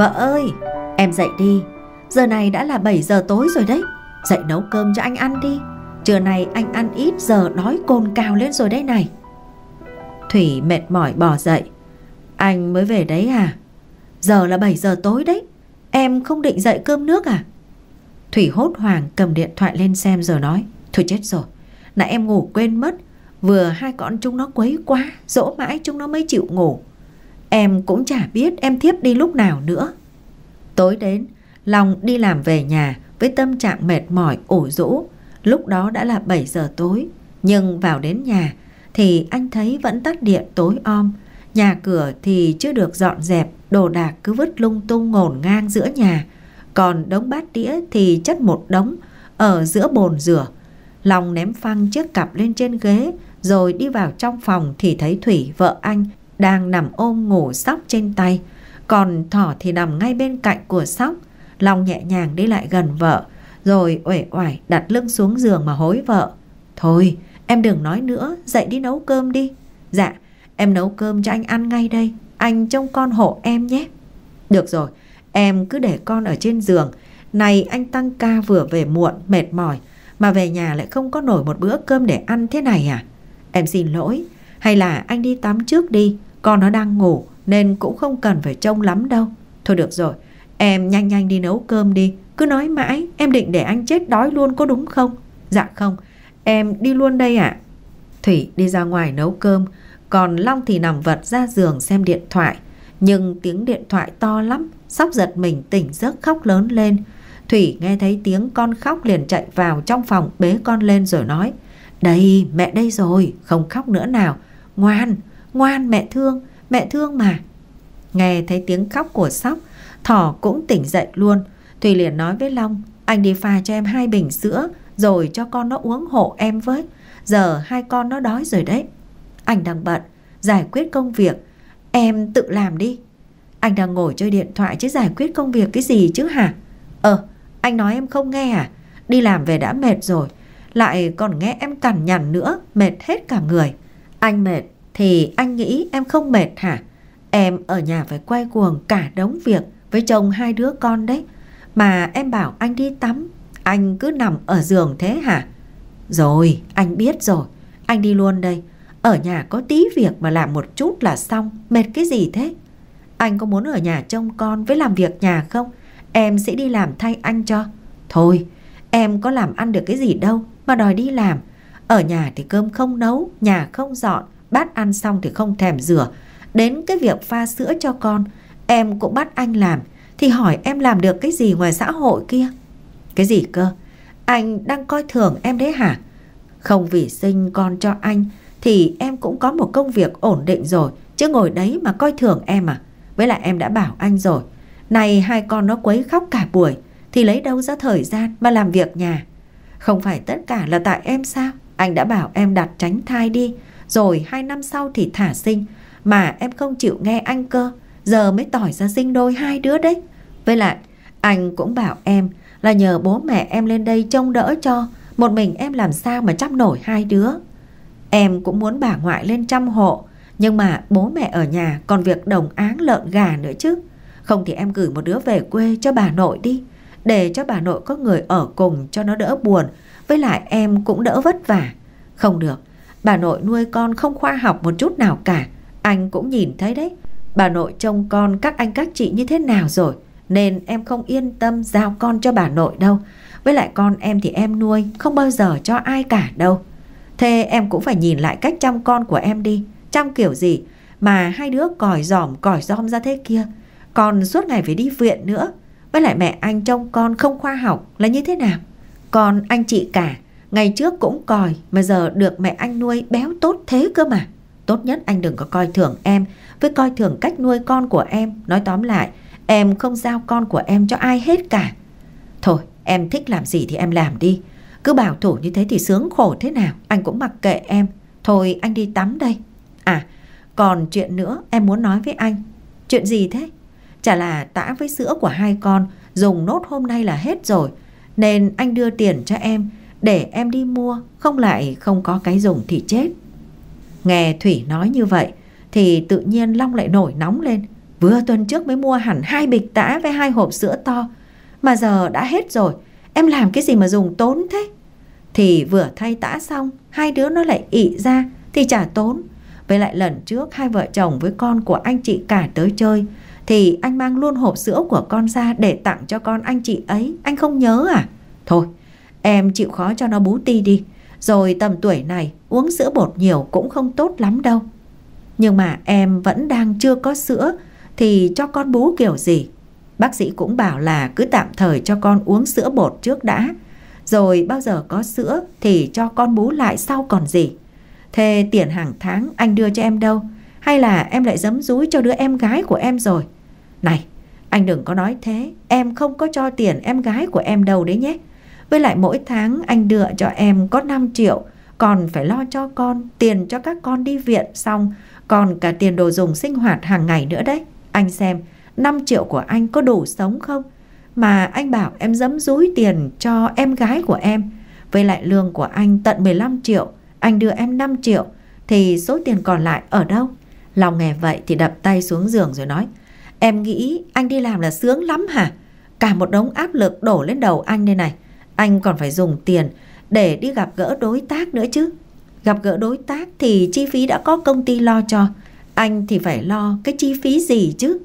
Vợ ơi, em dậy đi. Giờ này đã là 7 giờ tối rồi đấy. Dậy nấu cơm cho anh ăn đi. Trưa nay anh ăn ít giờ đói cồn cao lên rồi đấy này. Thủy mệt mỏi bò dậy. Anh mới về đấy à? Giờ là 7 giờ tối đấy. Em không định dậy cơm nước à? Thủy hốt hoảng cầm điện thoại lên xem rồi nói. Thôi chết rồi. Nãy em ngủ quên mất. Vừa hai con chúng nó quấy quá. Dỗ mãi chúng nó mới chịu ngủ. Em cũng chả biết em thiếp đi lúc nào nữa. Tối đến, Long đi làm về nhà với tâm trạng mệt mỏi ủ rũ. Lúc đó đã là 7 giờ tối, nhưng vào đến nhà thì anh thấy vẫn tắt điện tối om. Nhà cửa thì chưa được dọn dẹp, đồ đạc cứ vứt lung tung ngổn ngang giữa nhà. Còn đống bát đĩa thì chất một đống ở giữa bồn rửa. Long ném phăng chiếc cặp lên trên ghế rồi đi vào trong phòng thì thấy Thủy vợ anh đang nằm ôm ngủ sóc trên tay. Còn thỏ thì nằm ngay bên cạnh của sóc. Long nhẹ nhàng đi lại gần vợ rồi uể oải đặt lưng xuống giường mà hối vợ. Thôi em đừng nói nữa, dậy đi nấu cơm đi. Dạ, em nấu cơm cho anh ăn ngay đây, anh trông con hộ em nhé. Được rồi, em cứ để con ở trên giường. Này anh tăng ca vừa về muộn, mệt mỏi, mà về nhà lại không có nổi một bữa cơm để ăn thế này à? Em xin lỗi, hay là anh đi tắm trước đi, con nó đang ngủ nên cũng không cần phải trông lắm đâu. Thôi được rồi, em nhanh nhanh đi nấu cơm đi, cứ nói mãi em định để anh chết đói luôn có đúng không? Dạ không, em đi luôn đây ạ. Thủy đi ra ngoài nấu cơm, còn Long thì nằm vật ra giường xem điện thoại. Nhưng tiếng điện thoại to lắm, sóc giật mình tỉnh giấc khóc lớn lên. Thủy nghe thấy tiếng con khóc liền chạy vào trong phòng bế con lên rồi nói Đây, mẹ đây rồi, không khóc nữa nào. Ngoan, ngoan mẹ thương, mẹ thương mà. Nghe thấy tiếng khóc của sóc, thỏ cũng tỉnh dậy luôn. Thùy liền nói với Long, anh đi pha cho em hai bình sữa rồi cho con nó uống hộ em với. Giờ hai con nó đói rồi đấy. Anh đang bận, giải quyết công việc. Em tự làm đi. Anh đang ngồi chơi điện thoại chứ giải quyết công việc cái gì chứ hả? Ờ, anh nói em không nghe à? Đi làm về đã mệt rồi. Lại còn nghe em cằn nhằn nữa, mệt hết cả người. Anh mệt thì anh nghĩ em không mệt hả? Em ở nhà phải quay cuồng cả đống việc với chồng hai đứa con đấy. Mà em bảo anh đi tắm, anh cứ nằm ở giường thế hả? Rồi, anh biết rồi, anh đi luôn đây. Ở nhà có tí việc mà làm một chút là xong, mệt cái gì thế? Anh có muốn ở nhà trông con với làm việc nhà không? Em sẽ đi làm thay anh cho. Thôi, em có làm ăn được cái gì đâu mà đòi đi làm. Ở nhà thì cơm không nấu, nhà không dọn, bát ăn xong thì không thèm rửa. Đến cái việc pha sữa cho con, em cũng bắt anh làm. Thì hỏi em làm được cái gì ngoài xã hội kia? Cái gì cơ? Anh đang coi thường em đấy hả? Không vì sinh con cho anh thì em cũng có một công việc ổn định rồi chứ ngồi đấy mà coi thường em à? Với lại em đã bảo anh rồi Này hai con nó quấy khóc cả buổi Thì lấy đâu ra thời gian mà làm việc nhà Không phải tất cả là tại em sao Anh đã bảo em đặt tránh thai đi rồi hai năm sau thì thả sinh. Mà em không chịu nghe anh cơ. Giờ mới tỏi ra sinh đôi hai đứa đấy. Với lại, anh cũng bảo em Là nhờ bố mẹ em lên đây trông đỡ cho. Một mình em làm sao mà chăm nổi hai đứa. Em cũng muốn bà ngoại lên chăm hộ. Nhưng mà bố mẹ ở nhà còn việc đồng áng lợn gà nữa chứ. Không thì em gửi một đứa về quê cho bà nội đi. Để cho bà nội có người ở cùng cho nó đỡ buồn. Với lại em cũng đỡ vất vả. Không được Bà nội nuôi con không khoa học một chút nào cả. Anh cũng nhìn thấy đấy. Bà nội trông con các anh các chị như thế nào rồi? Nên em không yên tâm giao con cho bà nội đâu. Với lại con em thì em nuôi, Không bao giờ cho ai cả đâu. Thế em cũng phải nhìn lại cách chăm con của em đi. Chăm kiểu gì Mà hai đứa còi giòm còi giom ra thế kia. Còn suốt ngày phải đi viện nữa. Với lại mẹ anh trông con không khoa học là như thế nào? Còn anh chị cả Ngày trước cũng còi, Mà giờ được mẹ anh nuôi béo tốt thế cơ mà. Tốt nhất anh đừng có coi thường em. Với coi thường cách nuôi con của em, Nói tóm lại, Em không giao con của em cho ai hết cả. Thôi, em thích làm gì thì em làm đi. Cứ bảo thủ như thế thì sướng khổ thế nào, Anh cũng mặc kệ em. Thôi, anh đi tắm đây. À còn chuyện nữa em muốn nói với anh. Chuyện gì thế? Chả là tã với sữa của hai con, Dùng nốt hôm nay là hết rồi. Nên anh đưa tiền cho em để em đi mua, Không lại không có cái dùng thì chết. Nghe Thủy nói như vậy, Thì tự nhiên Long lại nổi nóng lên. Vừa tuần trước mới mua hẳn hai bịch tã với hai hộp sữa to, Mà giờ đã hết rồi. Em làm cái gì mà dùng tốn thế? Thì vừa thay tã xong, Hai đứa nó lại ị ra Thì trả tốn. Với lại lần trước hai vợ chồng với con của anh chị cả tới chơi, Thì anh mang luôn hộp sữa của con ra Để tặng cho con anh chị ấy. Anh không nhớ à? Thôi em chịu khó cho nó bú ti đi. Rồi tầm tuổi này, uống sữa bột nhiều cũng không tốt lắm đâu. Nhưng mà em vẫn đang chưa có sữa, Thì cho con bú kiểu gì? Bác sĩ cũng bảo là cứ tạm thời cho con uống sữa bột trước đã. Rồi bao giờ có sữa thì cho con bú lại sau còn gì? Thế tiền hàng tháng anh đưa cho em đâu? Hay là em lại giấm dúi cho đứa em gái của em rồi? Này, anh đừng có nói thế. Em không có cho tiền em gái của em đâu đấy nhé. Với lại mỗi tháng anh đưa cho em có 5 triệu Còn phải lo cho con Tiền cho các con đi viện xong Còn cả tiền đồ dùng sinh hoạt hàng ngày nữa đấy Anh xem 5 triệu của anh có đủ sống không? Mà anh bảo em dấm dúi tiền cho em gái của em. Với lại lương của anh tận 15 triệu, anh đưa em 5 triệu, thì số tiền còn lại ở đâu? Lòng nghe vậy thì đập tay xuống giường rồi nói, em nghĩ anh đi làm là sướng lắm hả? Cả một đống áp lực đổ lên đầu anh đây này. Anh còn phải dùng tiền để đi gặp gỡ đối tác nữa chứ. Gặp gỡ đối tác thì chi phí đã có công ty lo cho. Anh thì phải lo cái chi phí gì chứ?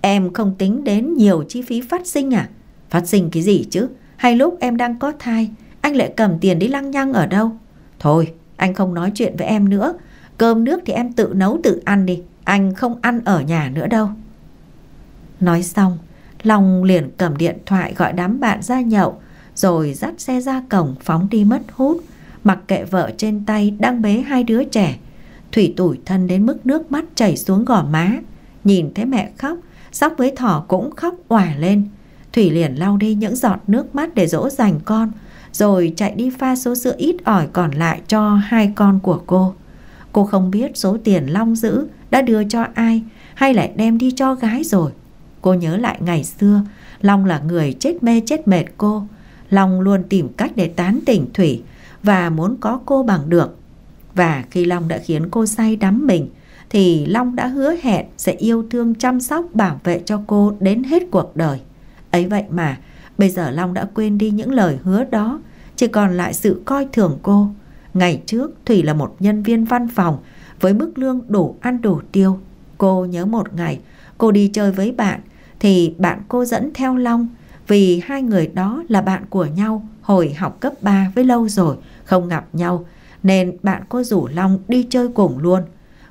Em không tính đến nhiều chi phí phát sinh à? Phát sinh cái gì chứ? Hay lúc em đang có thai, anh lại cầm tiền đi lăng nhăng ở đâu? Thôi, anh không nói chuyện với em nữa. Cơm nước thì em tự nấu tự ăn đi. Anh không ăn ở nhà nữa đâu. Nói xong, Long liền cầm điện thoại gọi đám bạn ra nhậu, rồi dắt xe ra cổng phóng đi mất hút, mặc kệ vợ trên tay đang bế hai đứa trẻ. Thủy tủi thân đến mức nước mắt chảy xuống gò má, nhìn thấy mẹ khóc, Sóc với thỏ cũng khóc òa lên. Thủy liền lau đi những giọt nước mắt để dỗ dành con, rồi chạy đi pha số sữa ít ỏi còn lại cho hai con của cô. Cô không biết số tiền Long giữ đã đưa cho ai hay lại đem đi cho gái rồi. Cô nhớ lại ngày xưa, Long là người chết mê chết mệt cô. Long luôn tìm cách để tán tỉnh Thủy và muốn có cô bằng được. Và khi Long đã khiến cô say đắm mình, thì Long đã hứa hẹn sẽ yêu thương chăm sóc bảo vệ cho cô đến hết cuộc đời. Ấy vậy mà, bây giờ Long đã quên đi những lời hứa đó, chỉ còn lại sự coi thường cô. Ngày trước Thủy là một nhân viên văn phòng với mức lương đủ ăn đủ tiêu. Cô nhớ một ngày cô đi chơi với bạn thì bạn cô dẫn theo Long vì hai người đó là bạn của nhau hồi học cấp 3 với lâu rồi không gặp nhau nên bạn cô rủ Long đi chơi cùng luôn.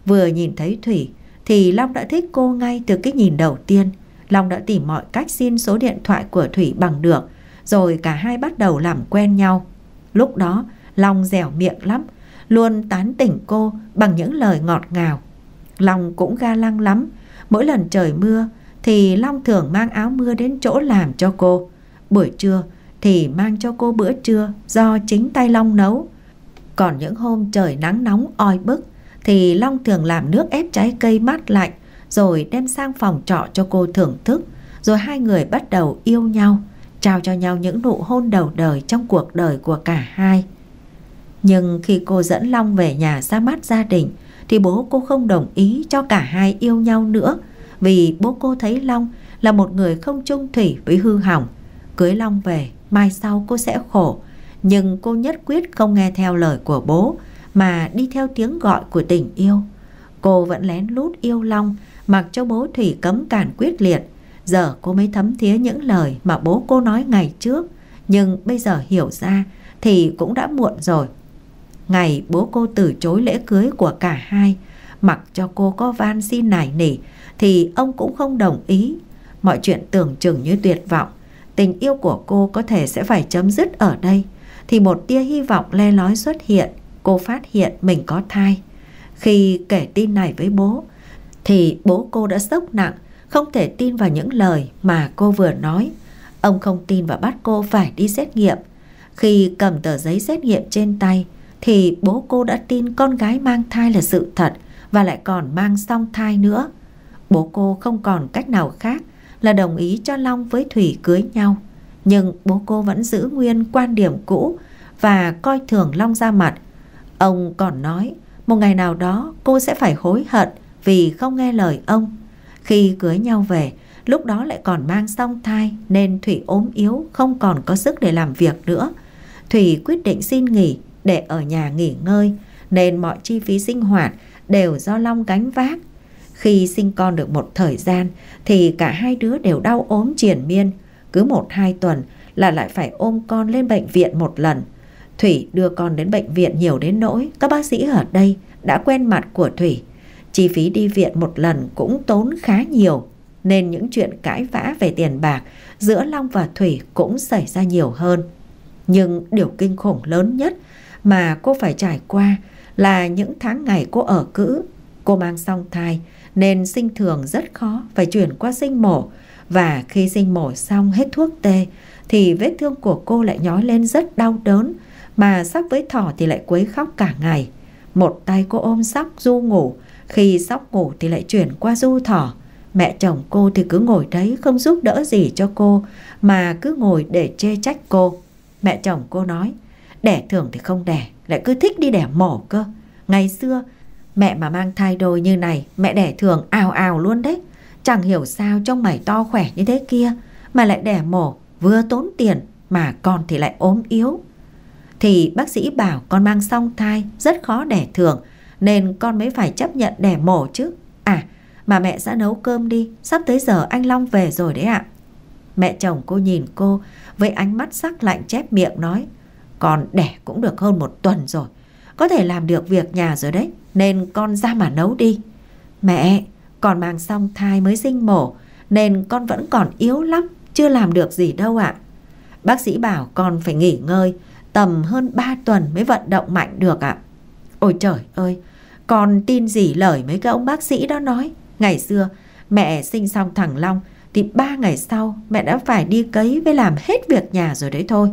Vừa nhìn thấy Thủy thì Long đã thích cô ngay từ cái nhìn đầu tiên. Long đã tìm mọi cách xin số điện thoại của Thủy bằng được, rồi cả hai bắt đầu làm quen nhau. Lúc đó, Long dẻo miệng lắm, luôn tán tỉnh cô bằng những lời ngọt ngào. Long cũng ga lăng lắm, mỗi lần trời mưa thì Long thường mang áo mưa đến chỗ làm cho cô. Buổi trưa thì mang cho cô bữa trưa do chính tay Long nấu. Còn những hôm trời nắng nóng oi bức thì Long thường làm nước ép trái cây mát lạnh rồi đem sang phòng trọ cho cô thưởng thức. Rồi hai người bắt đầu yêu nhau, trao cho nhau những nụ hôn đầu đời trong cuộc đời của cả hai. Nhưng khi cô dẫn Long về nhà ra mắt gia đình thì bố cô không đồng ý cho cả hai yêu nhau nữa vì bố cô thấy Long là một người không chung thủy với hư hỏng. Cưới Long về, mai sau cô sẽ khổ. Nhưng cô nhất quyết không nghe theo lời của bố mà đi theo tiếng gọi của tình yêu. Cô vẫn lén lút yêu Long, mặc cho bố Thủy cấm cản quyết liệt. Giờ cô mới thấm thía những lời mà bố cô nói ngày trước, nhưng bây giờ hiểu ra thì cũng đã muộn rồi. Ngày bố cô từ chối lễ cưới của cả hai, mặc cho cô có van xin nài nỉ, thì ông cũng không đồng ý. Mọi chuyện tưởng chừng như tuyệt vọng, tình yêu của cô có thể sẽ phải chấm dứt ở đây, thì một tia hy vọng le lói xuất hiện cô phát hiện mình có thai. Khi kể tin này với bố, thì bố cô đã sốc nặng, không thể tin vào những lời mà cô vừa nói. Ông không tin và bắt cô phải đi xét nghiệm. Khi cầm tờ giấy xét nghiệm trên tay, thì bố cô đã tin con gái mang thai là sự thật và lại còn mang song thai nữa. Bố cô không còn cách nào khác là đồng ý cho Long với Thủy cưới nhau. Nhưng bố cô vẫn giữ nguyên quan điểm cũ và coi thường Long ra mặt Ông còn nói một ngày nào đó cô sẽ phải hối hận vì không nghe lời ông. Khi cưới nhau về, lúc đó lại còn mang song thai nên Thủy ốm yếu không còn có sức để làm việc nữa. Thủy quyết định xin nghỉ để ở nhà nghỉ ngơi nên mọi chi phí sinh hoạt đều do Long gánh vác. Khi sinh con được một thời gian, thì cả hai đứa đều đau ốm triền miên. Cứ một hai tuần là lại phải ôm con lên bệnh viện một lần. Thủy đưa con đến bệnh viện nhiều đến nỗi các bác sĩ ở đây đã quen mặt của Thủy. Chi phí đi viện một lần cũng tốn khá nhiều, nên những chuyện cãi vã về tiền bạc giữa Long và Thủy cũng xảy ra nhiều hơn. Nhưng điều kinh khủng lớn nhất mà cô phải trải qua là những tháng ngày cô ở cữ. Cô mang song thai nên sinh thường rất khó phải chuyển qua sinh mổ và khi sinh mổ xong hết thuốc tê thì vết thương của cô lại nhói lên rất đau đớn mà sóc với thỏ thì lại quấy khóc cả ngày. Một tay cô ôm sóc du ngủ, khi sóc ngủ thì lại chuyển qua du thỏ. Mẹ chồng cô thì cứ ngồi đấy không giúp đỡ gì cho cô mà cứ ngồi để chê trách cô. Mẹ chồng cô nói, đẻ thường thì không đẻ, lại cứ thích đi đẻ mổ cơ. Ngày xưa, mẹ mà mang thai đôi như này, mẹ đẻ thường ào ào luôn đấy. Chẳng hiểu sao trong mày to khỏe như thế kia mà lại đẻ mổ vừa tốn tiền mà con thì lại ốm yếu. Thì bác sĩ bảo con mang song thai rất khó đẻ thường nên con mới phải chấp nhận đẻ mổ chứ. À mà mẹ sẽ nấu cơm đi, sắp tới giờ anh Long về rồi đấy ạ. Mẹ chồng cô nhìn cô với ánh mắt sắc lạnh chép miệng nói Con đẻ cũng được hơn một tuần rồi có thể làm được việc nhà rồi đấy. Nên con ra mà nấu đi. Mẹ, còn mang xong thai mới sinh mổ Nên con vẫn còn yếu lắm Chưa làm được gì đâu ạ. Bác sĩ bảo con phải nghỉ ngơi Tầm hơn 3 tuần mới vận động mạnh được ạ. Ôi trời ơi Con tin gì lời mấy cái ông bác sĩ đó nói. Ngày xưa mẹ sinh xong thằng Long thì ba ngày sau mẹ đã phải đi cấy với làm hết việc nhà rồi đấy thôi.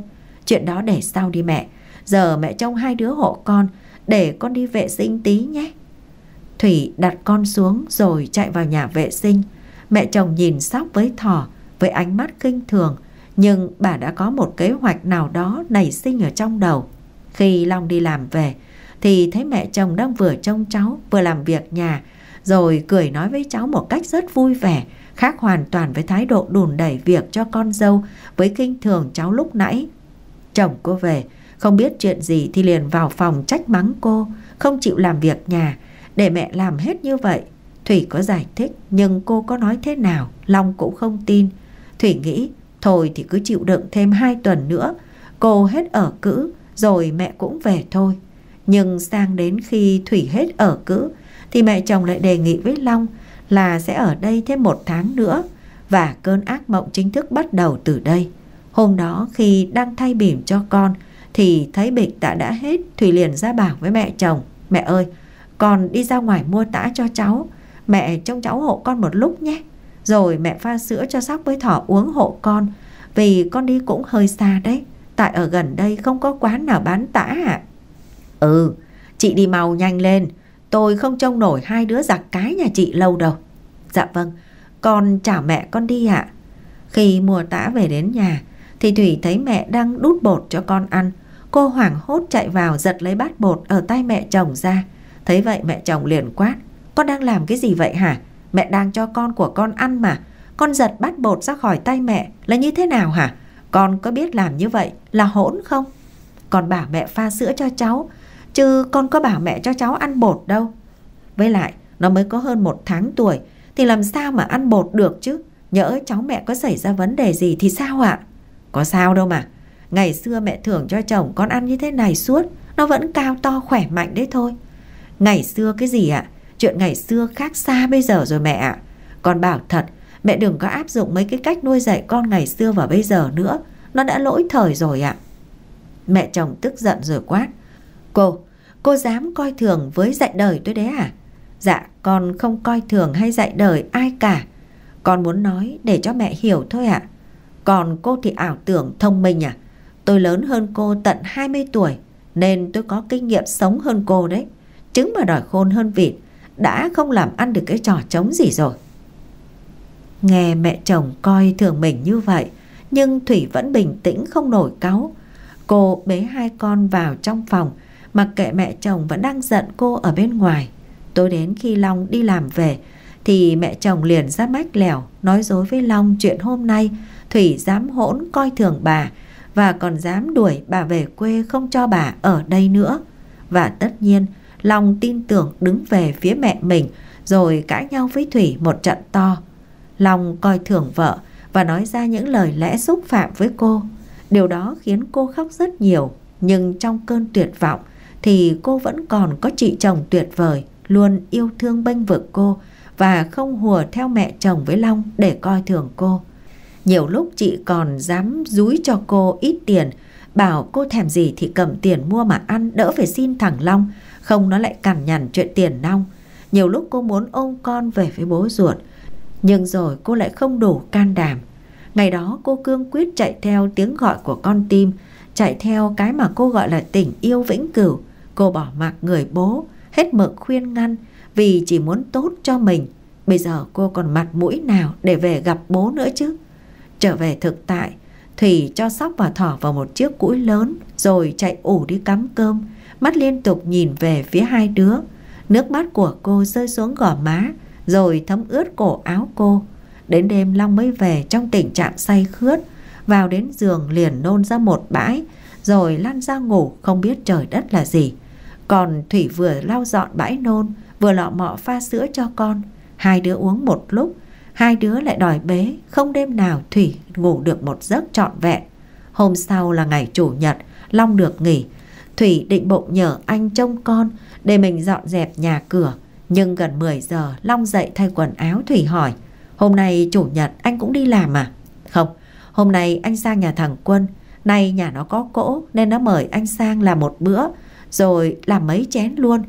Chuyện đó để sau đi mẹ. Giờ mẹ trông hai đứa hộ con để con đi vệ sinh tí nhé. Thủy đặt con xuống rồi chạy vào nhà vệ sinh. Mẹ chồng nhìn sóc với thỏ với ánh mắt kinh thường nhưng bà đã có một kế hoạch nào đó nảy sinh ở trong đầu. Khi Long đi làm về thì thấy mẹ chồng đang vừa trông cháu vừa làm việc nhà rồi cười nói với cháu một cách rất vui vẻ khác hoàn toàn với thái độ đùn đẩy việc cho con dâu với kinh thường cháu lúc nãy. Chồng cô về, không biết chuyện gì thì liền vào phòng trách mắng cô, không chịu làm việc nhà, để mẹ làm hết như vậy. Thủy có giải thích nhưng cô có nói thế nào, Long cũng không tin. Thủy nghĩ, thôi thì cứ chịu đựng thêm hai tuần nữa, cô hết ở cữ, rồi mẹ cũng về thôi. Nhưng sang đến khi Thủy hết ở cữ, thì mẹ chồng lại đề nghị với Long là sẽ ở đây thêm một tháng nữa và cơn ác mộng chính thức bắt đầu từ đây. Hôm đó khi đang thay bỉm cho con thì thấy bịch đã đã hết Thủy liền ra bảo với mẹ chồng. Mẹ ơi con đi ra ngoài mua tã cho cháu. Mẹ trông cháu hộ con một lúc nhé. Rồi mẹ pha sữa cho sóc với thỏ uống hộ con. Vì con đi cũng hơi xa đấy. Tại ở gần đây không có quán nào bán tã ạ. Ừ chị đi mau nhanh lên. Tôi không trông nổi hai đứa giặc cái nhà chị lâu đâu. Dạ vâng, con chào mẹ con đi ạ. Khi mùa tã về đến nhà, thì Thủy thấy mẹ đang đút bột cho con ăn. Cô hoảng hốt chạy vào giật lấy bát bột ở tay mẹ chồng ra. Thấy vậy mẹ chồng liền quát. Con đang làm cái gì vậy hả? Mẹ đang cho con của con ăn mà. Con giật bát bột ra khỏi tay mẹ là như thế nào hả? Con có biết làm như vậy là hỗn không? Con bảo mẹ pha sữa cho cháu, Chứ con có bảo mẹ cho cháu ăn bột đâu Với lại, nó mới có hơn một tháng tuổi, Thì làm sao mà ăn bột được chứ Nhỡ cháu mẹ có xảy ra vấn đề gì thì sao ạ Có sao đâu mà Ngày xưa mẹ thưởng cho chồng con ăn như thế này suốt Nó vẫn cao to khỏe mạnh đấy thôi Ngày xưa cái gì ạ Chuyện ngày xưa khác xa bây giờ rồi mẹ ạ Con bảo thật Mẹ đừng có áp dụng mấy cái cách nuôi dạy con ngày xưa và bây giờ nữa Nó đã lỗi thời rồi ạ Mẹ chồng tức giận rồi quát Cô, cô dám coi thường với dạy đời tôi đấy à? Dạ, con không coi thường hay dạy đời ai cả. Con muốn nói để cho mẹ hiểu thôi ạ. Còn cô thì ảo tưởng thông minh à? Tôi lớn hơn cô tận 20 tuổi, nên tôi có kinh nghiệm sống hơn cô đấy. Trứng mà đòi khôn hơn vịt, đã không làm ăn được cái trò trống gì rồi. Nghe mẹ chồng coi thường mình như vậy, nhưng Thủy vẫn bình tĩnh không nổi cáu. Cô bế hai con vào trong phòng Mặc kệ mẹ chồng vẫn đang giận cô ở bên ngoài Tối đến khi Long đi làm về, thì mẹ chồng liền ra mách lẻo, nói dối với Long chuyện hôm nay Thủy dám hỗn coi thường bà và còn dám đuổi bà về quê không cho bà ở đây nữa. Và tất nhiên Long tin tưởng đứng về phía mẹ mình, rồi cãi nhau với Thủy một trận to. Long coi thường vợ và nói ra những lời lẽ xúc phạm với cô. Điều đó khiến cô khóc rất nhiều, nhưng trong cơn tuyệt vọng thì cô vẫn còn có chị chồng tuyệt vời, luôn yêu thương bênh vực cô và không hùa theo mẹ chồng với Long để coi thường cô. Nhiều lúc chị còn dám dúi cho cô ít tiền, bảo cô thèm gì thì cầm tiền mua mà ăn đỡ phải xin thằng Long, không nó lại cằn nhằn chuyện tiền nong. Nhiều lúc cô muốn ôm con về với bố ruột, nhưng rồi cô lại không đủ can đảm. Ngày đó cô cương quyết chạy theo tiếng gọi của con tim, chạy theo cái mà cô gọi là tình yêu vĩnh cửu. Cô bỏ mặc người bố, hết mực khuyên ngăn vì chỉ muốn tốt cho mình. Bây giờ cô còn mặt mũi nào để về gặp bố nữa chứ? Trở về thực tại, Thủy cho sóc và thỏ vào một chiếc cũi lớn rồi chạy ủ đi cắm cơm, mắt liên tục nhìn về phía hai đứa. Nước mắt của cô rơi xuống gò má rồi thấm ướt cổ áo cô. Đến đêm Long mới về trong tình trạng say khướt, vào đến giường liền nôn ra một bãi rồi lăn ra ngủ không biết trời đất là gì. Còn Thủy vừa lau dọn bãi nôn, vừa lọ mọ pha sữa cho con. Hai đứa uống một lúc Hai đứa lại đòi bế, không đêm nào Thủy ngủ được một giấc trọn vẹn. Hôm sau là ngày chủ nhật, Long được nghỉ. Thủy định bụng nhờ anh trông con để mình dọn dẹp nhà cửa. Nhưng gần 10 giờ Long dậy thay quần áo Thủy hỏi Hôm nay chủ nhật anh cũng đi làm à? Không, hôm nay anh sang nhà thằng Quân Nay nhà nó có cỗ nên nó mời anh sang làm một bữa Rồi làm mấy chén luôn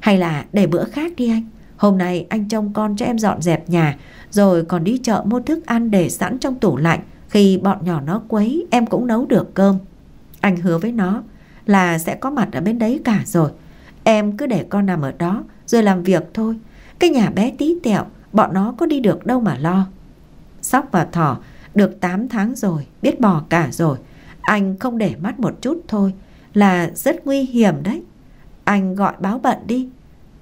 Hay là để bữa khác đi anh Hôm nay anh trông con cho em dọn dẹp nhà, rồi còn đi chợ mua thức ăn để sẵn trong tủ lạnh. Khi bọn nhỏ nó quấy, em cũng nấu được cơm. Anh hứa với nó là sẽ có mặt ở bên đấy cả rồi. Em cứ để con nằm ở đó, rồi làm việc thôi. Cái nhà bé tí tẹo, bọn nó có đi được đâu mà lo. Sóc và thỏ, được 8 tháng rồi, biết bò cả rồi. Anh không để mắt một chút thôi, là rất nguy hiểm đấy. Anh gọi báo bận đi.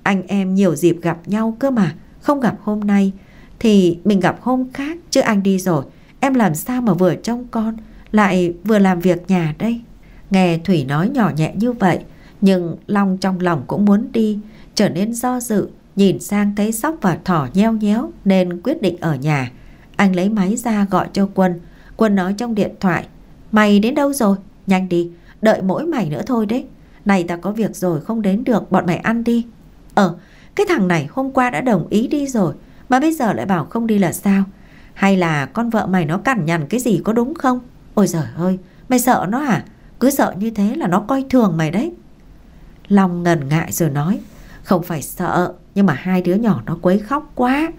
Anh em nhiều dịp gặp nhau cơ mà, Không gặp hôm nay. Thì mình gặp hôm khác chứ anh đi rồi, Em làm sao mà vừa trông con, Lại vừa làm việc nhà đây? Nghe Thủy nói nhỏ nhẹ như vậy, Nhưng Long trong lòng cũng muốn đi, Trở nên do dự, Nhìn sang thấy sóc và thỏ nheo nhéo Nên quyết định ở nhà. Anh lấy máy ra gọi cho Quân Quân nói trong điện thoại, Mày đến đâu rồi? Nhanh đi, Đợi mỗi mày nữa thôi đấy. Này ta có việc rồi không đến được, Bọn mày ăn đi. Ờ cái thằng này hôm qua đã đồng ý đi rồi, mà bây giờ lại bảo không đi là sao? Hay là con vợ mày nó cằn nhằn cái gì có đúng không? Ôi giời ơi, Mày sợ nó à Cứ sợ như thế là nó coi thường mày đấy. Long ngần ngại rồi nói, Không phải sợ, Nhưng mà hai đứa nhỏ nó quấy khóc quá.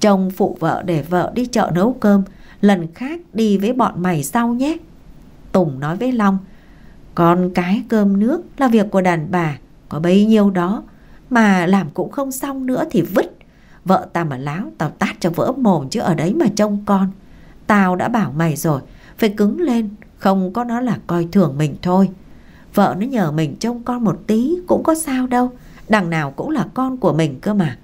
Chồng phụ vợ để vợ đi chợ nấu cơm, Lần khác đi với bọn mày sau nhé. Tùng nói với Long, Con cái cơm nước là việc của đàn bà, Có bấy nhiêu đó mà làm cũng không xong nữa thì vứt. Vợ tao mà láo, Tao tát cho vỡ mồm chứ ở đấy mà trông con. Tao đã bảo mày rồi, Phải cứng lên, Không có nó là coi thường mình thôi. Vợ nó nhờ mình trông con một tí Cũng có sao đâu, Đằng nào cũng là con của mình cơ mà.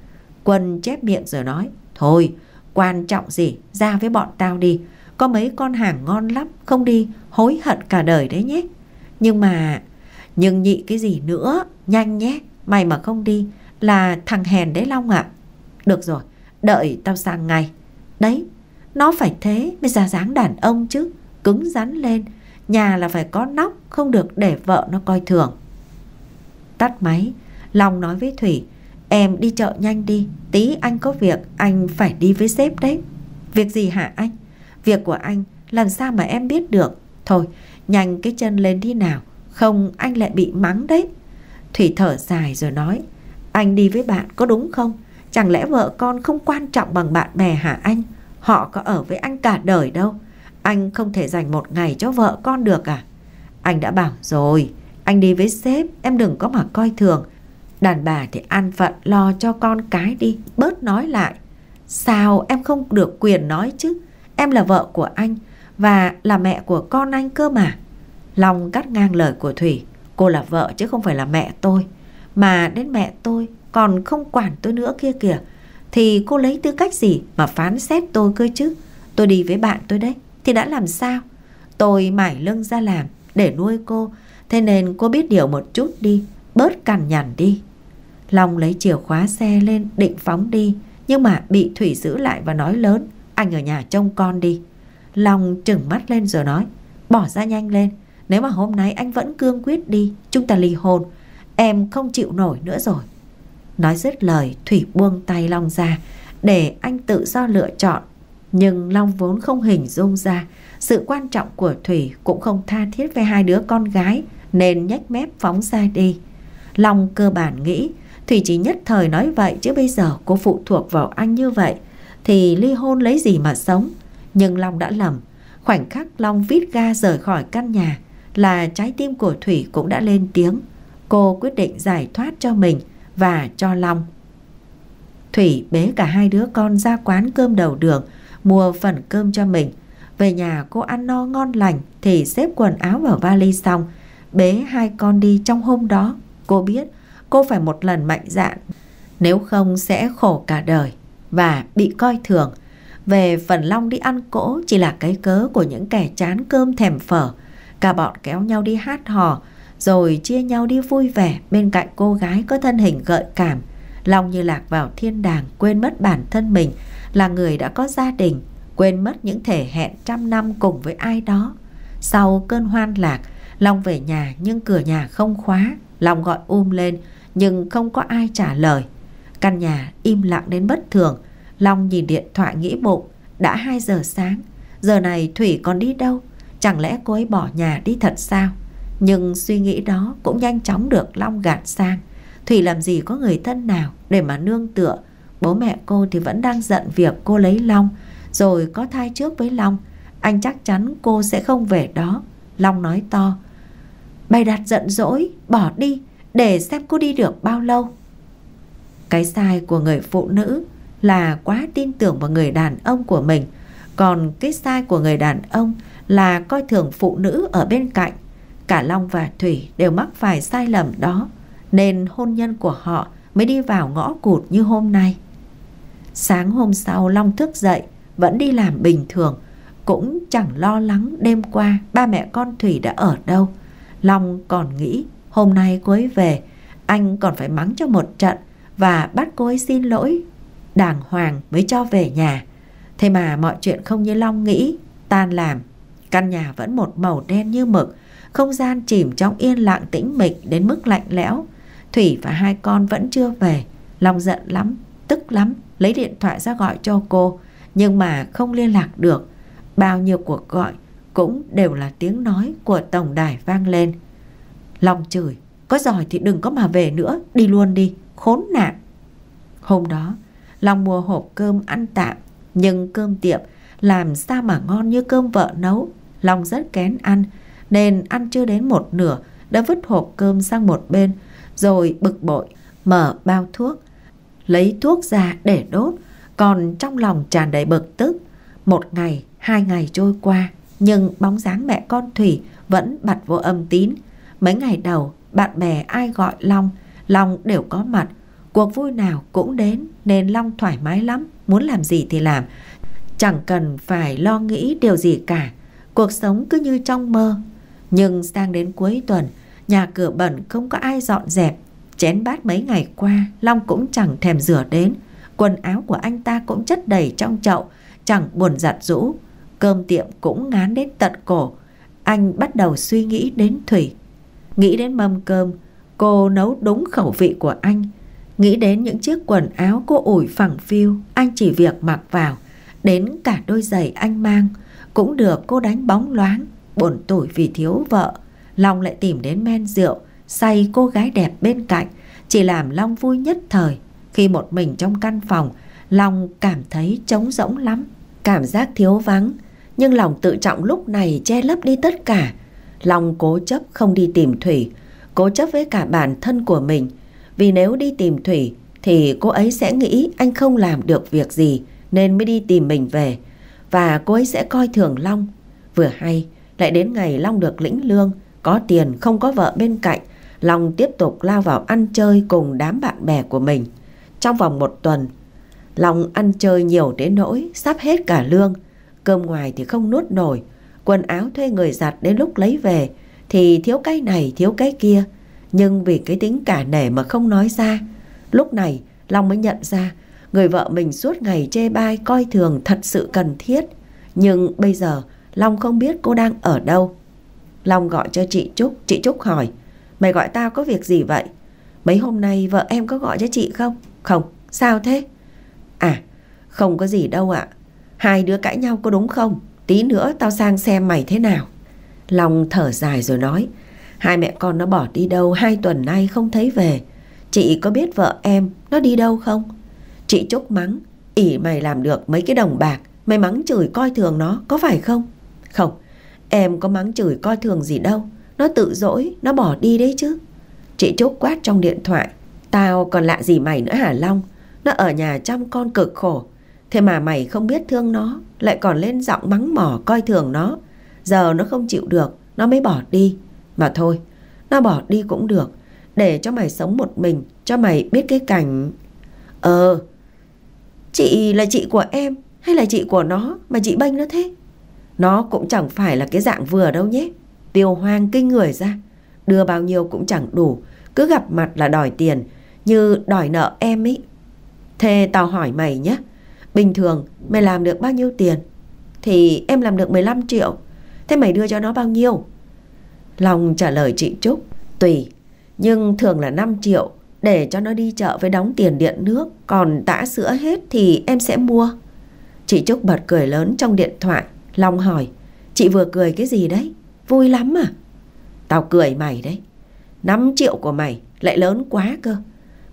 Quân chép miệng rồi nói, Thôi, quan trọng gì, Ra với bọn tao đi. Có mấy con hàng ngon lắm, Không đi, hối hận cả đời đấy nhé. Nhưng mà, Nhưng nhị cái gì nữa, Nhanh nhé. Mày mà không đi Là thằng hèn đấy Long ạ được rồi, đợi tao sang ngay. Đấy, nó phải thế mới ra dáng đàn ông chứ. Cứng rắn lên, nhà là phải có nóc, không được để vợ nó coi thường. Tắt máy, Long nói với Thủy, em đi chợ nhanh đi, tí anh có việc, anh phải đi với sếp đấy. Việc gì hả anh? Việc của anh, làm sao mà em biết được? Thôi, nhanh cái chân lên đi nào, không anh lại bị mắng đấy. Thủy thở dài rồi nói, anh đi với bạn có đúng không? Chẳng lẽ vợ con không quan trọng bằng bạn bè hả anh? Họ có ở với anh cả đời đâu. Anh không thể dành một ngày cho vợ con được à? Anh đã bảo rồi, anh đi với sếp, em đừng có mà coi thường. Đàn bà thì an phận lo cho con cái đi, bớt nói lại. Sao em không được quyền nói chứ? Em là vợ của anh và là mẹ của con anh cơ mà. Long cắt ngang lời của Thủy. Cô là vợ chứ không phải là mẹ tôi. Mà đến mẹ tôi, còn không quản tôi nữa kia kìa. Thì cô lấy tư cách gì mà phán xét tôi cơ chứ? Tôi đi với bạn tôi đấy, Thì đã làm sao? Tôi mải lưng ra làm để nuôi cô. Thế nên cô biết điều một chút đi, Bớt cằn nhằn đi. Long lấy chìa khóa xe lên, định phóng đi. Nhưng mà bị Thủy giữ lại và nói lớn, Anh ở nhà trông con đi. Long trừng mắt lên rồi nói, Bỏ ra nhanh lên nếu mà hôm nay anh vẫn cương quyết đi, Chúng ta ly hôn, Em không chịu nổi nữa rồi. Nói dứt lời, Thủy buông tay Long ra, Để anh tự do lựa chọn. Nhưng Long vốn không hình dung ra, Sự quan trọng của Thủy Cũng không tha thiết với hai đứa con gái, Nên nhếch mép phóng ra đi. Long cơ bản nghĩ, Thủy chỉ nhất thời nói vậy Chứ bây giờ cô phụ thuộc vào anh như vậy, Thì ly hôn lấy gì mà sống. Nhưng Long đã lầm, Khoảnh khắc Long vít ga rời khỏi căn nhà là trái tim của Thủy cũng đã lên tiếng. Cô quyết định giải thoát cho mình Và cho Long. Thủy bế cả hai đứa con ra quán cơm đầu đường, Mua phần cơm cho mình. Về nhà cô ăn no ngon lành Thì xếp quần áo vào vali xong, Bế hai con đi trong hôm đó. Cô biết cô phải một lần mạnh dạn, Nếu không sẽ khổ cả đời Và bị coi thường. Về phần Long đi ăn cỗ chỉ là cái cớ của những kẻ chán cơm thèm phở. Cả bọn kéo nhau đi hát hò, rồi chia nhau đi vui vẻ bên cạnh cô gái có thân hình gợi cảm. Long như lạc vào thiên đàng, quên mất bản thân mình là người đã có gia đình, quên mất những thể hẹn trăm năm cùng với ai đó. Sau cơn hoan lạc, Long về nhà nhưng cửa nhà không khóa. Long gọi um lên nhưng không có ai trả lời. Căn nhà im lặng đến bất thường, Long nhìn điện thoại nghĩ bụng Đã 2 giờ sáng Giờ này Thủy còn đi đâu Chẳng lẽ cô ấy bỏ nhà đi thật sao? Nhưng suy nghĩ đó cũng nhanh chóng được Long gạt sang. Thủy làm gì có người thân nào Để mà nương tựa? Bố mẹ cô thì vẫn đang giận việc cô lấy Long, Rồi có thai trước với Long. Anh chắc chắn cô sẽ không về đó. Long nói to, Bày đặt giận dỗi, Bỏ đi, Để xem cô đi được bao lâu. Cái sai của người phụ nữ là quá tin tưởng vào người đàn ông của mình. Còn cái sai của người đàn ông là coi thường phụ nữ ở bên cạnh. Cả Long và Thủy đều mắc phải sai lầm đó, nên hôn nhân của họ mới đi vào ngõ cụt như hôm nay. Sáng hôm sau Long thức dậy, vẫn đi làm bình thường, cũng chẳng lo lắng đêm qua ba mẹ con Thủy đã ở đâu. Long còn nghĩ hôm nay cô ấy về, anh còn phải mắng cho một trận và bắt cô ấy xin lỗi đàng hoàng mới cho về nhà. Thế mà mọi chuyện không như Long nghĩ, tan làm. Căn nhà vẫn một màu đen như mực, không gian chìm trong yên lặng tĩnh mịch đến mức lạnh lẽo. Thủy và hai con vẫn chưa về, Long giận lắm, tức lắm, lấy điện thoại ra gọi cho cô, nhưng mà không liên lạc được. Bao nhiêu cuộc gọi cũng đều là tiếng nói của tổng đài vang lên. Long chửi, có giỏi thì đừng có mà về nữa, đi luôn đi, khốn nạn. Hôm đó, Long mua hộp cơm ăn tạm Nhưng cơm tiệm làm sao mà ngon như cơm vợ nấu Long rất kén ăn Nên ăn chưa đến một nửa Đã vứt hộp cơm sang một bên Rồi bực bội Mở bao thuốc Lấy thuốc ra để đốt Còn trong lòng tràn đầy bực tức. Một ngày, hai ngày trôi qua Nhưng bóng dáng mẹ con Thủy Vẫn bật vô âm tín. Mấy ngày đầu bạn bè ai gọi Long Long đều có mặt. Cuộc vui nào cũng đến nên Long thoải mái lắm, muốn làm gì thì làm. Chẳng cần phải lo nghĩ điều gì cả, cuộc sống cứ như trong mơ. Nhưng sang đến cuối tuần, nhà cửa bẩn không có ai dọn dẹp. Chén bát mấy ngày qua, Long cũng chẳng thèm rửa đến. Quần áo của anh ta cũng chất đầy trong chậu, chẳng buồn giặt rũ. Cơm tiệm cũng ngán đến tận cổ. Anh bắt đầu suy nghĩ đến Thủy. Nghĩ đến mâm cơm, cô nấu đúng khẩu vị của anh. Nghĩ đến những chiếc quần áo cô ủi phẳng phiu Anh chỉ việc mặc vào Đến cả đôi giày anh mang cũng được, cô đánh bóng loáng, Buồn tủi vì thiếu vợ. Long lại tìm đến men rượu, Say cô gái đẹp bên cạnh, Chỉ làm Long vui nhất thời. Khi một mình trong căn phòng, Long cảm thấy trống rỗng lắm, Cảm giác thiếu vắng. Nhưng lòng tự trọng lúc này che lấp đi tất cả. Long cố chấp không đi tìm Thủy, Cố chấp với cả bản thân của mình. Vì nếu đi tìm Thủy, thì cô ấy sẽ nghĩ anh không làm được việc gì, nên mới đi tìm mình về. Và cô ấy sẽ coi thường Long. Vừa hay, lại đến ngày Long được lĩnh lương, có tiền không có vợ bên cạnh, Long tiếp tục lao vào ăn chơi cùng đám bạn bè của mình. Trong vòng một tuần, Long ăn chơi nhiều đến nỗi sắp hết cả lương. Cơm ngoài thì không nuốt nổi. Quần áo thuê người giặt đến lúc lấy về thì thiếu cái này thiếu cái kia. Nhưng vì cái tính cả nể mà không nói ra. Lúc này Long mới nhận ra người vợ mình suốt ngày chê bai coi thường thật sự cần thiết. Nhưng bây giờ Long không biết cô đang ở đâu. Long gọi cho chị Trúc, chị Trúc hỏi Mày gọi tao có việc gì vậy? Mấy hôm nay vợ em có gọi cho chị không? Không, sao thế? À, không có gì đâu ạ. Hai đứa cãi nhau có đúng không? Tí nữa tao sang xem mày thế nào. Long thở dài rồi nói Hai mẹ con nó bỏ đi đâu hai tuần nay không thấy về. Chị có biết vợ em nó đi đâu không? Chị chốc mắng ỉ mày làm được mấy cái đồng bạc Mày mắng chửi coi thường nó có phải không? Không, em có mắng chửi coi thường gì đâu Nó tự dỗi, nó bỏ đi đấy chứ. Chị chốc quát trong điện thoại Tao còn lạ gì mày nữa hả Long? Nó ở nhà chăm con cực khổ. Thế mà mày không biết thương nó Lại còn lên giọng mắng mỏ coi thường nó. Giờ nó không chịu được Nó mới bỏ đi. Mà thôi, nó bỏ đi cũng được Để cho mày sống một mình Cho mày biết cái cảnh. Ờ Chị là chị của em Hay là chị của nó Mà chị bênh nó thế? Nó cũng chẳng phải là cái dạng vừa đâu nhé. Tiêu hoang kinh người ra. Đưa bao nhiêu cũng chẳng đủ. Cứ gặp mặt là đòi tiền, Như đòi nợ em ý Thế tao hỏi mày nhé. Bình thường mày làm được bao nhiêu tiền? Thì em làm được 15 triệu. Thế mày đưa cho nó bao nhiêu? Long trả lời chị Trúc. Tùy, Nhưng thường là 5 triệu. Để cho nó đi chợ với đóng tiền điện nước, Còn tã sữa hết thì em sẽ mua. Chị Trúc bật cười lớn trong điện thoại, Long hỏi, Chị vừa cười cái gì đấy? Vui lắm à? Tao cười mày đấy. 5 triệu của mày lại lớn quá cơ.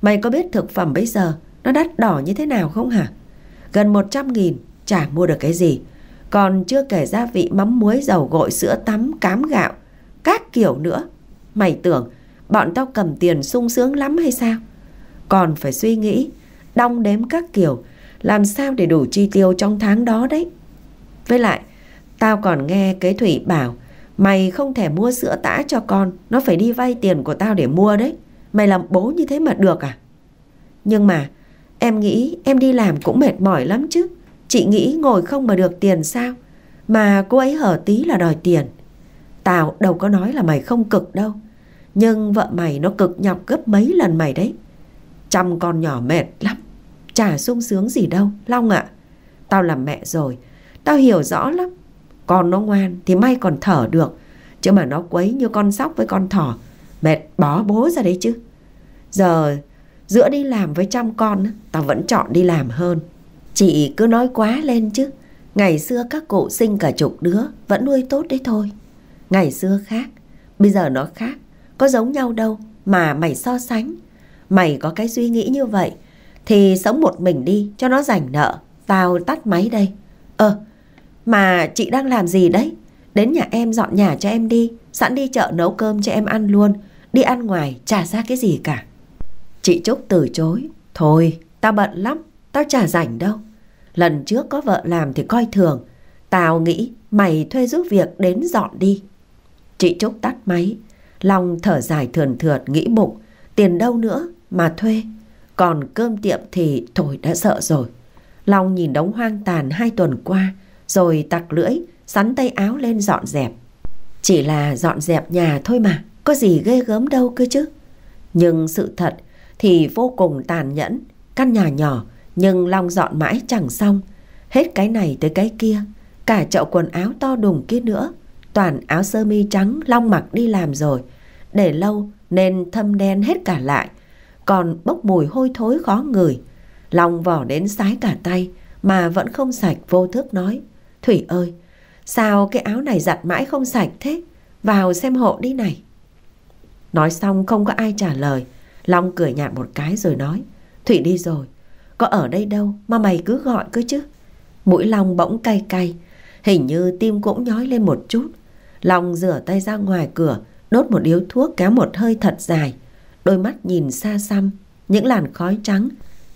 Mày có biết thực phẩm bây giờ Nó đắt đỏ như thế nào không hả? Gần 100 nghìn, chả mua được cái gì. Còn chưa kể gia vị mắm muối dầu gội sữa tắm, cám gạo, Các kiểu nữa. Mày tưởng bọn tao cầm tiền sung sướng lắm hay sao? Còn phải suy nghĩ, Đong đếm các kiểu, Làm sao để đủ chi tiêu trong tháng đó đấy? Với lại, Tao còn nghe cái Thủy bảo, Mày không thể mua sữa tã cho con, Nó phải đi vay tiền của tao để mua đấy. Mày làm bố như thế mà được à? Nhưng mà, Em nghĩ em đi làm cũng mệt mỏi lắm chứ. Chị nghĩ ngồi không mà được tiền sao? Mà cô ấy hở tí là đòi tiền. Tao đâu có nói là mày không cực đâu. Nhưng vợ mày nó cực nhọc gấp mấy lần mày đấy. Chăm con nhỏ mệt lắm. Chả sung sướng gì đâu, Long ạ. Tao làm mẹ rồi, Tao hiểu rõ lắm. Con nó ngoan thì may còn thở được, Chứ mà nó quấy như con sóc với con thỏ. Mệt bó bố ra đấy chứ. Giờ giữa đi làm với chăm con Tao vẫn chọn đi làm hơn. Chị cứ nói quá lên chứ. Ngày xưa các cụ sinh cả chục đứa, Vẫn nuôi tốt đấy thôi. Ngày xưa khác, Bây giờ nó khác. Có giống nhau đâu Mà mày so sánh. Mày có cái suy nghĩ như vậy Thì sống một mình đi cho nó rảnh nợ. Tao tắt máy đây. Ờ mà chị đang làm gì đấy? Đến nhà em dọn nhà cho em đi. Sẵn đi chợ nấu cơm cho em ăn luôn. Đi ăn ngoài chả ra cái gì cả? Chị Trúc từ chối. Thôi, tao bận lắm. Tao chả rảnh đâu. Lần trước có vợ làm thì coi thường. Tao nghĩ mày thuê giúp việc đến dọn đi. Chị Trúc tắt máy. Long thở dài thườn thượt nghĩ bụng, Tiền đâu nữa mà thuê, Còn cơm tiệm thì thôi đã sợ rồi Long nhìn đống hoang tàn hai tuần qua, Rồi tặc lưỡi, Sắn tay áo lên dọn dẹp Chỉ là dọn dẹp nhà thôi mà, Có gì ghê gớm đâu cơ chứ Nhưng sự thật thì vô cùng tàn nhẫn. Căn nhà nhỏ, nhưng Long dọn mãi chẳng xong. Hết cái này tới cái kia. Cả chậu quần áo to đùng kia nữa. Toàn áo sơ mi trắng Long mặc đi làm rồi. Để lâu nên thâm đen hết cả lại. Còn bốc mùi hôi thối khó ngửi. Long vỏ đến sái cả tay mà vẫn không sạch vô thức nói. Thủy ơi, sao cái áo này giặt mãi không sạch thế? Vào xem hộ đi này. Nói xong không có ai trả lời. Long cười nhạt một cái rồi nói Thủy đi rồi Có ở đây đâu mà mày cứ gọi cơ chứ Mũi Long bỗng cay cay Hình như tim cũng nhói lên một chút Long rửa tay ra ngoài cửa Đốt một điếu thuốc kéo một hơi thật dài Đôi mắt nhìn xa xăm Những làn khói trắng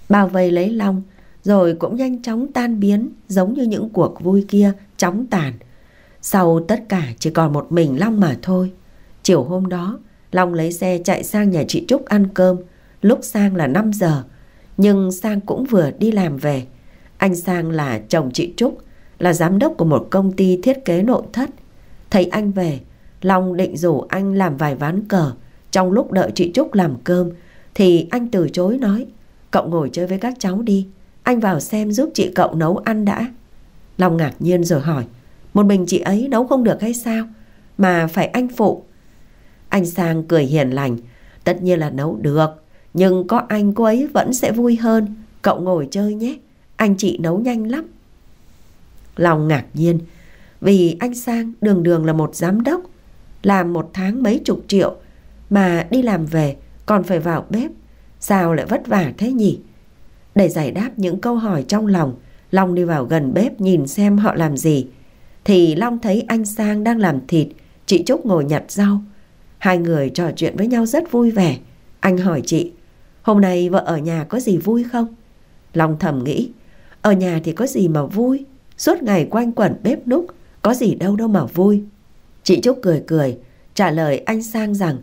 Bao vây lấy Long Rồi cũng nhanh chóng tan biến Giống như những cuộc vui kia chóng tàn Sau tất cả chỉ còn một mình Long mà thôi Chiều hôm đó Long lấy xe chạy sang nhà chị Trúc ăn cơm. Lúc sang là 5 giờ. Nhưng Sang cũng vừa đi làm về. Anh Sang là chồng chị Trúc, là giám đốc của một công ty thiết kế nội thất. Thấy anh về, Long định rủ anh làm vài ván cờ. Trong lúc đợi chị Trúc làm cơm, thì anh từ chối nói, cậu ngồi chơi với các cháu đi, anh vào xem giúp chị cậu nấu ăn đã. Long ngạc nhiên rồi hỏi, một mình chị ấy nấu không được hay sao? Mà phải anh phụ. Anh Sang cười hiền lành, tất nhiên là nấu được, nhưng có anh cô ấy vẫn sẽ vui hơn. Cậu ngồi chơi nhé, anh chị nấu nhanh lắm lòng ngạc nhiên, vì anh Sang đường đường là một giám đốc, làm một tháng mấy chục triệu, mà đi làm về còn phải vào bếp. Sao lại vất vả thế nhỉ? Để giải đáp những câu hỏi trong lòng, Long đi vào gần bếp nhìn xem họ làm gì. Thì Long thấy anh Sang đang làm thịt, chị Trúc ngồi nhặt rau. Hai người trò chuyện với nhau rất vui vẻ. Anh hỏi chị, hôm nay vợ ở nhà có gì vui không? Long thầm nghĩ, ở nhà thì có gì mà vui, suốt ngày quanh quẩn bếp núc, có gì đâu đâu mà vui. Chị Trúc cười cười, trả lời anh Sang rằng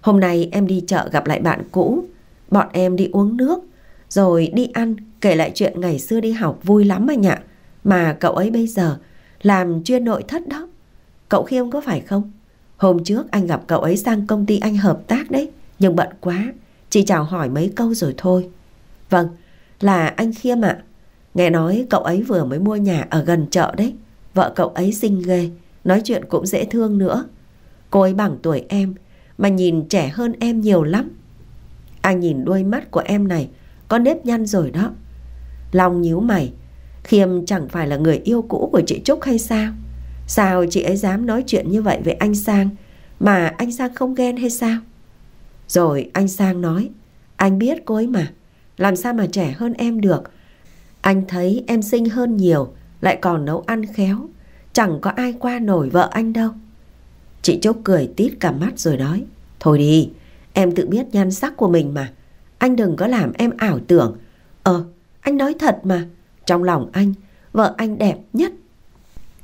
hôm nay em đi chợ gặp lại bạn cũ, bọn em đi uống nước, rồi đi ăn, kể lại chuyện ngày xưa đi học vui lắm anh ạ. Mà cậu ấy bây giờ làm chuyên nội thất đó. Cậu Khiêm có phải không? Hôm trước anh gặp cậu ấy sang công ty anh hợp tác đấy, nhưng bận quá, chỉ chào hỏi mấy câu rồi thôi. Vâng, là anh Khiêm ạ. Nghe nói cậu ấy vừa mới mua nhà ở gần chợ đấy. Vợ cậu ấy xinh ghê, nói chuyện cũng dễ thương nữa. Cô ấy bằng tuổi em, mà nhìn trẻ hơn em nhiều lắm. Anh nhìn đôi mắt của em này, có nếp nhăn rồi đó. Long nhíu mày, Khiêm chẳng phải là người yêu cũ của chị Trúc hay sao? Sao chị ấy dám nói chuyện như vậy với anh Sang mà anh Sang không ghen hay sao? Rồi anh Sang nói, anh biết cô ấy mà, làm sao mà trẻ hơn em được. Anh thấy em xinh hơn nhiều, lại còn nấu ăn khéo, chẳng có ai qua nổi vợ anh đâu. Chị Trúc cười tít cả mắt rồi nói, thôi đi, em tự biết nhan sắc của mình mà, anh đừng có làm em ảo tưởng. Ờ, anh nói thật mà, trong lòng anh, vợ anh đẹp nhất.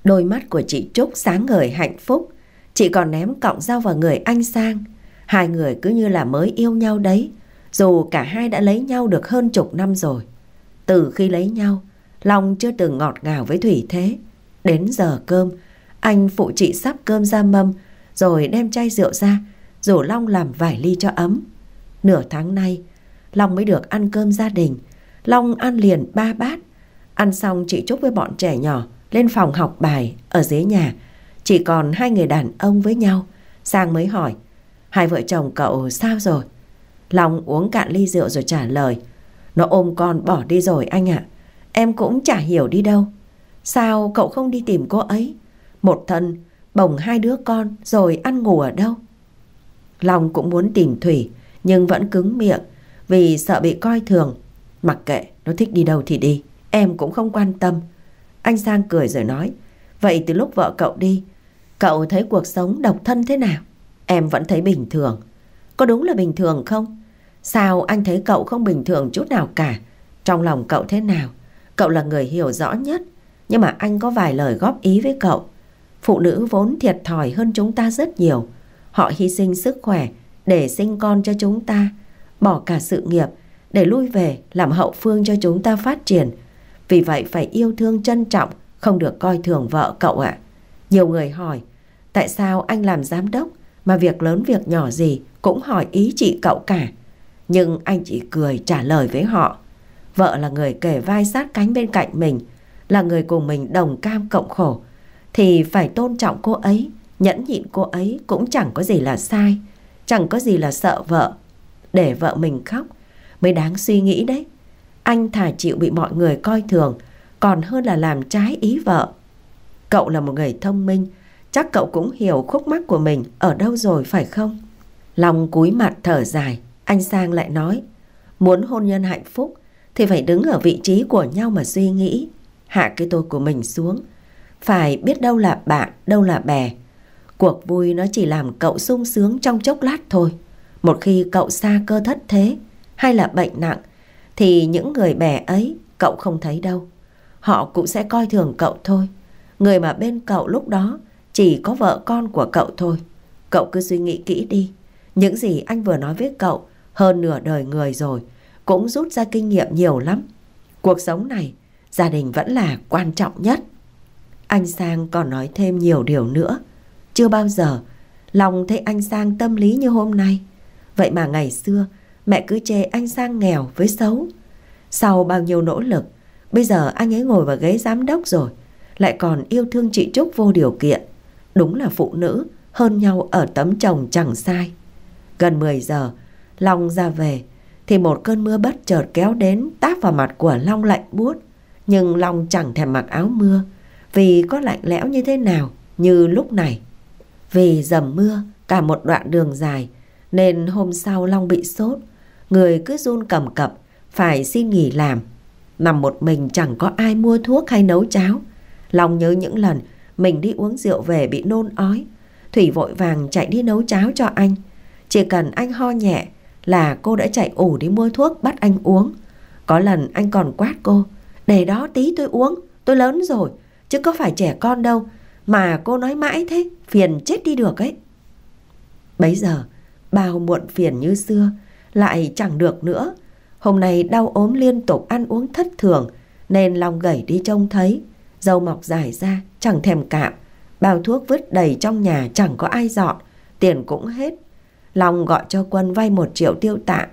Đôi mắt của chị Trúc sáng ngời hạnh phúc, chị còn ném cọng dao vào người anh sang. Hai người cứ như là mới yêu nhau đấy, dù cả hai đã lấy nhau được hơn chục năm rồi. Từ khi lấy nhau, Long chưa từng ngọt ngào với Thủy thế. Đến giờ cơm, anh phụ chị sắp cơm ra mâm, rồi đem chai rượu ra, rủ Long làm vài ly cho ấm. Nửa tháng nay, Long mới được ăn cơm gia đình. Long ăn liền ba bát. Ăn xong chị Trúc với bọn trẻ nhỏ lên phòng học bài ở dưới nhà. Chỉ còn hai người đàn ông với nhau. Sang mới hỏi, hai vợ chồng cậu sao rồi? Long uống cạn ly rượu rồi trả lời. Nó ôm con bỏ đi rồi anh ạ. Em cũng chả hiểu đi đâu. Sao cậu không đi tìm cô ấy? Một thân, bồng hai đứa con rồi ăn ngủ ở đâu? Long cũng muốn tìm Thủy nhưng vẫn cứng miệng vì sợ bị coi thường. Mặc kệ, nó thích đi đâu thì đi, em cũng không quan tâm. Anh Sang cười rồi nói, vậy từ lúc vợ cậu đi, cậu thấy cuộc sống độc thân thế nào? Em vẫn thấy bình thường. Có đúng là bình thường không? Sao anh thấy cậu không bình thường chút nào cả? Trong lòng cậu thế nào? Cậu là người hiểu rõ nhất. Nhưng mà anh có vài lời góp ý với cậu. Phụ nữ vốn thiệt thòi hơn chúng ta rất nhiều. Họ hy sinh sức khỏe để sinh con cho chúng ta bỏ cả sự nghiệp để lui về làm hậu phương cho chúng ta phát triển. Vì vậy phải yêu thương trân trọng, không được coi thường vợ cậu ạ. Nhiều người hỏi, tại sao anh làm giám đốc mà việc lớn việc nhỏ gì cũng hỏi ý chị cậu cả. Nhưng anh chỉ cười trả lời với họ. Vợ là người kể vai sát cánh bên cạnh mình, là người cùng mình đồng cam cộng khổ. Thì phải tôn trọng cô ấy, nhẫn nhịn cô ấy cũng chẳng có gì là sai, chẳng có gì là sợ vợ để vợ mình khóc mới đáng suy nghĩ đấy. Anh thà chịu bị mọi người coi thường còn hơn là làm trái ý vợ. Cậu là một người thông minh, chắc cậu cũng hiểu khúc mắc của mình ở đâu rồi phải không? Lòng cúi mặt thở dài, anh Sang lại nói, muốn hôn nhân hạnh phúc thì phải đứng ở vị trí của nhau mà suy nghĩ, hạ cái tôi của mình xuống. Phải biết đâu là bạn, đâu là bè. Cuộc vui nó chỉ làm cậu sung sướng trong chốc lát thôi. Một khi cậu xa cơ thất thế hay là bệnh nặng thì những người bè ấy cậu không thấy đâu. Họ cũng sẽ coi thường cậu thôi. Người mà bên cậu lúc đó chỉ có vợ con của cậu thôi. Cậu cứ suy nghĩ kỹ đi. Những gì anh vừa nói với cậu hơn nửa đời người rồi cũng rút ra kinh nghiệm nhiều lắm. Cuộc sống này, gia đình vẫn là quan trọng nhất. Anh Sang còn nói thêm nhiều điều nữa. Chưa bao giờ lòng thấy anh Sang tâm lý như hôm nay. Vậy mà ngày xưa mẹ cứ chê anh Sang nghèo với xấu. Sau bao nhiêu nỗ lực, bây giờ anh ấy ngồi vào ghế giám đốc rồi, lại còn yêu thương chị Trúc vô điều kiện. Đúng là phụ nữ hơn nhau ở tấm chồng chẳng sai. Gần 10 giờ, Long ra về, thì một cơn mưa bất chợt kéo đến táp vào mặt của Long lạnh buốt. Nhưng Long chẳng thèm mặc áo mưa, vì có lạnh lẽo như thế nào như lúc này. Vì dầm mưa, cả một đoạn đường dài, nên hôm sau Long bị sốt. Người cứ run cầm cập, phải xin nghỉ làm. Nằm một mình chẳng có ai mua thuốc hay nấu cháo. Long nhớ những lần mình đi uống rượu về bị nôn ói. Thủy vội vàng chạy đi nấu cháo cho anh. Chỉ cần anh ho nhẹ là cô đã chạy ủ đi mua thuốc bắt anh uống. Có lần anh còn quát cô, để đó tí tôi uống, tôi lớn rồi, chứ có phải trẻ con đâu. Mà cô nói mãi thế, phiền chết đi được ấy. Bấy giờ, bao muộn phiền như xưa, lại chẳng được nữa. Hôm nay đau ốm liên tục ăn uống thất thường, nên lòng gầy đi trông thấy. Dâu mọc dài ra, chẳng thèm cạm. Bao thuốc vứt đầy trong nhà chẳng có ai dọn, tiền cũng hết. Long gọi cho Quân vay một triệu tiêu tạ,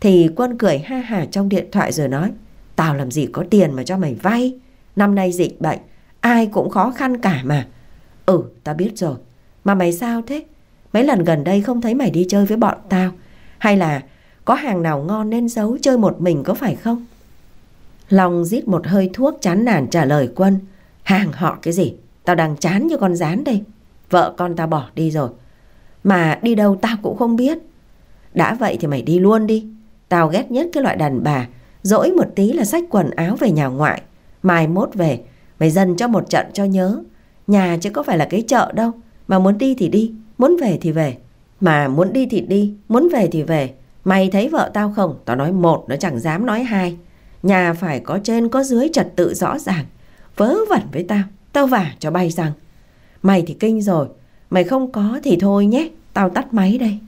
Thì Quân cười ha hà trong điện thoại rồi nói Tao làm gì có tiền mà cho mày vay? Năm nay dịch bệnh Ai cũng khó khăn cả mà. Ừ tao biết rồi. Mà mày sao thế? Mấy lần gần đây không thấy mày đi chơi với bọn tao? Hay là có hàng nào ngon nên giấu chơi một mình có phải không? Long rít một hơi thuốc chán nản trả lời Quân Hàng họ cái gì? Tao đang chán như con rán đây. Vợ con tao bỏ đi rồi mà đi đâu tao cũng không biết. Đã vậy thì mày đi luôn đi. Tao ghét nhất cái loại đàn bà, Dỗi một tí là xách quần áo về nhà ngoại. Mai mốt về, Mày dần cho một trận cho nhớ. Nhà chứ có phải là cái chợ đâu. Mà muốn đi thì đi, Muốn về thì về. Mà muốn đi thì đi, Muốn về thì về. Mày thấy vợ tao không? Tao nói một, nó chẳng dám nói hai. Nhà phải có trên, có dưới trật tự rõ ràng. Vớ vẩn với tao. Tao vả cho bay rằng. Mày thì kinh rồi Mày không có thì thôi nhé, tao tắt máy đây.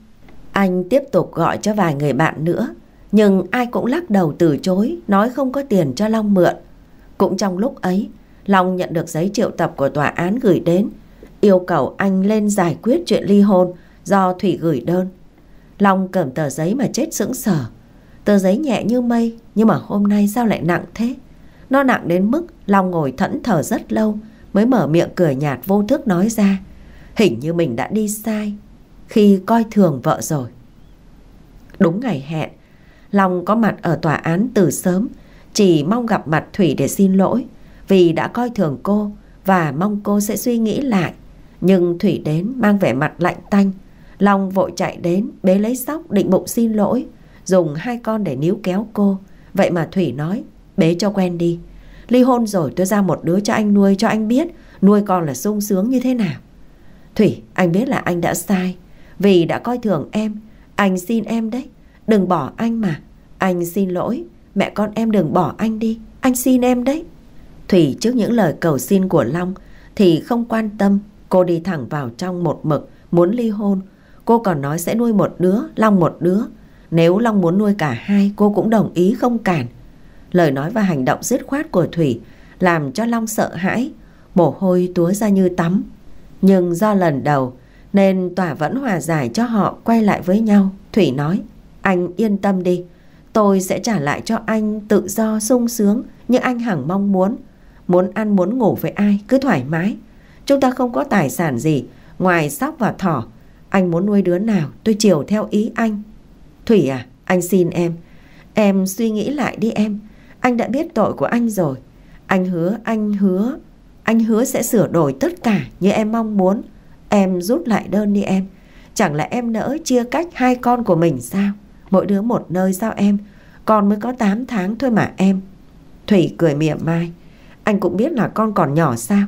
Anh tiếp tục gọi cho vài người bạn nữa, nhưng ai cũng lắc đầu từ chối, nói không có tiền cho Long mượn. Cũng trong lúc ấy, Long nhận được giấy triệu tập của tòa án gửi đến, yêu cầu anh lên giải quyết chuyện ly hôn do Thủy gửi đơn. Long cầm tờ giấy mà chết sững sờ. Tờ giấy nhẹ như mây, nhưng mà hôm nay sao lại nặng thế? Nó nặng đến mức Long ngồi thẫn thờ rất lâu mới mở miệng cười nhạt vô thức nói ra. Hình như mình đã đi sai khi coi thường vợ rồi. Đúng ngày hẹn, Long có mặt ở tòa án từ sớm, chỉ mong gặp mặt Thủy để xin lỗi vì đã coi thường cô và mong cô sẽ suy nghĩ lại. Nhưng Thủy đến mang vẻ mặt lạnh tanh, Long vội chạy đến bế lấy sóc định bụng xin lỗi, dùng hai con để níu kéo cô. Vậy mà Thủy nói, bế cho quen đi. Ly hôn rồi tôi ra một đứa cho anh nuôi cho anh biết nuôi con là sung sướng như thế nào. Thủy, anh biết là anh đã sai. Vì đã coi thường em Anh xin em đấy. Đừng bỏ anh mà. Anh xin lỗi. Mẹ con em đừng bỏ anh đi. Anh xin em đấy. Thủy trước những lời cầu xin của Long Thì không quan tâm. Cô đi thẳng vào trong một mực Muốn ly hôn. Cô còn nói sẽ nuôi một đứa Long một đứa. Nếu Long muốn nuôi cả hai Cô cũng đồng ý không cản. Lời nói và hành động dứt khoát của Thủy Làm cho Long sợ hãi. Mồ hôi túa ra như tắm nhưng do lần đầu nên tòa vẫn hòa giải cho họ quay lại với nhau. Thủy nói, anh yên tâm đi, tôi sẽ trả lại cho anh tự do sung sướng như anh hằng mong muốn. Muốn ăn muốn ngủ với ai cứ thoải mái. Chúng ta không có tài sản gì ngoài sóc và thỏ. Anh muốn nuôi đứa nào tôi chiều theo ý anh. Thủy à, anh xin em. Em suy nghĩ lại đi em. Anh đã biết tội của anh rồi. Anh hứa, anh hứa anh hứa sẽ sửa đổi tất cả như em mong muốn. Em rút lại đơn đi em. Chẳng lẽ em nỡ chia cách hai con của mình sao? Mỗi đứa một nơi sao em? Con mới có 8 tháng thôi mà em. Thủy cười mỉa mai. Anh cũng biết là con còn nhỏ sao?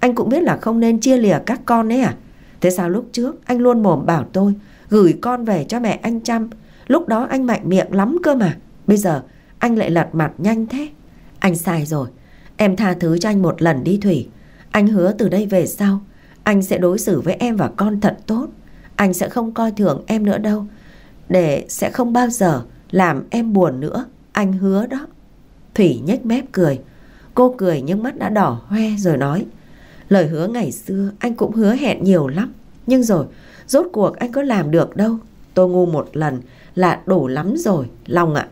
Anh cũng biết là không nên chia lìa các con ấy à? Thế sao lúc trước anh luôn mồm bảo tôi gửi con về cho mẹ anh chăm. Lúc đó anh mạnh miệng lắm cơ mà. Bây giờ anh lại lật mặt nhanh thế. Anh sai rồi. Em tha thứ cho anh một lần đi Thủy Anh hứa từ đây về sau Anh sẽ đối xử với em và con thật tốt Anh sẽ không coi thường em nữa đâu Để sẽ không bao giờ làm em buồn nữa anh hứa đó. Thủy nhếch mép cười. Cô cười nhưng mắt đã đỏ hoe rồi nói. Lời hứa ngày xưa anh cũng hứa hẹn nhiều lắm. Nhưng rồi, rốt cuộc anh có làm được đâu. Tôi ngu một lần là đủ lắm rồi, Long ạ.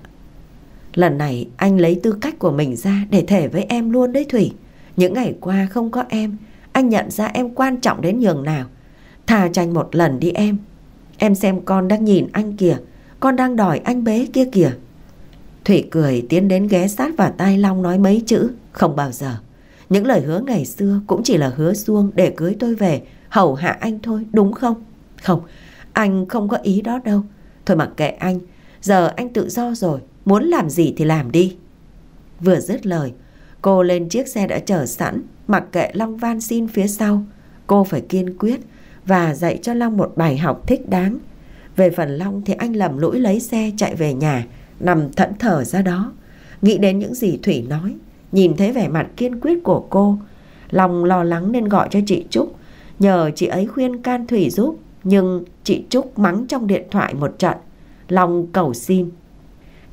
Lần này anh lấy tư cách của mình ra để thể với em luôn đấy Thủy. Những ngày qua không có em, anh nhận ra em quan trọng đến nhường nào. Thà tranh một lần đi em. Em xem con đang nhìn anh kìa, con đang đòi anh bế kia kìa. Thủy cười tiến đến ghé sát vào tai Long nói mấy chữ, không bao giờ. Những lời hứa ngày xưa cũng chỉ là hứa xuông để cưới tôi về, hầu hạ anh thôi, đúng không? Không, anh không có ý đó đâu. Thôi mặc kệ anh, giờ anh tự do rồi, muốn làm gì thì làm đi. Vừa dứt lời, cô lên chiếc xe đã chờ sẵn, mặc kệ Long van xin phía sau. Cô phải kiên quyết và dạy cho Long một bài học thích đáng. Về phần Long thì anh lầm lũi lấy xe chạy về nhà, nằm thẫn thờ ra đó. Nghĩ đến những gì Thủy nói, nhìn thấy vẻ mặt kiên quyết của cô. Long lo lắng nên gọi cho chị Trúc, nhờ chị ấy khuyên can Thủy giúp. Nhưng chị Trúc mắng trong điện thoại một trận. Long cầu xin.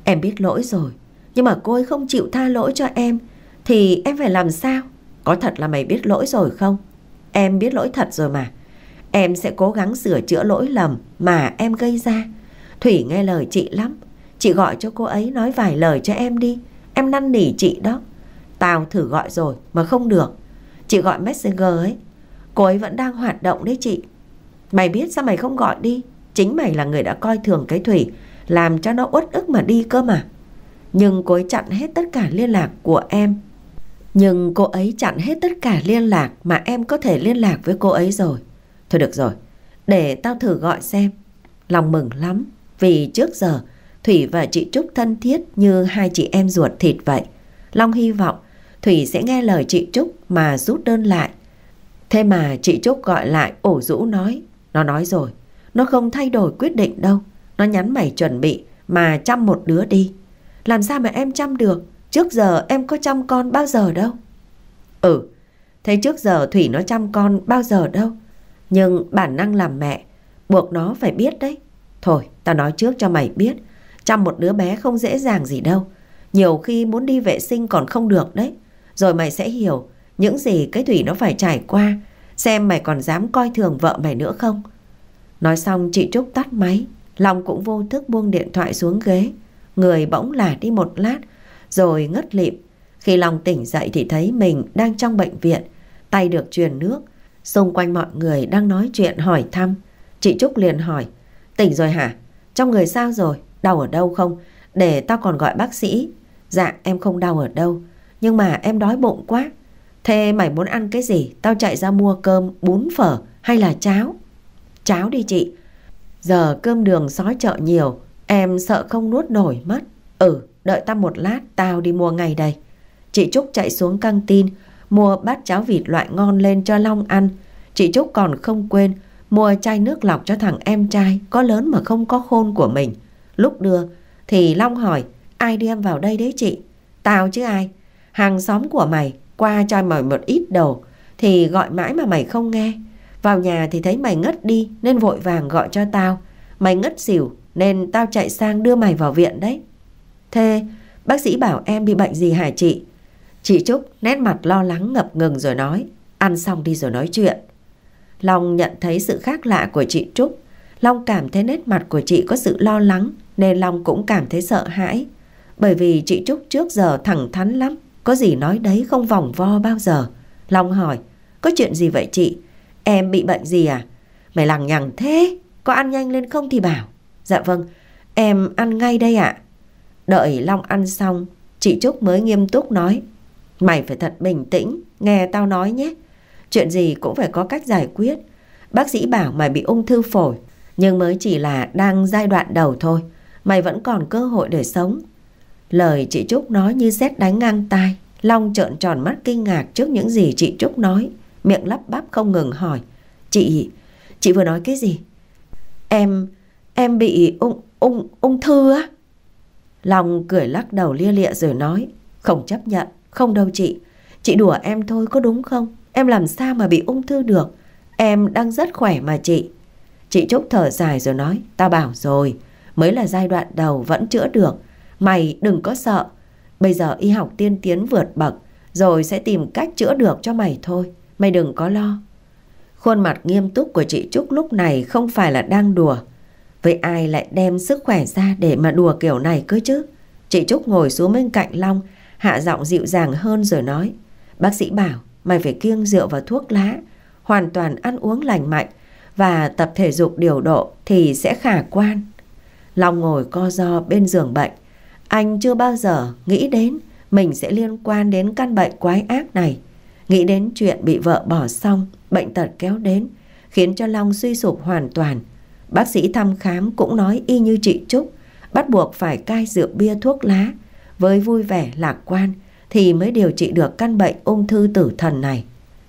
Em biết lỗi rồi, nhưng mà cô ấy không chịu tha lỗi cho em, thì em phải làm sao? Có thật là mày biết lỗi rồi không? Em biết lỗi thật rồi mà. Em sẽ cố gắng sửa chữa lỗi lầm mà em gây ra. Thủy nghe lời chị lắm. Chị gọi cho cô ấy nói vài lời cho em đi. Em năn nỉ chị đó. Tao thử gọi rồi mà không được. Chị gọi Messenger ấy. Cô ấy vẫn đang hoạt động đấy chị. Mày biết sao mày không gọi đi. Chính mày là người đã coi thường cái Thủy. Làm cho nó uất ức mà đi cơ mà. Nhưng cô ấy chặn hết tất cả liên lạc của em. Nhưng cô ấy chặn hết tất cả liên lạc mà em có thể liên lạc với cô ấy rồi. Thôi được rồi, để tao thử gọi xem. Lòng mừng lắm, vì trước giờ Thủy và chị Trúc thân thiết như hai chị em ruột thịt vậy. Long hy vọng Thủy sẽ nghe lời chị Trúc mà rút đơn lại. Thế mà chị Trúc gọi lại ổ rũ nói. Nó nói rồi, nó không thay đổi quyết định đâu. Nó nhắn mày chuẩn bị mà chăm một đứa đi. Làm sao mà em chăm được? Trước giờ em có chăm con bao giờ đâu. Ừ, thế trước giờ Thủy nó chăm con bao giờ đâu. Nhưng bản năng làm mẹ buộc nó phải biết đấy. Thôi, tao nói trước cho mày biết. Chăm một đứa bé không dễ dàng gì đâu. Nhiều khi muốn đi vệ sinh còn không được đấy. Rồi mày sẽ hiểu những gì cái Thủy nó phải trải qua. Xem mày còn dám coi thường vợ mày nữa không. Nói xong chị Trúc tắt máy. Long cũng vô thức buông điện thoại xuống ghế. Người bỗng lả đi một lát rồi ngất lịm. Khi Long tỉnh dậy thì thấy mình đang trong bệnh viện. Tay được truyền nước. Xung quanh mọi người đang nói chuyện hỏi thăm. Chị Trúc liền hỏi. Tỉnh rồi hả? Trong người sao rồi? Đau ở đâu không? Để tao còn gọi bác sĩ. Dạ em không đau ở đâu. Nhưng mà em đói bụng quá. Thế mày muốn ăn cái gì? Tao chạy ra mua cơm, bún phở hay là cháo? Cháo đi chị. Giờ cơm đường xói chợ nhiều. Em sợ không nuốt nổi mất. Ừ, đợi ta một lát, tao đi mua ngay đây. Chị Trúc chạy xuống căng tin, mua bát cháo vịt loại ngon lên cho Long ăn. Chị Trúc còn không quên mua chai nước lọc cho thằng em trai có lớn mà không có khôn của mình. Lúc đưa thì Long hỏi ai đưa em vào đây đấy chị? Tao chứ ai? Hàng xóm của mày qua cho mày một ít đồ thì gọi mãi mà mày không nghe. Vào nhà thì thấy mày ngất đi, nên vội vàng gọi cho tao. Mày ngất xỉu, nên tao chạy sang đưa mày vào viện đấy. Thế bác sĩ bảo em bị bệnh gì hả chị? Chị Trúc nét mặt lo lắng ngập ngừng rồi nói, Ăn xong đi rồi nói chuyện Long nhận thấy sự khác lạ của chị Trúc Long cảm thấy nét mặt của chị có sự lo lắng, Nên Long cũng cảm thấy sợ hãi Bởi vì chị Trúc trước giờ thẳng thắn lắm, Có gì nói đấy không vòng vo bao giờ Long hỏi, Có chuyện gì vậy chị Em bị bệnh gì à Mày lằng nhằng thế Có ăn nhanh lên không thì bảo Dạ vâng Em ăn ngay đây ạ Đợi Long ăn xong Chị Trúc mới nghiêm túc nói Mày phải thật bình tĩnh, nghe tao nói nhé. Chuyện gì cũng phải có cách giải quyết. Bác sĩ bảo mày bị ung thư phổi, nhưng mới chỉ là đang giai đoạn đầu thôi. Mày vẫn còn cơ hội để sống. Lời chị Trúc nói như xét đánh ngang tai. Long trợn tròn mắt kinh ngạc trước những gì chị Trúc nói. Miệng lắp bắp không ngừng hỏi. Chị, chị vừa nói cái gì? Em, em bị ung, ung, ung thư á? Long cười lắc đầu lia lịa rồi nói. Không chấp nhận. Không đâu chị, chị đùa em thôi có đúng không? Em làm sao mà bị ung thư được? Em đang rất khỏe mà chị. Chị chúc thở dài rồi nói, tao bảo rồi, mới là giai đoạn đầu vẫn chữa được. Mày đừng có sợ. Bây giờ y học tiên tiến vượt bậc, rồi sẽ tìm cách chữa được cho mày thôi. Mày đừng có lo. Khuôn mặt nghiêm túc của chị Trúc lúc này không phải là đang đùa. Vậy ai lại đem sức khỏe ra để mà đùa kiểu này cơ chứ? Chị Trúc ngồi xuống bên cạnh Long, hạ giọng dịu dàng hơn rồi nói. Bác sĩ bảo mày phải kiêng rượu và thuốc lá, hoàn toàn ăn uống lành mạnh và tập thể dục điều độ thì sẽ khả quan. Long ngồi co do bên giường bệnh. Anh chưa bao giờ nghĩ đến mình sẽ liên quan đến căn bệnh quái ác này. Nghĩ đến chuyện bị vợ bỏ xong, bệnh tật kéo đến, khiến cho Long suy sụp hoàn toàn. Bác sĩ thăm khám cũng nói y như chị Trúc, bắt buộc phải cai rượu bia thuốc lá, với vui vẻ lạc quan thì mới điều trị được căn bệnh ung thư tử thần này.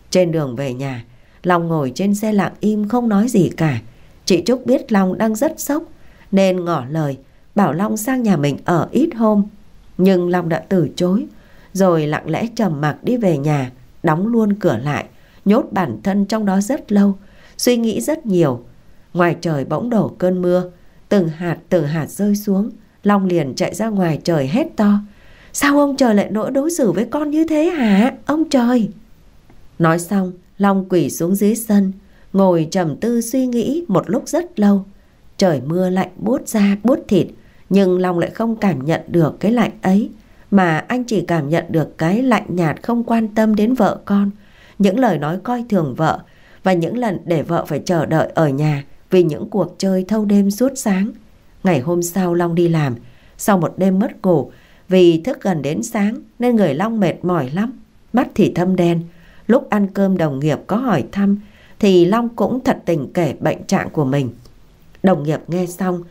Trên đường về nhà, Long ngồi trên xe lặng im không nói gì cả. Chị Trúc biết Long đang rất sốc nên ngỏ lời bảo Long sang nhà mình ở ít hôm. Nhưng Long đã từ chối rồi lặng lẽ trầm mặc đi về nhà, đóng luôn cửa lại, nhốt bản thân trong đó rất lâu, suy nghĩ rất nhiều. Ngoài trời bỗng đổ cơn mưa, từng hạt từng hạt rơi xuống, Long liền chạy ra ngoài trời hét to. Sao ông trời lại nỗi đối xử với con như thế hả? Ông trời! Nói xong, Long quỷ xuống dưới sân, ngồi trầm tư suy nghĩ một lúc rất lâu. Trời mưa lạnh buốt da buốt thịt, nhưng Long lại không cảm nhận được cái lạnh ấy, mà anh chỉ cảm nhận được cái lạnh nhạt không quan tâm đến vợ con, những lời nói coi thường vợ và những lần để vợ phải chờ đợi ở nhà vì những cuộc chơi thâu đêm suốt sáng. Ngày hôm sau Long đi làm, sau một đêm mất ngủ, vì thức gần đến sáng nên người Long mệt mỏi lắm, mắt thì thâm đen. Lúc ăn cơm đồng nghiệp có hỏi thăm thì Long cũng thật tình kể bệnh trạng của mình. Đồng nghiệp nghe xong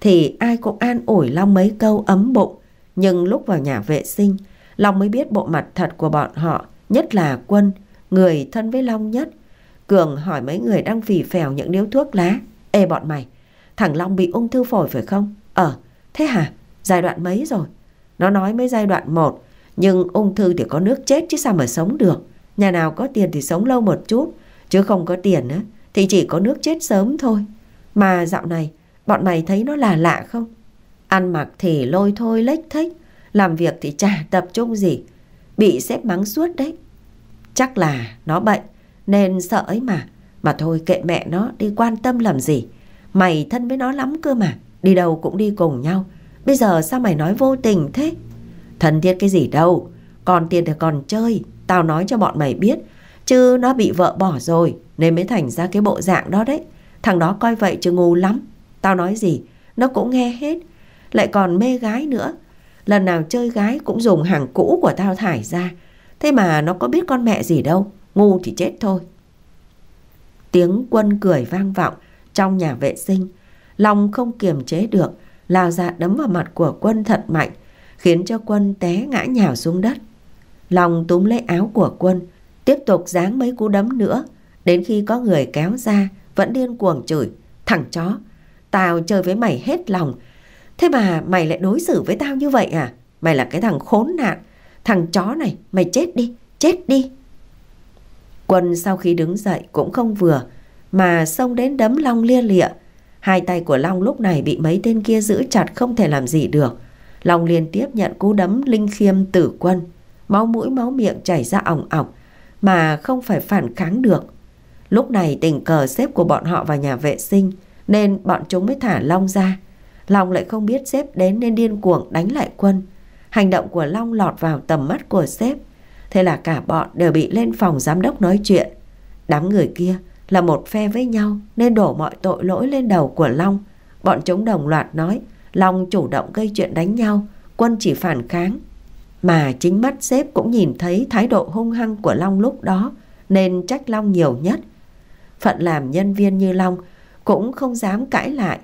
thì ai cũng an ủi Long mấy câu ấm bụng. Nhưng lúc vào nhà vệ sinh, Long mới biết bộ mặt thật của bọn họ, nhất là Quân, người thân với Long nhất. Cường hỏi mấy người đang phì phèo những điếu thuốc lá. Ê bọn mày, thằng Long bị ung thư phổi phải không? Ờ, thế hả? Giai đoạn mấy rồi? Nó nói mới giai đoạn 1, nhưng ung thư thì có nước chết chứ sao mà sống được. Nhà nào có tiền thì sống lâu một chút, chứ không có tiền á, thì chỉ có nước chết sớm thôi. Mà dạo này, bọn mày thấy nó là lạ không? Ăn mặc thì lôi thôi lếch thếch, làm việc thì chả tập trung gì. Bị xếp mắng suốt đấy. Chắc là nó bệnh, nên sợ ấy mà. Mà thôi kệ mẹ nó, đi quan tâm làm gì. Mày thân với nó lắm cơ mà, đi đâu cũng đi cùng nhau. Bây giờ sao mày nói vô tình thế? Thân thiết cái gì đâu, còn tiền thì còn chơi, tao nói cho bọn mày biết. Chứ nó bị vợ bỏ rồi nên mới thành ra cái bộ dạng đó đấy. Thằng đó coi vậy chứ ngu lắm. Tao nói gì, nó cũng nghe hết. Lại còn mê gái nữa. Lần nào chơi gái cũng dùng hàng cũ của tao thải ra. Thế mà nó có biết con mẹ gì đâu. Ngu thì chết thôi. Tiếng quân cười vang vọng trong nhà vệ sinh. Long không kiềm chế được lao ra đấm vào mặt của quân thật mạnh, khiến cho quân té ngã nhào xuống đất. Long túm lấy áo của quân, tiếp tục giáng mấy cú đấm nữa, đến khi có người kéo ra, vẫn điên cuồng chửi. Thằng chó, tao chơi với mày hết lòng, thế mà mày lại đối xử với tao như vậy à? Mày là cái thằng khốn nạn, thằng chó này, mày chết đi, chết đi. Quân sau khi đứng dậy cũng không vừa, mà xông đến đấm Long lia lịa, Hai tay của Long lúc này bị mấy tên kia giữ chặt không thể làm gì được. Long liên tiếp nhận cú đấm linh khiêm tử quân. Máu mũi máu miệng chảy ra ỏng ọc mà không phải phản kháng được. Lúc này tình cờ xếp của bọn họ vào nhà vệ sinh nên bọn chúng mới thả Long ra. Long lại không biết xếp đến nên điên cuồng đánh lại quân. Hành động của Long lọt vào tầm mắt của sếp. Thế là cả bọn đều bị lên phòng giám đốc nói chuyện. Đám người kia là một phe với nhau nên đổ mọi tội lỗi lên đầu của Long. Bọn chúng đồng loạt nói Long chủ động gây chuyện đánh nhau, quân chỉ phản kháng. Mà chính mắt sếp cũng nhìn thấy thái độ hung hăng của Long lúc đó nên trách Long nhiều nhất. Phận làm nhân viên như Long cũng không dám cãi lại.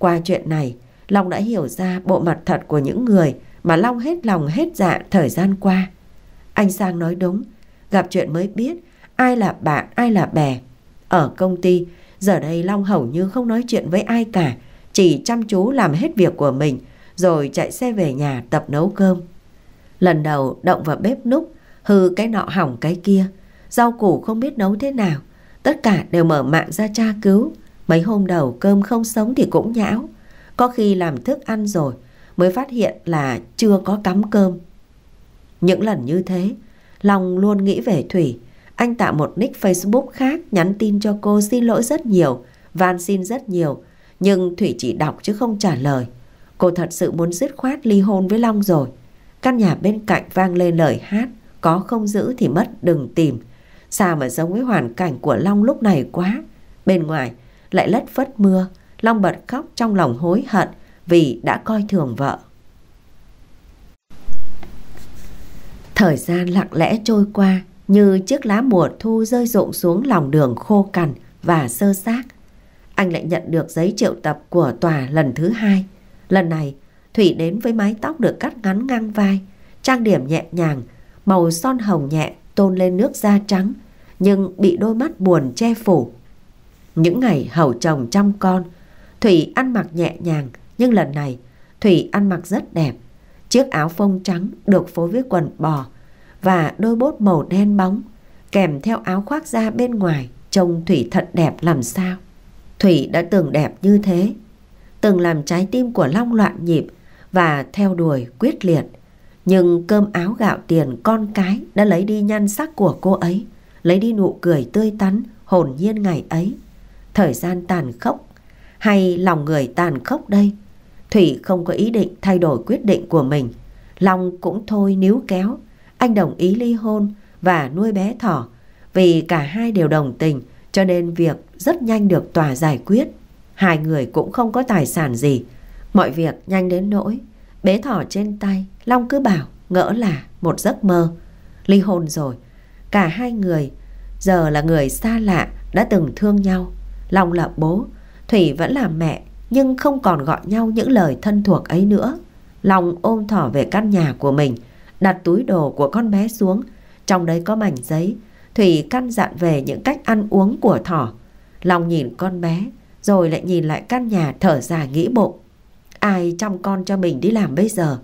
Qua chuyện này, Long đã hiểu ra bộ mặt thật của những người mà Long hết lòng hết dạ thời gian qua. Anh Sang nói đúng, gặp chuyện mới biết ai là bạn, ai là bè. Ở công ty, giờ đây Long hầu như không nói chuyện với ai cả, chỉ chăm chú làm hết việc của mình, rồi chạy xe về nhà tập nấu cơm. Lần đầu động vào bếp núc, hư cái nọ hỏng cái kia, rau củ không biết nấu thế nào, tất cả đều mở mạng ra tra cứu. Mấy hôm đầu cơm không sống thì cũng nhão, có khi làm thức ăn rồi, mới phát hiện là chưa có cắm cơm. Những lần như thế, Long luôn nghĩ về Thủy. Anh tạo một nick Facebook khác nhắn tin cho cô xin lỗi rất nhiều, van xin rất nhiều. Nhưng Thủy chỉ đọc chứ không trả lời. Cô thật sự muốn dứt khoát ly hôn với Long rồi. Căn nhà bên cạnh vang lên lời hát, có không giữ thì mất đừng tìm. Sao mà giống với hoàn cảnh của Long lúc này quá. Bên ngoài lại lất phất mưa, Long bật khóc trong lòng hối hận vì đã coi thường vợ. Thời gian lặng lẽ trôi qua như chiếc lá mùa thu rơi rụng xuống lòng đường khô cằn và sơ xác. Anh lại nhận được giấy triệu tập của tòa lần thứ hai. Lần này, Thủy đến với mái tóc được cắt ngắn ngang vai, trang điểm nhẹ nhàng, màu son hồng nhẹ tôn lên nước da trắng, nhưng bị đôi mắt buồn che phủ. Những ngày hầu chồng chăm con, Thủy ăn mặc nhẹ nhàng, nhưng lần này Thủy ăn mặc rất đẹp. Chiếc áo phông trắng được phối với quần bò và đôi bốt màu đen bóng, kèm theo áo khoác da bên ngoài, trông Thủy thật đẹp làm sao. Thủy đã từng đẹp như thế, từng làm trái tim của Long loạn nhịp và theo đuổi quyết liệt. Nhưng cơm áo gạo tiền con cái đã lấy đi nhan sắc của cô ấy, lấy đi nụ cười tươi tắn, hồn nhiên ngày ấy. Thời gian tàn khốc hay lòng người tàn khốc đây? Thủy không có ý định thay đổi quyết định của mình. Long cũng thôi níu kéo. Anh đồng ý ly hôn và nuôi bé thỏ. Vì cả hai đều đồng tình cho nên việc rất nhanh được tòa giải quyết. Hai người cũng không có tài sản gì. Mọi việc nhanh đến nỗi. bé thỏ trên tay, Long cứ bảo ngỡ là một giấc mơ. Ly hôn rồi, cả hai người giờ là người xa lạ đã từng thương nhau. Long là bố, Thủy vẫn là mẹ nhưng không còn gọi nhau những lời thân thuộc ấy nữa. Long ôm thỏ về căn nhà của mình, đặt túi đồ của con bé xuống, trong đấy có mảnh giấy. Thủy căn dặn về những cách ăn uống của thỏ. Long nhìn con bé, rồi lại nhìn lại căn nhà thở dài nghĩ bụng. Ai chăm con cho mình đi làm bây giờ?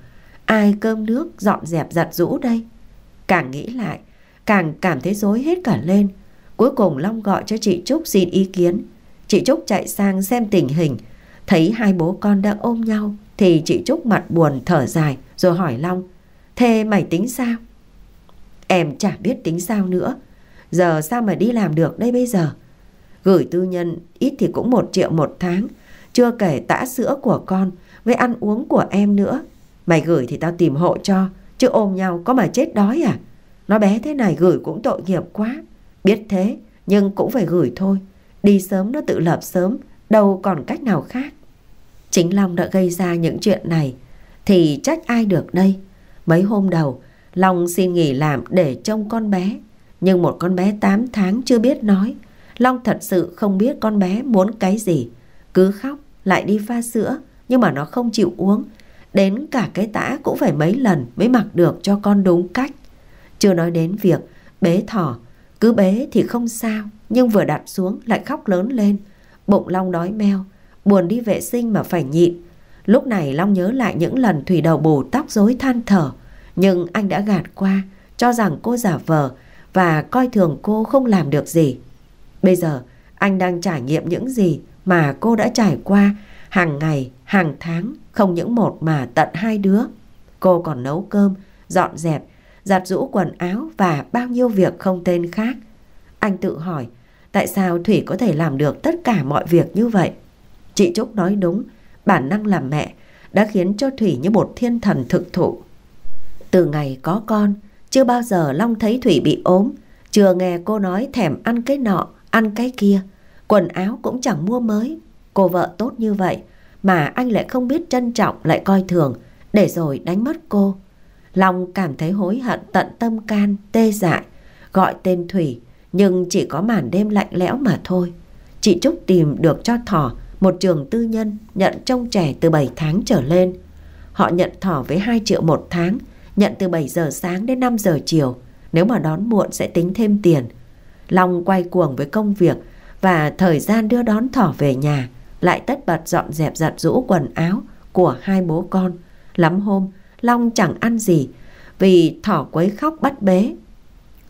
Ai cơm nước dọn dẹp giặt rũ đây? Càng nghĩ lại, càng cảm thấy rối hết cả lên. Cuối cùng Long gọi cho chị Trúc xin ý kiến. Chị Trúc chạy sang xem tình hình, thấy hai bố con đang ôm nhau thì chị Trúc mặt buồn thở dài rồi hỏi Long, thế mày tính sao? Em chả biết tính sao nữa, giờ sao mà đi làm được đây bây giờ? Gửi tư nhân ít thì cũng một triệu một tháng, chưa kể tã sữa của con với ăn uống của em nữa. Mày gửi thì tao tìm hộ cho, chứ ôm nhau có mà chết đói à? Nó bé thế này gửi cũng tội nghiệp quá. Biết thế, nhưng cũng phải gửi thôi. Đi sớm nó tự lập sớm, đâu còn cách nào khác. Chính Long đã gây ra những chuyện này, thì trách ai được đây? Mấy hôm đầu, Long xin nghỉ làm để trông con bé. Nhưng một con bé 8 tháng chưa biết nói. Long thật sự không biết con bé muốn cái gì. Cứ khóc, lại đi pha sữa, nhưng mà nó không chịu uống. Đến cả cái tã cũng phải mấy lần mới mặc được cho con đúng cách. Chưa nói đến việc bế thỏ, cứ bế thì không sao, nhưng vừa đặt xuống lại khóc lớn lên. Bụng Long đói meo, buồn đi vệ sinh mà phải nhịn. Lúc này Long nhớ lại những lần Thủy đầu bù tóc rối than thở, nhưng anh đã gạt qua, cho rằng cô giả vờ và coi thường cô không làm được gì. Bây giờ anh đang trải nghiệm những gì mà cô đã trải qua hàng ngày, hàng tháng, không những một mà tận hai đứa. Cô còn nấu cơm, dọn dẹp, giặt rũ quần áo và bao nhiêu việc không tên khác. Anh tự hỏi, tại sao Thủy có thể làm được tất cả mọi việc như vậy? Chị Trúc nói đúng, bản năng làm mẹ đã khiến cho Thủy như một thiên thần thực thụ. Từ ngày có con, chưa bao giờ Long thấy Thủy bị ốm, chưa nghe cô nói thèm ăn cái nọ, ăn cái kia. Quần áo cũng chẳng mua mới. Cô vợ tốt như vậy mà anh lại không biết trân trọng lại coi thường để rồi đánh mất cô. Long cảm thấy hối hận tận tâm can, tê dại, gọi tên Thủy nhưng chỉ có màn đêm lạnh lẽo mà thôi. Chị Trúc tìm được cho Thỏ một trường tư nhân nhận trông trẻ từ 7 tháng trở lên. Họ nhận Thỏ với 2 triệu một tháng, nhận từ 7 giờ sáng đến 5 giờ chiều. Nếu mà đón muộn sẽ tính thêm tiền. Long quay cuồng với công việc và thời gian đưa đón Thỏ về nhà lại tất bật dọn dẹp giặt rũ quần áo của hai bố con. Lắm hôm, Long chẳng ăn gì vì Thỏ quấy khóc bắt bế.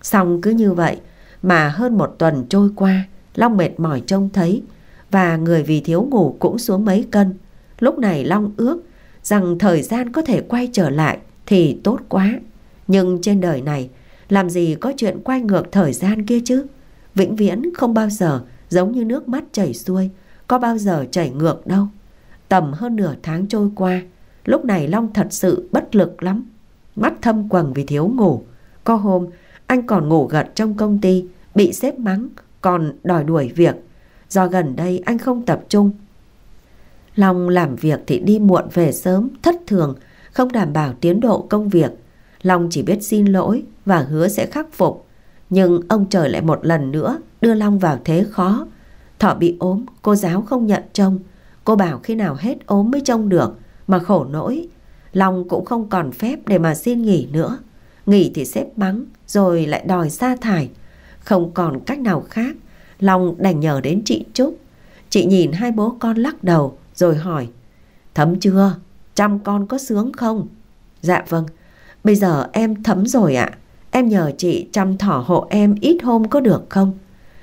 Xong cứ như vậy mà hơn một tuần trôi qua, Long mệt mỏi trông thấy và người vì thiếu ngủ cũng xuống mấy cân. Lúc này Long ước rằng thời gian có thể quay trở lại thì tốt quá. Nhưng trên đời này, làm gì có chuyện quay ngược thời gian kia chứ? Vĩnh viễn không bao giờ giống như nước mắt chảy xuôi, có bao giờ chảy ngược đâu. Tầm hơn nửa tháng trôi qua, lúc này Long thật sự bất lực lắm. Mắt thâm quầng vì thiếu ngủ. Có hôm, anh còn ngủ gật trong công ty, bị xếp mắng, còn đòi đuổi việc. Do gần đây anh không tập trung. Long làm việc thì đi muộn về sớm, thất thường, không đảm bảo tiến độ công việc. Long chỉ biết xin lỗi và hứa sẽ khắc phục. Nhưng ông trời lại một lần nữa đưa Long vào thế khó. Thọ bị ốm, cô giáo không nhận trông. Cô bảo khi nào hết ốm mới trông được, mà khổ nỗi. Long cũng không còn phép để mà xin nghỉ nữa. Nghỉ thì xếp mắng, rồi lại đòi sa thải. Không còn cách nào khác, Long đành nhờ đến chị Trúc. Chị nhìn hai bố con lắc đầu, rồi hỏi. Thấm chưa? Chăm con có sướng không? Dạ vâng, bây giờ em thấm rồi ạ. Em nhờ chị chăm thỏ hộ em ít hôm có được không?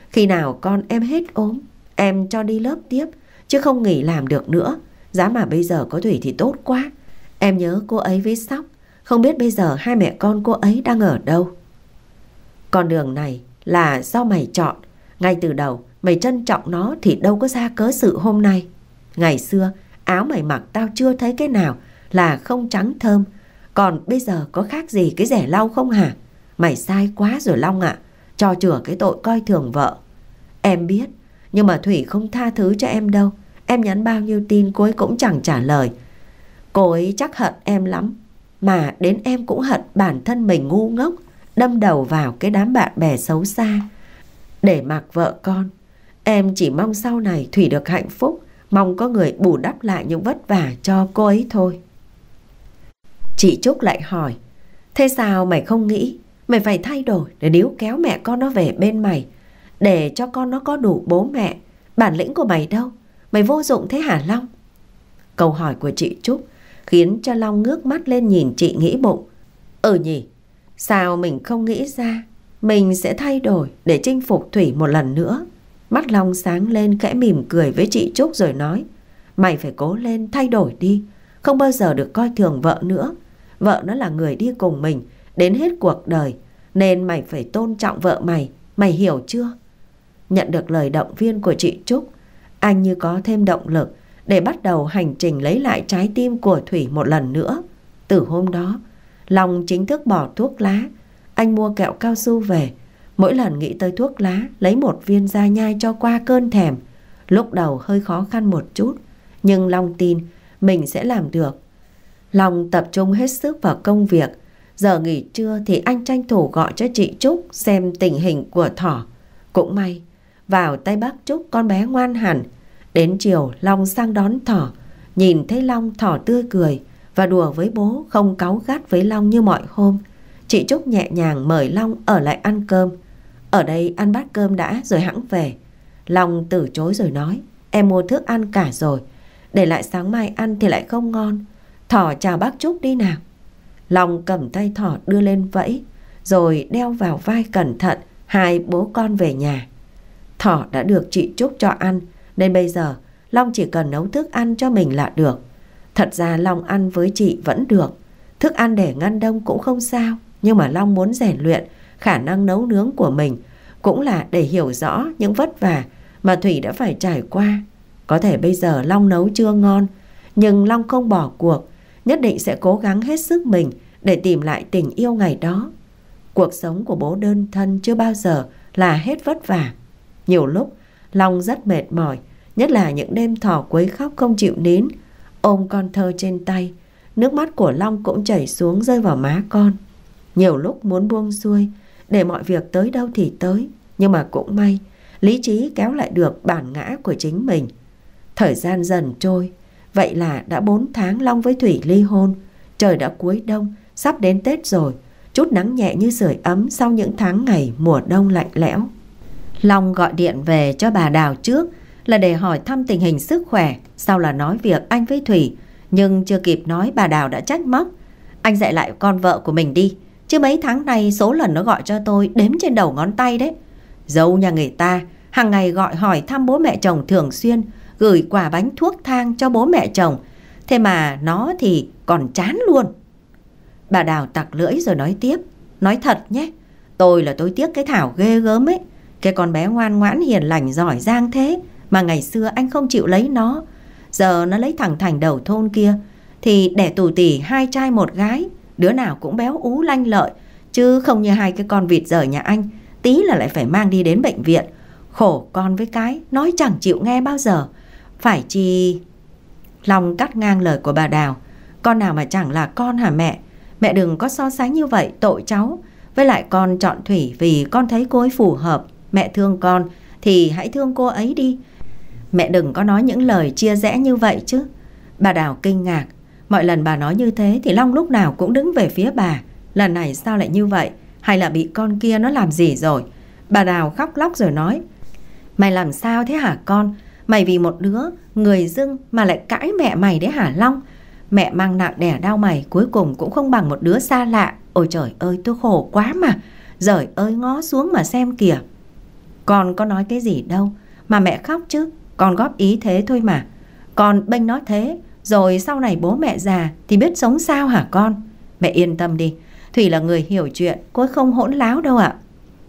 Khi nào con em hết ốm, em cho đi lớp tiếp, chứ không nghỉ làm được nữa. Giá mà bây giờ có Thủy thì tốt quá. Em nhớ cô ấy với Sóc, không biết bây giờ hai mẹ con cô ấy đang ở đâu. Con đường này là do mày chọn, ngay từ đầu mày trân trọng nó thì đâu có ra cớ sự hôm nay. Ngày xưa áo mày mặc tao chưa thấy cái nào là không trắng thơm, còn bây giờ có khác gì cái rẻ lau không hả? Mày sai quá rồi Long ạ, cho chừa cái tội coi thường vợ. Em biết, nhưng mà Thủy không tha thứ cho em đâu. Em nhắn bao nhiêu tin cô ấy cũng chẳng trả lời. Cô ấy chắc hận em lắm. Mà đến em cũng hận bản thân mình ngu ngốc, đâm đầu vào cái đám bạn bè xấu xa. Để mặc vợ con, em chỉ mong sau này Thủy được hạnh phúc, mong có người bù đắp lại những vất vả cho cô ấy thôi. Chị Trúc lại hỏi, thế sao mày không nghĩ mày phải thay đổi để níu kéo mẹ con nó về bên mày, để cho con nó có đủ bố mẹ, bản lĩnh của mày đâu, mày vô dụng thế hả Long? Câu hỏi của chị Trúc khiến cho Long ngước mắt lên nhìn chị nghĩ bụng. Ừ nhỉ, sao mình không nghĩ ra mình sẽ thay đổi để chinh phục Thủy một lần nữa. Mắt Long sáng lên khẽ mỉm cười với chị Trúc rồi nói Mày phải cố lên thay đổi đi Không bao giờ được coi thường vợ nữa Vợ nó là người đi cùng mình Đến hết cuộc đời Nên mày phải tôn trọng vợ mày Mày hiểu chưa Nhận được lời động viên của chị Trúc Anh như có thêm động lực để bắt đầu hành trình lấy lại trái tim của Thủy một lần nữa. Từ hôm đó, Long chính thức bỏ thuốc lá. Anh mua kẹo cao su về. Mỗi lần nghĩ tới thuốc lá, Lấy một viên ra nhai cho qua cơn thèm. Lúc đầu hơi khó khăn một chút, Nhưng Long tin Mình sẽ làm được. Long tập trung hết sức vào công việc. Giờ nghỉ trưa thì anh tranh thủ gọi cho chị Trúc Xem tình hình của Thỏ. Cũng may, Vào tay bác Trúc con bé ngoan hẳn. Đến chiều Long sang đón Thỏ Nhìn thấy Long Thỏ tươi cười Và đùa với bố không cáu gắt với Long như mọi hôm Chị Trúc nhẹ nhàng mời Long ở lại ăn cơm ở đây ăn bát cơm đã rồi hãng về. Long từ chối rồi nói, em mua thức ăn cả rồi. Để lại sáng mai ăn thì lại không ngon. Thỏ chào bác Trúc đi nào. Long cầm tay thỏ đưa lên vẫy, rồi đeo vào vai cẩn thận hai bố con về nhà. Thỏ đã được chị Trúc cho ăn, nên bây giờ Long chỉ cần nấu thức ăn cho mình là được. Thật ra Long ăn với chị vẫn được. Thức ăn để ngăn đông cũng không sao, nhưng mà Long muốn rèn luyện khả năng nấu nướng của mình cũng là để hiểu rõ những vất vả mà Thủy đã phải trải qua. Có thể bây giờ Long nấu chưa ngon, nhưng Long không bỏ cuộc, nhất định sẽ cố gắng hết sức mình để tìm lại tình yêu ngày đó. Cuộc sống của bố đơn thân chưa bao giờ là hết vất vả. Nhiều lúc, Long rất mệt mỏi, nhất là những đêm thỏ quấy khóc không chịu nín, ôm con thơ trên tay. Nước mắt của Long cũng chảy xuống rơi vào má con. Nhiều lúc muốn buông xuôi, để mọi việc tới đâu thì tới. Nhưng mà cũng may, lý trí kéo lại được bản ngã của chính mình. Thời gian dần trôi, vậy là đã 4 tháng Long với Thủy ly hôn. Trời đã cuối đông, sắp đến Tết rồi. Chút nắng nhẹ như sưởi ấm sau những tháng ngày mùa đông lạnh lẽo. Long gọi điện về cho bà Đào trước là để hỏi thăm tình hình sức khỏe, sau là nói việc anh với Thủy. Nhưng chưa kịp nói bà Đào đã trách móc. Anh dạy lại con vợ của mình đi, Chứ mấy tháng nay số lần nó gọi cho tôi đếm trên đầu ngón tay đấy. Dâu nhà người ta hàng ngày gọi hỏi thăm bố mẹ chồng thường xuyên, gửi quả bánh thuốc thang cho bố mẹ chồng. Thế mà nó thì còn chán luôn. Bà Đào tặc lưỡi rồi nói tiếp. Nói thật nhé, tôi là tôi tiếc cái Thảo ghê gớm ấy. Cái con bé ngoan ngoãn hiền lành giỏi giang thế mà ngày xưa anh không chịu lấy nó. Giờ nó lấy thằng Thành đầu thôn kia thì đẻ tù tỉ hai trai một gái, đứa nào cũng béo ú lanh lợi, chứ không như hai cái con vịt rời nhà anh, tí là lại phải mang đi đến bệnh viện. Khổ con với cái, nói chẳng chịu nghe bao giờ. Phải chi... Long cắt ngang lời của bà Đào. Con nào mà chẳng là con hả mẹ? Mẹ đừng có so sánh như vậy, tội cháu. Với lại con chọn Thủy vì con thấy cô ấy phù hợp. Mẹ thương con, thì hãy thương cô ấy đi. Mẹ đừng có nói những lời chia rẽ như vậy chứ. Bà Đào kinh ngạc. Mọi lần bà nói như thế thì Long lúc nào cũng đứng về phía bà. Lần này sao lại như vậy? Hay là bị con kia nó làm gì rồi? Bà Đào khóc lóc rồi nói. Mày làm sao thế hả con? Mày vì một đứa người dưng mà lại cãi mẹ mày đấy hả Long? Mẹ mang nặng đẻ đau mày, cuối cùng cũng không bằng một đứa xa lạ. Ôi trời ơi, tôi khổ quá mà. Giời ơi, ngó xuống mà xem kìa. Con có nói cái gì đâu mà mẹ khóc chứ. Con góp ý thế thôi mà. Con bênh nó thế rồi sau này bố mẹ già thì biết sống sao hả con? Mẹ yên tâm đi. Thủy là người hiểu chuyện, cô không hỗn láo đâu ạ.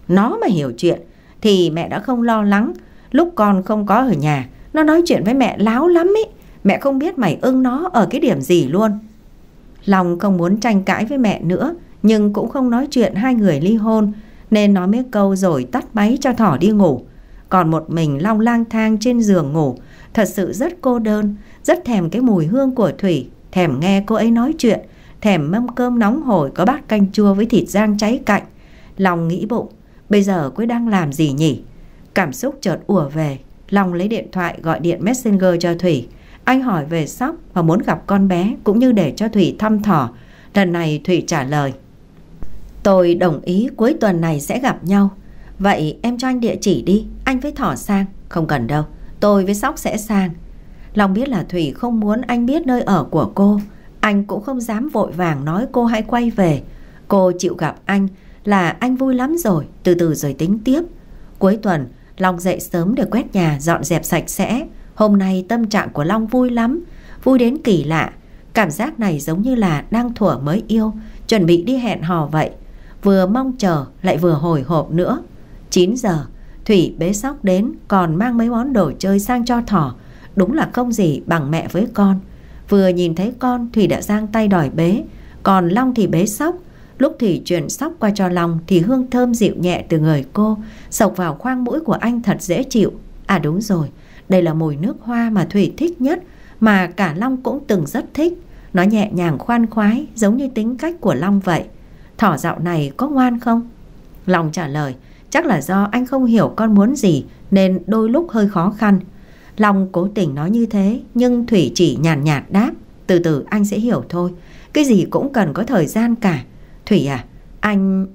Nó mà hiểu chuyện thì mẹ đã không lo lắng. Lúc con không có ở nhà, nó nói chuyện với mẹ láo lắm ý. Mẹ không biết mày ưng nó ở cái điểm gì luôn. lòng không muốn tranh cãi với mẹ nữa, nhưng cũng không nói chuyện hai người ly hôn, nên nói mấy câu rồi tắt máy cho Thỏ đi ngủ. Còn một mình Long lang thang trên giường ngủ, thật sự rất cô đơn, rất thèm cái mùi hương của Thủy, thèm nghe cô ấy nói chuyện, thèm mâm cơm nóng hổi có bát canh chua với thịt rang cháy cạnh. lòng nghĩ bụng, bây giờ Quế đang làm gì nhỉ? Cảm xúc chợt ùa về, Long lấy điện thoại gọi điện Messenger cho Thủy. Anh hỏi về Sóc và muốn gặp con bé cũng như để cho Thủy thăm thỏ. Lần này Thủy trả lời. Tôi đồng ý cuối tuần này sẽ gặp nhau. Vậy em cho anh địa chỉ đi, anh với Thỏ sang. Không cần đâu, tôi với Sóc sẽ sang. Long biết là Thủy không muốn anh biết nơi ở của cô. Anh cũng không dám vội vàng nói cô hãy quay về. Cô chịu gặp anh là anh vui lắm rồi, từ từ rồi tính tiếp. Cuối tuần, Long dậy sớm để quét nhà, dọn dẹp sạch sẽ. Hôm nay tâm trạng của Long vui lắm, vui đến kỳ lạ. Cảm giác này giống như là đang thuở mới yêu, chuẩn bị đi hẹn hò vậy. Vừa mong chờ lại vừa hồi hộp nữa. 9 giờ, Thủy bế sóc đến còn mang mấy món đồ chơi sang cho thỏ. Đúng là không gì bằng mẹ với con. Vừa nhìn thấy con Thủy đã giang tay đòi bế, còn Long thì bế sóc. Lúc Thủy chuyển sóc qua cho Long thì hương thơm dịu nhẹ từ người cô sộc vào khoang mũi của anh thật dễ chịu. À đúng rồi, đây là mùi nước hoa mà Thủy thích nhất mà cả Long cũng từng rất thích. Nó nhẹ nhàng khoan khoái giống như tính cách của Long vậy. Thỏ dạo này có ngoan không? Long trả lời, chắc là do anh không hiểu con muốn gì nên đôi lúc hơi khó khăn. Long cố tình nói như thế nhưng Thủy chỉ nhàn nhạt, nhạt đáp, từ từ anh sẽ hiểu thôi. Cái gì cũng cần có thời gian cả. Thủy à, anh...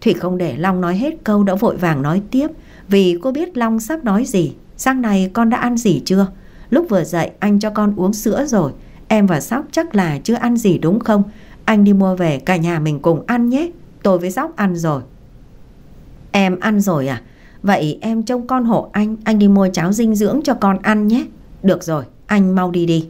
Thủy không để Long nói hết câu đã vội vàng nói tiếp vì cô biết Long sắp nói gì. Sáng này con đã ăn gì chưa? Lúc vừa dậy anh cho con uống sữa rồi. Em và Sóc chắc là chưa ăn gì đúng không? Anh đi mua về cả nhà mình cùng ăn nhé. Tôi với Dóc ăn rồi. Em ăn rồi à? Vậy em trông con hộ anh, anh đi mua cháo dinh dưỡng cho con ăn nhé. Được rồi, anh mau đi đi.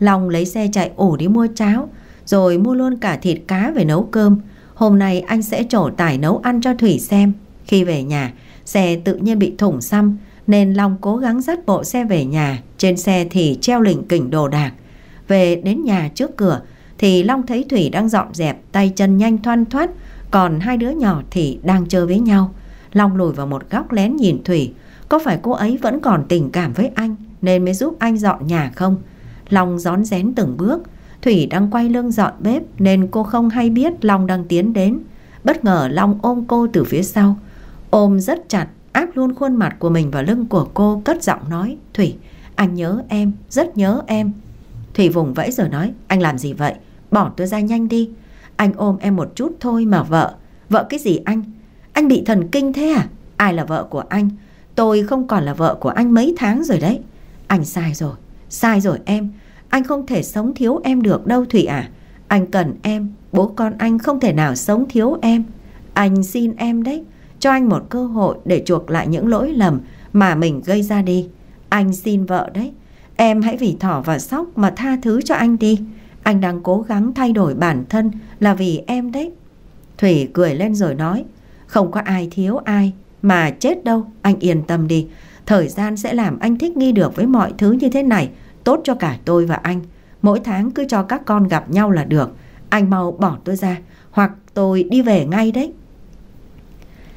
Long lấy xe chạy ổ đi mua cháo, rồi mua luôn cả thịt cá về nấu cơm. Hôm nay anh sẽ trổ tải nấu ăn cho Thủy xem. Khi về nhà, xe tự nhiên bị thủng xăm, nên Long cố gắng dắt bộ xe về nhà. Trên xe thì treo lỉnh kỉnh đồ đạc. Về đến nhà trước cửa, thì Long thấy Thủy đang dọn dẹp, tay chân nhanh thoăn thoát, còn hai đứa nhỏ thì đang chơi với nhau. Long lùi vào một góc lén nhìn Thủy, có phải cô ấy vẫn còn tình cảm với anh nên mới giúp anh dọn nhà không? Long gión rén từng bước, Thủy đang quay lưng dọn bếp nên cô không hay biết Long đang tiến đến. Bất ngờ Long ôm cô từ phía sau, ôm rất chặt, áp luôn khuôn mặt của mình vào lưng của cô cất giọng nói Thủy, anh nhớ em, rất nhớ em. Thủy vùng vẫy rồi nói, anh làm gì vậy? Bỏ tôi ra nhanh đi. Anh ôm em một chút thôi mà vợ. Vợ cái gì anh? Anh bị thần kinh thế à? Ai là vợ của anh? Tôi không còn là vợ của anh mấy tháng rồi đấy. Anh sai rồi, sai rồi em. Anh không thể sống thiếu em được đâu Thủy à. Anh cần em, bố con anh không thể nào sống thiếu em. Anh xin em đấy, cho anh một cơ hội để chuộc lại những lỗi lầm mà mình gây ra đi. Anh xin vợ đấy. Em hãy vì thỏ và sóc mà tha thứ cho anh đi. Anh đang cố gắng thay đổi bản thân là vì em đấy. Thủy cười lên rồi nói, không có ai thiếu ai mà chết đâu, anh yên tâm đi. Thời gian sẽ làm anh thích nghi được với mọi thứ như thế này, tốt cho cả tôi và anh. Mỗi tháng cứ cho các con gặp nhau là được. Anh mau bỏ tôi ra, hoặc tôi đi về ngay đấy.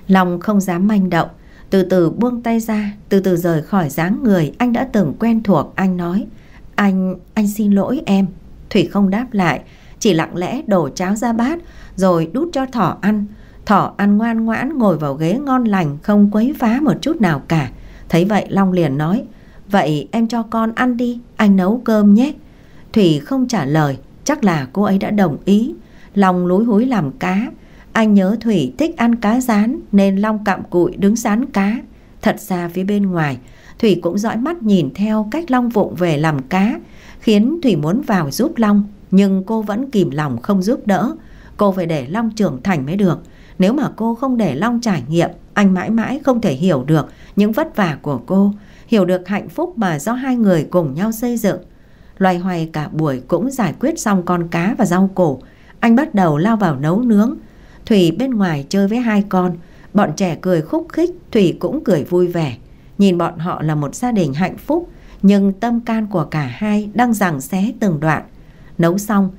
Long không dám manh động, từ từ buông tay ra, từ từ rời khỏi dáng người anh đã từng quen thuộc. Anh nói, anh, anh xin lỗi em. Thủy không đáp lại, chỉ lặng lẽ đổ cháo ra bát rồi đút cho thỏ ăn. Thỏ ăn ngoan ngoãn ngồi vào ghế ngon lành không quấy phá một chút nào cả. Thấy vậy Long liền nói, vậy em cho con ăn đi, anh nấu cơm nhé. Thủy không trả lời, chắc là cô ấy đã đồng ý. Long lúi húi làm cá, anh nhớ Thủy thích ăn cá rán nên Long cặm cụi đứng rán cá. Thật ra phía bên ngoài, Thủy cũng dõi mắt nhìn theo cách Long vụng về làm cá, khiến Thủy muốn vào giúp Long, nhưng cô vẫn kìm lòng không giúp đỡ. Cô phải để Long trưởng thành mới được. Nếu mà cô không để Long trải nghiệm, anh mãi mãi không thể hiểu được những vất vả của cô, hiểu được hạnh phúc mà do hai người cùng nhau xây dựng. Loay hoay cả buổi cũng giải quyết xong con cá và rau củ. Anh bắt đầu lao vào nấu nướng. Thủy bên ngoài chơi với hai con. Bọn trẻ cười khúc khích, Thủy cũng cười vui vẻ. Nhìn bọn họ là một gia đình hạnh phúc, nhưng tâm can của cả hai đang giằng xé từng đoạn. Nấu xong,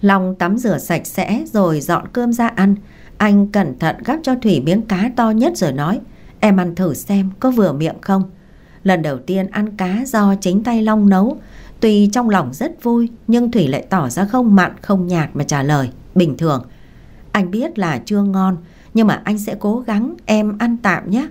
Long tắm rửa sạch sẽ rồi dọn cơm ra ăn. Anh cẩn thận gắp cho Thủy miếng cá to nhất rồi nói Em ăn thử xem có vừa miệng không Lần đầu tiên ăn cá do chính tay Long nấu Tuy trong lòng rất vui Nhưng Thủy lại tỏ ra không mặn không nhạt mà trả lời Bình thường Anh biết là chưa ngon Nhưng mà anh sẽ cố gắng em ăn tạm nhé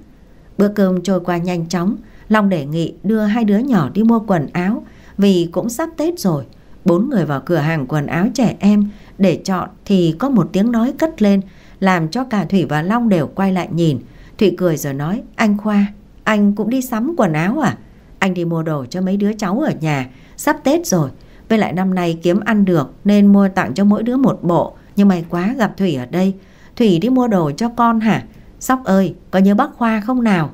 Bữa cơm trôi qua nhanh chóng Long đề nghị đưa hai đứa nhỏ đi mua quần áo, Vì cũng sắp Tết rồi. Bốn người vào cửa hàng quần áo trẻ em, Để chọn thì có một tiếng nói cất lên, Làm cho cả Thủy và Long đều quay lại nhìn. Thủy cười rồi nói, Anh Khoa, Anh cũng đi sắm quần áo à? Anh đi mua đồ cho mấy đứa cháu ở nhà, Sắp Tết rồi. Với lại năm nay kiếm ăn được, Nên mua tặng cho mỗi đứa một bộ. Nhưng may quá gặp Thủy ở đây. Thủy đi mua đồ cho con hả? Sóc ơi, có nhớ bác Khoa không nào?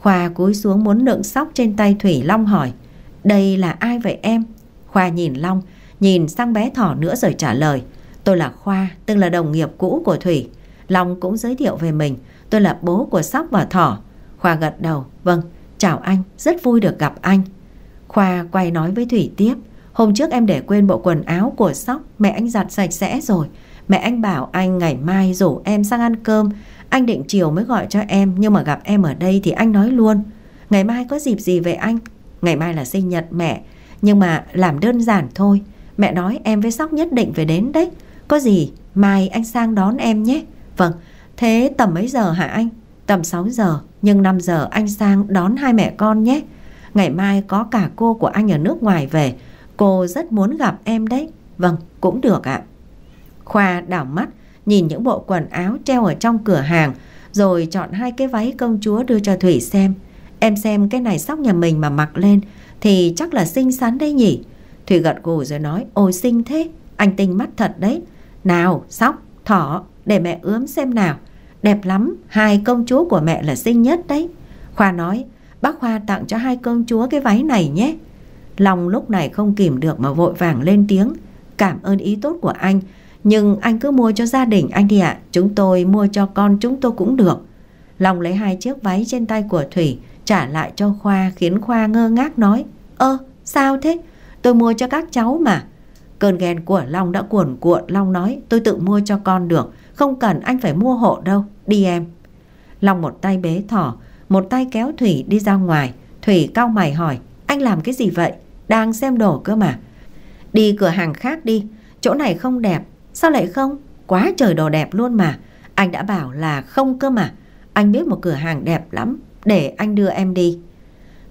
Khoa cúi xuống muốn nựng sóc trên tay Thủy Long hỏi, Đây là ai vậy em? Khoa nhìn Long, Nhìn sang bé thỏ nữa rồi trả lời, Tôi là Khoa, Từng là đồng nghiệp cũ của Thủy. Long cũng giới thiệu về mình, Tôi là bố của Sóc và Thỏ. Khoa gật đầu Vâng chào anh, rất vui được gặp anh. Khoa quay nói với Thủy tiếp, Hôm trước em để quên bộ quần áo của Sóc, Mẹ anh giặt sạch sẽ rồi. Mẹ anh bảo anh ngày mai rủ em sang ăn cơm anh định chiều mới gọi cho em Nhưng mà gặp em ở đây thì anh nói luôn Ngày mai có dịp gì về anh Ngày mai là sinh nhật mẹ Nhưng mà làm đơn giản thôi Mẹ nói em với Sóc nhất định phải đến đấy Có gì mai anh sang đón em nhé Vâng Thế tầm mấy giờ hả anh? Tầm 6 giờ, nhưng 5 giờ anh sang đón hai mẹ con nhé. Ngày mai có cả cô của anh ở nước ngoài về, cô rất muốn gặp em đấy. Vâng, cũng được ạ. Khoa đảo mắt, nhìn những bộ quần áo treo ở trong cửa hàng, rồi chọn hai cái váy công chúa đưa cho Thủy xem. Em xem cái này sóc nhà mình mà mặc lên thì chắc là xinh xắn đấy nhỉ. Thủy gật gù rồi nói, ôi xinh thế, anh tinh mắt thật đấy. Nào, sóc, thỏ, để mẹ ướm xem nào. Đẹp lắm, hai công chúa của mẹ là xinh nhất đấy. Khoa nói, bác Khoa tặng cho hai công chúa cái váy này nhé. Long lúc này không kìm được mà vội vàng lên tiếng. Cảm ơn ý tốt của anh, nhưng anh cứ mua cho gia đình anh đi ạ. Chúng tôi mua cho con chúng tôi cũng được. Long lấy hai chiếc váy trên tay của Thủy, trả lại cho Khoa, khiến Khoa ngơ ngác nói, Ơ, sao thế? Tôi mua cho các cháu mà. Cơn ghen của Long đã cuồn cuộn. Long nói, tôi tự mua cho con được, không cần anh phải mua hộ đâu. Đi em. Long một tay bế thỏ, Một tay kéo Thủy đi ra ngoài. Thủy cau mày hỏi, Anh làm cái gì vậy? Đang xem đồ cơ mà. Đi cửa hàng khác đi. Chỗ này không đẹp Sao lại không? Quá trời đồ đẹp luôn mà. Anh đã bảo là không cơ mà. Anh biết một cửa hàng đẹp lắm, Để anh đưa em đi.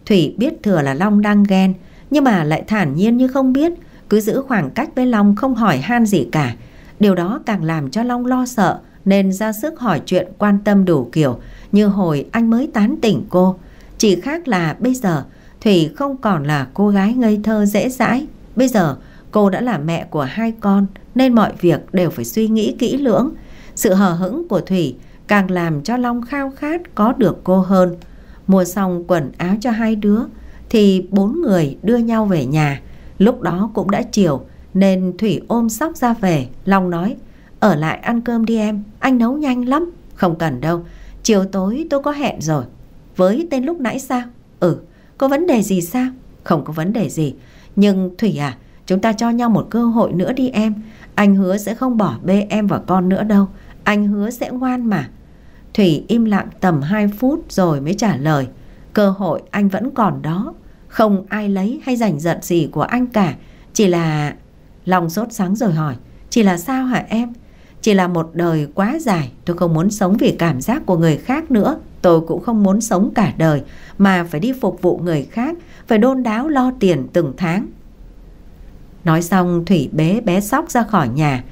Thủy biết thừa là Long đang ghen, Nhưng mà lại thản nhiên như không biết. Cứ giữ khoảng cách với Long không hỏi han gì cả. Điều đó càng làm cho Long lo sợ, nên ra sức hỏi chuyện quan tâm đủ kiểu, như hồi anh mới tán tỉnh cô. Chỉ khác là bây giờ, Thủy không còn là cô gái ngây thơ dễ dãi. Bây giờ cô đã là mẹ của hai con nên mọi việc đều phải suy nghĩ kỹ lưỡng. Sự hờ hững của Thủy càng làm cho Long khao khát có được cô hơn. Mua xong quần áo cho hai đứa, thì bốn người đưa nhau về nhà. Lúc đó cũng đã chiều nên Thủy ôm Sóc ra về. Long nói ở lại ăn cơm đi em, anh nấu nhanh lắm. Không cần đâu, chiều tối tôi có hẹn rồi. Với tên lúc nãy sao? Ừ, có vấn đề gì sao? Không có vấn đề gì. Nhưng Thủy à, chúng ta cho nhau một cơ hội nữa đi em. Anh hứa sẽ không bỏ bê em và con nữa đâu. Anh hứa sẽ ngoan mà. Thủy im lặng tầm 2 phút rồi mới trả lời. Cơ hội anh vẫn còn đó. Không ai lấy hay giành giật gì của anh cả. Chỉ là... Lòng sốt sáng rồi hỏi. Chỉ là sao hả em? Chỉ là một đời quá dài, Tôi không muốn sống vì cảm giác của người khác nữa Tôi cũng không muốn sống cả đời Mà phải đi phục vụ người khác, Phải đôn đáo lo tiền từng tháng Nói xong, Thủy bế bé sóc ra khỏi nhà.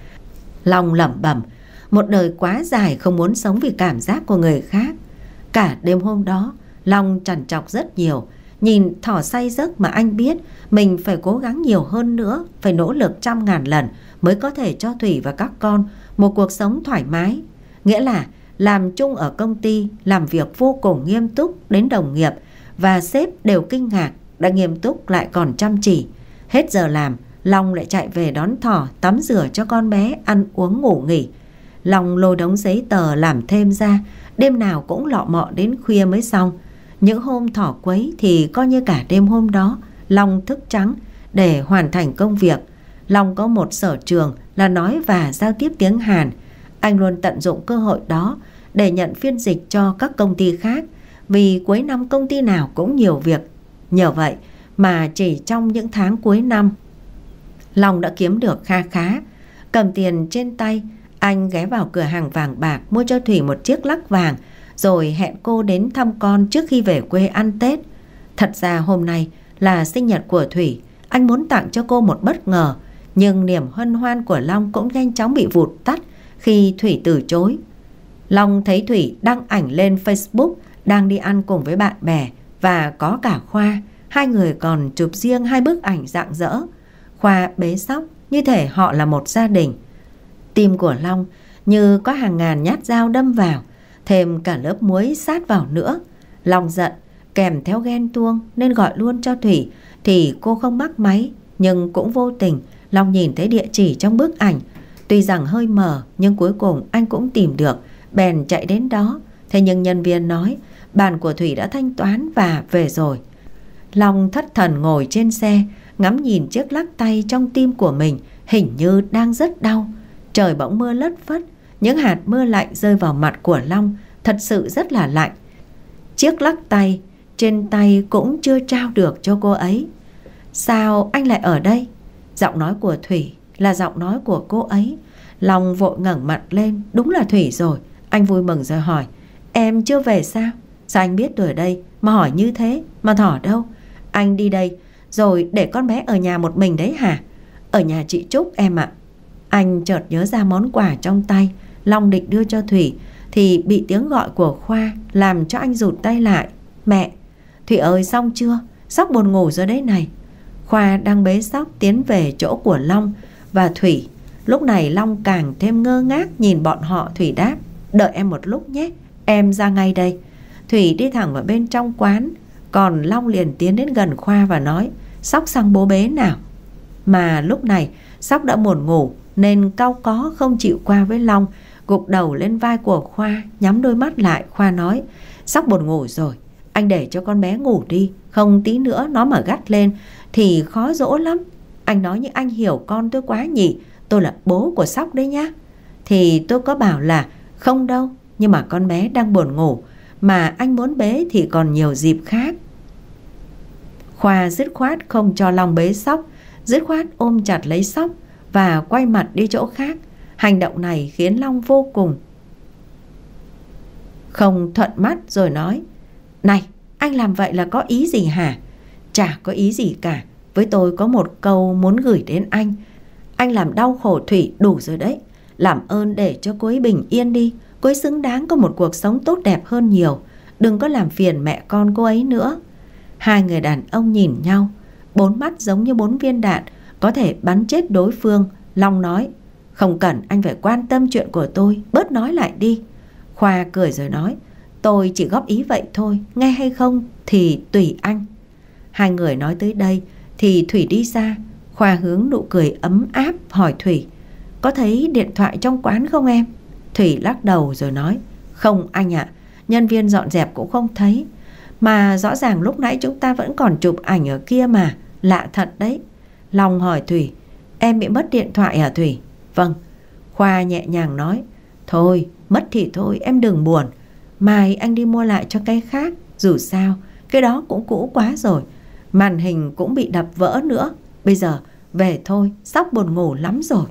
Long lẩm bẩm, Một đời quá dài không muốn sống vì cảm giác của người khác. Cả đêm hôm đó, Long trằn trọc rất nhiều. Nhìn thỏ say giấc mà anh biết Mình phải cố gắng nhiều hơn nữa, Phải nỗ lực trăm ngàn lần Mới có thể cho Thủy và các con Một cuộc sống thoải mái. Nghĩa là làm chung ở công ty, Làm việc vô cùng nghiêm túc đến đồng nghiệp Và sếp đều kinh ngạc, Đã nghiêm túc lại còn chăm chỉ. Hết giờ làm Long lại chạy về đón thỏ Tắm rửa cho con bé, Ăn uống ngủ nghỉ Long lôi đống giấy tờ làm thêm ra, Đêm nào cũng lọ mọ đến khuya mới xong những hôm thỏ quấy thì coi như cả đêm hôm đó, Long thức trắng để hoàn thành công việc. Long có một sở trường là nói và giao tiếp tiếng Hàn. Anh luôn tận dụng cơ hội đó để nhận phiên dịch cho các công ty khác, vì cuối năm công ty nào cũng nhiều việc. Nhờ vậy mà chỉ trong những tháng cuối năm Long đã kiếm được kha khá. Cầm tiền trên tay, anh ghé vào cửa hàng vàng bạc mua cho Thủy một chiếc lắc vàng rồi hẹn cô đến thăm con trước khi về quê ăn Tết. Thật ra hôm nay là sinh nhật của Thủy, anh muốn tặng cho cô một bất ngờ, nhưng niềm hân hoan của Long cũng nhanh chóng bị vụt tắt khi Thủy từ chối. Long thấy Thủy đăng ảnh lên Facebook đang đi ăn cùng với bạn bè và có cả Khoa, hai người còn chụp riêng hai bức ảnh rạng rỡ. Khoa bế sóc như thể họ là một gia đình. Tim của Long như có hàng ngàn nhát dao đâm vào, thêm cả lớp muối sát vào nữa. Long giận, kèm theo ghen tuông nên gọi luôn cho Thủy thì cô không mắc máy nhưng cũng vô tình Long nhìn thấy địa chỉ trong bức ảnh. Tuy rằng hơi mờ nhưng cuối cùng anh cũng tìm được, bèn chạy đến đó. Thế nhưng nhân viên nói bàn của Thủy đã thanh toán và về rồi. Long thất thần ngồi trên xe, ngắm nhìn chiếc lắc tay trong tim của mình hình như đang rất đau. Trời bỗng mưa lất phất, những hạt mưa lạnh rơi vào mặt của Long thật sự rất là lạnh. Chiếc lắc tay trên tay cũng chưa trao được cho cô ấy. Sao anh lại ở đây? Giọng nói của Thủy là giọng nói của cô ấy. Long vội ngẩng mặt lên, đúng là Thủy rồi. Anh vui mừng rồi hỏi, em chưa về sao? Sao anh biết tôi ở đây mà hỏi như thế, mà thỏ đâu? Anh đi đây, rồi để con bé ở nhà một mình đấy hả? Ở nhà chị Trúc em ạ. Anh chợt nhớ ra món quà trong tay, Long định đưa cho Thủy thì bị tiếng gọi của Khoa làm cho anh rụt tay lại. Mẹ, Thủy ơi xong chưa? Sóc buồn ngủ rồi đấy này. Khoa đang bế sóc tiến về chỗ của Long và Thủy. Lúc này Long càng thêm ngơ ngác nhìn bọn họ Thủy đáp. Đợi em một lúc nhé, em ra ngay đây. Thủy đi thẳng vào bên trong quán, còn Long liền tiến đến gần Khoa và nói Sóc sang bố bế nào. Mà lúc này Sóc đã buồn ngủ nên cao có không chịu qua với Long gục đầu lên vai của Khoa, nhắm đôi mắt lại, Khoa nói, sóc buồn ngủ rồi, anh để cho con bé ngủ đi, không tí nữa nó mà gắt lên thì khó dỗ lắm. Anh nói như anh hiểu con tôi quá nhỉ, tôi là bố của Sóc đấy nhá. Thì tôi có bảo là không đâu, nhưng mà con bé đang buồn ngủ, mà anh muốn bế thì còn nhiều dịp khác. Khoa dứt khoát không cho Long bế Sóc, dứt khoát ôm chặt lấy Sóc và quay mặt đi chỗ khác. Hành động này khiến Long vô cùng không thuận mắt rồi nói Này anh làm vậy là có ý gì hả? Chả có ý gì cả. Với tôi có một câu muốn gửi đến anh. Anh làm đau khổ Thủy đủ rồi đấy. Làm ơn để cho cô ấy bình yên đi. Cô ấy xứng đáng có một cuộc sống tốt đẹp hơn nhiều. Đừng có làm phiền mẹ con cô ấy nữa. Hai người đàn ông nhìn nhau Bốn mắt giống như bốn viên đạn Có thể bắn chết đối phương Long nói không cần anh phải quan tâm chuyện của tôi Bớt nói lại đi Khoa cười rồi nói Tôi chỉ góp ý vậy thôi Nghe hay không thì tùy anh Hai người nói tới đây thì Thủy đi ra. Khoa hướng nụ cười ấm áp hỏi Thủy. Có thấy điện thoại trong quán không em? Thủy lắc đầu rồi nói. Không anh ạ, nhân viên dọn dẹp cũng không thấy. Mà rõ ràng lúc nãy chúng ta vẫn còn chụp ảnh ở kia mà. Lạ thật đấy. Long hỏi Thủy. Em bị mất điện thoại hả Thủy? Vâng. Khoa nhẹ nhàng nói. Thôi, mất thì thôi, em đừng buồn. Mai anh đi mua lại cho cái khác. Dù sao, cái đó cũng cũ quá rồi. Màn hình cũng bị đập vỡ nữa. Bây giờ, về thôi, sắp buồn ngủ lắm rồi.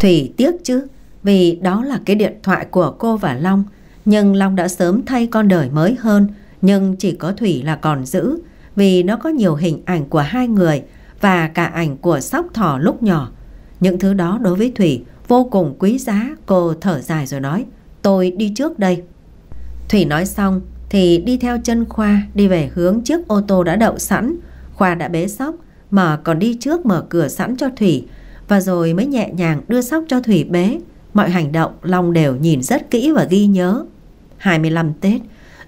Thủy tiếc chứ, vì đó là cái điện thoại của cô và Long. Nhưng Long đã sớm thay con đời mới hơn, nhưng chỉ có Thủy là còn giữ, vì nó có nhiều hình ảnh của hai người và cả ảnh của sóc thỏ lúc nhỏ. Những thứ đó đối với Thủy vô cùng quý giá, cô thở dài rồi nói, tôi đi trước đây. Thủy nói xong thì đi theo chân Khoa đi về hướng chiếc ô tô đã đậu sẵn. Khoa đã bế sóc mà còn đi trước mở cửa sẵn cho Thủy và rồi mới nhẹ nhàng đưa sóc cho Thủy bế. Mọi hành động Long đều nhìn rất kỹ và ghi nhớ. 25 Tết,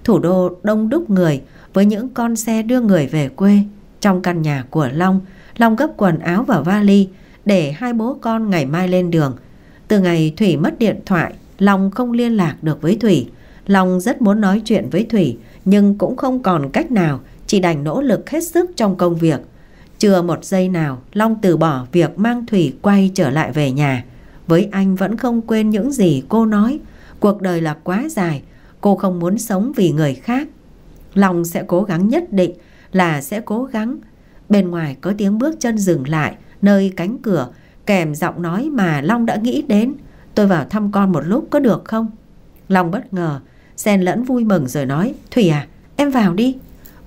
thủ đô đông đúc người với những con xe đưa người về quê. Trong căn nhà của Long, Long gấp quần áo và vali để hai bố con ngày mai lên đường. Từ ngày Thủy mất điện thoại, Long không liên lạc được với Thủy. Long rất muốn nói chuyện với Thủy nhưng cũng không còn cách nào, chỉ đành nỗ lực hết sức trong công việc. Chưa một giây nào, Long từ bỏ việc mang Thủy quay trở lại về nhà. Với anh vẫn không quên những gì cô nói. Cuộc đời là quá dài, cô không muốn sống vì người khác. Long sẽ cố gắng nhất định là sẽ cố gắng. Bên ngoài có tiếng bước chân dừng lại nơi cánh cửa kèm giọng nói mà Long đã nghĩ đến. Tôi vào thăm con một lúc có được không? Long bất ngờ, xen lẫn vui mừng rồi nói Thủy à, em vào đi.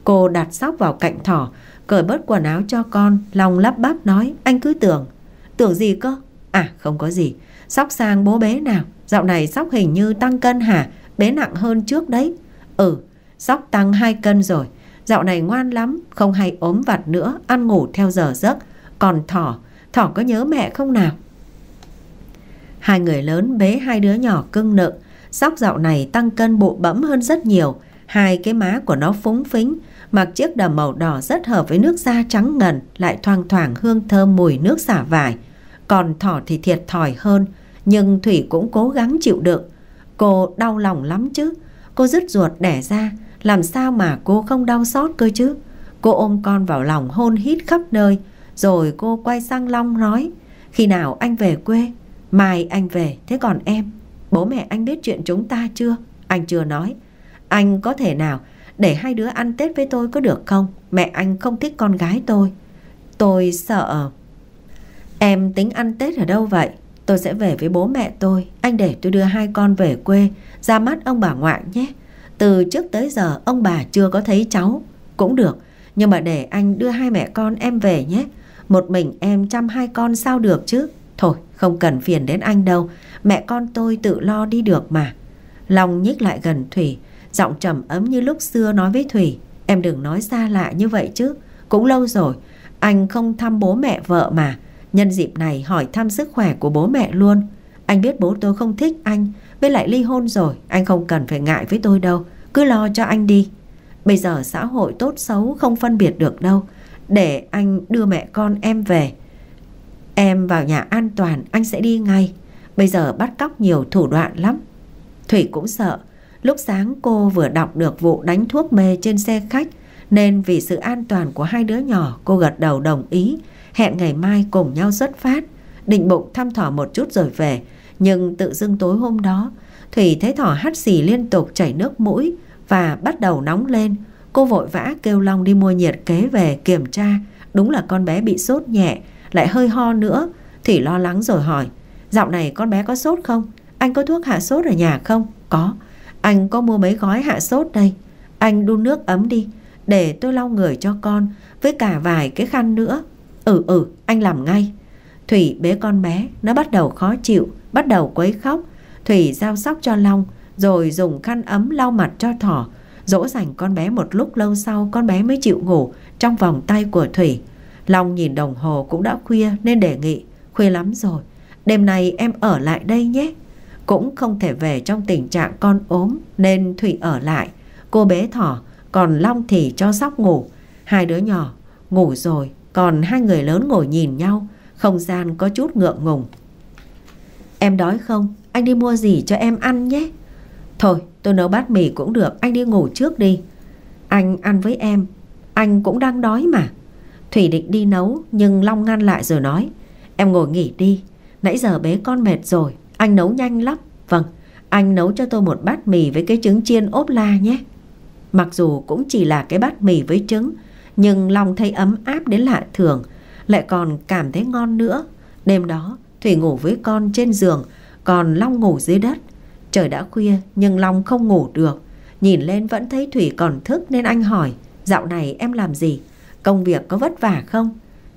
Cô đặt sóc vào cạnh thỏ, cởi bớt quần áo cho con. Long lắp bắp nói anh cứ tưởng. Tưởng gì cơ? À không có gì. Sóc sang bố bế nào. Dạo này sóc hình như tăng cân hả? Bế nặng hơn trước đấy. Ừ, sóc tăng 2 cân rồi. Dạo này ngoan lắm, không hay ốm vặt nữa, ăn ngủ theo giờ giấc. Còn Thỏ, Thỏ có nhớ mẹ không nào? Hai người lớn bế hai đứa nhỏ cưng nựng. Sóc dạo này tăng cân bộ bẫm hơn rất nhiều. Hai cái má của nó phúng phính, mặc chiếc đầm màu đỏ rất hợp với nước da trắng ngần, lại thoang thoảng hương thơm mùi nước xả vải. Còn Thỏ thì thiệt thòi hơn, nhưng Thủy cũng cố gắng chịu đựng. Cô đau lòng lắm chứ. Cô dứt ruột đẻ ra, làm sao mà cô không đau xót cơ chứ? Cô ôm con vào lòng hôn hít khắp nơi, rồi cô quay sang Long nói, khi nào anh về quê? Mai anh về, thế còn em? Bố mẹ anh biết chuyện chúng ta chưa? Anh chưa nói. Anh có thể nào để hai đứa ăn Tết với tôi có được không? Mẹ anh không thích con gái tôi. Tôi sợ... Em tính ăn Tết ở đâu vậy? Tôi sẽ về với bố mẹ tôi. Anh để tôi đưa hai con về quê, ra mắt ông bà ngoại nhé. Từ trước tới giờ ông bà chưa có thấy cháu. Cũng được, nhưng mà để anh đưa hai mẹ con em về nhé. Một mình em chăm hai con sao được chứ? Thôi, không cần phiền đến anh đâu. Mẹ con tôi tự lo đi được mà. Long nhích lại gần Thủy, giọng trầm ấm như lúc xưa nói với Thủy. Em đừng nói xa lạ như vậy chứ. Cũng lâu rồi, anh không thăm bố mẹ vợ mà. Nhân dịp này hỏi thăm sức khỏe của bố mẹ luôn. Anh biết bố tôi không thích anh, với lại ly hôn rồi, anh không cần phải ngại với tôi đâu. Cứ lo cho anh đi. Bây giờ xã hội tốt xấu không phân biệt được đâu. Để anh đưa mẹ con em về. Em vào nhà an toàn, anh sẽ đi ngay. Bây giờ bắt cóc nhiều thủ đoạn lắm. Thủy cũng sợ. Lúc sáng cô vừa đọc được vụ đánh thuốc mê trên xe khách, nên vì sự an toàn của hai đứa nhỏ, cô gật đầu đồng ý hẹn ngày mai cùng nhau xuất phát, định bụng thăm thỏ một chút rồi về. Nhưng tự dưng tối hôm đó, Thủy thấy thỏ hắt xì liên tục chảy nước mũi và bắt đầu nóng lên. Cô vội vã kêu Long đi mua nhiệt kế về kiểm tra. Đúng là con bé bị sốt nhẹ, lại hơi ho nữa. Thủy lo lắng rồi hỏi, dạo này con bé có sốt không? Anh có thuốc hạ sốt ở nhà không? Có. Anh có mua mấy gói hạ sốt đây. Anh đun nước ấm đi, để tôi lau người cho con, với cả vài cái khăn nữa. Ừ ừ, anh làm ngay. Thủy bế con bé, nó bắt đầu khó chịu, bắt đầu quấy khóc. Thủy giao sóc cho Long, rồi dùng khăn ấm lau mặt cho thỏ. Dỗ dành con bé một lúc lâu sau con bé mới chịu ngủ trong vòng tay của Thủy. Long nhìn đồng hồ cũng đã khuya nên đề nghị. Khuya lắm rồi, đêm nay em ở lại đây nhé. Cũng không thể về trong tình trạng con ốm nên Thủy ở lại. Cô bé thỏ Còn Long thì cho Sóc ngủ Hai đứa nhỏ ngủ rồi còn hai người lớn ngồi nhìn nhau, Không gian có chút ngượng ngùng. Em đói không? Anh đi mua gì cho em ăn nhé. Thôi, tôi nấu bát mì cũng được, Anh đi ngủ trước đi. Anh ăn với em. Anh cũng đang đói mà. Thủy định đi nấu, nhưng Long ngăn lại rồi nói, Em ngồi nghỉ đi. Nãy giờ bế con mệt rồi, Anh nấu nhanh lắm. Vâng anh nấu cho tôi một bát mì với cái trứng chiên ốp la nhé. Mặc dù cũng chỉ là cái bát mì với trứng nhưng lòng thấy ấm áp đến lạ thường, Lại còn cảm thấy ngon nữa. Đêm đó, Thủy ngủ với con trên giường, Còn Long ngủ dưới đất. Trời đã khuya, nhưng Long không ngủ được. Nhìn lên vẫn thấy Thủy còn thức nên anh hỏi, Dạo này em làm gì? Công việc có vất vả không?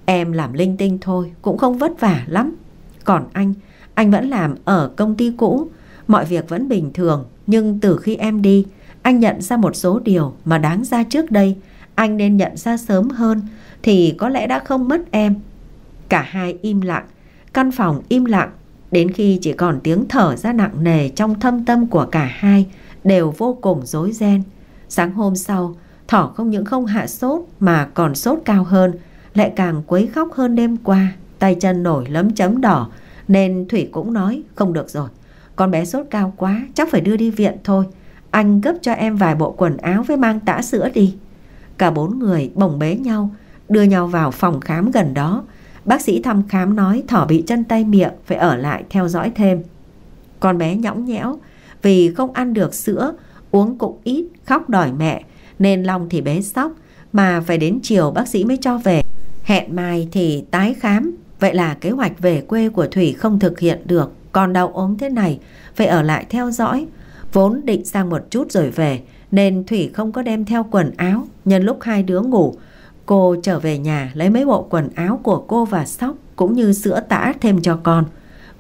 Em làm linh tinh thôi, Cũng không vất vả lắm. Còn anh Anh vẫn làm ở công ty cũ. Mọi việc vẫn bình thường, Nhưng từ khi em đi, Anh nhận ra một số điều mà đáng ra trước đây. Anh nên nhận ra sớm hơn Thì có lẽ đã không mất em. Cả hai im lặng, Căn phòng im lặng, Đến khi chỉ còn tiếng thở ra nặng nề Trong thâm tâm của cả hai Đều vô cùng rối ren. Sáng hôm sau, Thỏ không những không hạ sốt Mà còn sốt cao hơn, Lại càng quấy khóc hơn đêm qua, Tay chân nổi lấm chấm đỏ, Nên Thủy cũng nói, không được rồi, Con bé sốt cao quá, Chắc phải đưa đi viện thôi. Anh gấp cho em vài bộ quần áo với mang tã sữa đi. Cả bốn người bồng bế nhau, Đưa nhau vào phòng khám gần đó. Bác sĩ thăm khám nói Thỏ bị chân tay miệng, Phải ở lại theo dõi thêm. Con bé nhõng nhẽo, Vì không ăn được sữa, Uống cũng ít, Khóc đòi mẹ, Nên Long thì bế sóc, Mà phải đến chiều bác sĩ mới cho về. Hẹn mai thì tái khám. Vậy là kế hoạch về quê của Thủy không thực hiện được. Còn đau ốm thế này, Phải ở lại theo dõi. Vốn định sang một chút rồi về nên Thủy không có đem theo quần áo Nhân lúc hai đứa ngủ Cô trở về nhà lấy mấy bộ quần áo của cô và Sóc cũng như sữa tã thêm cho con.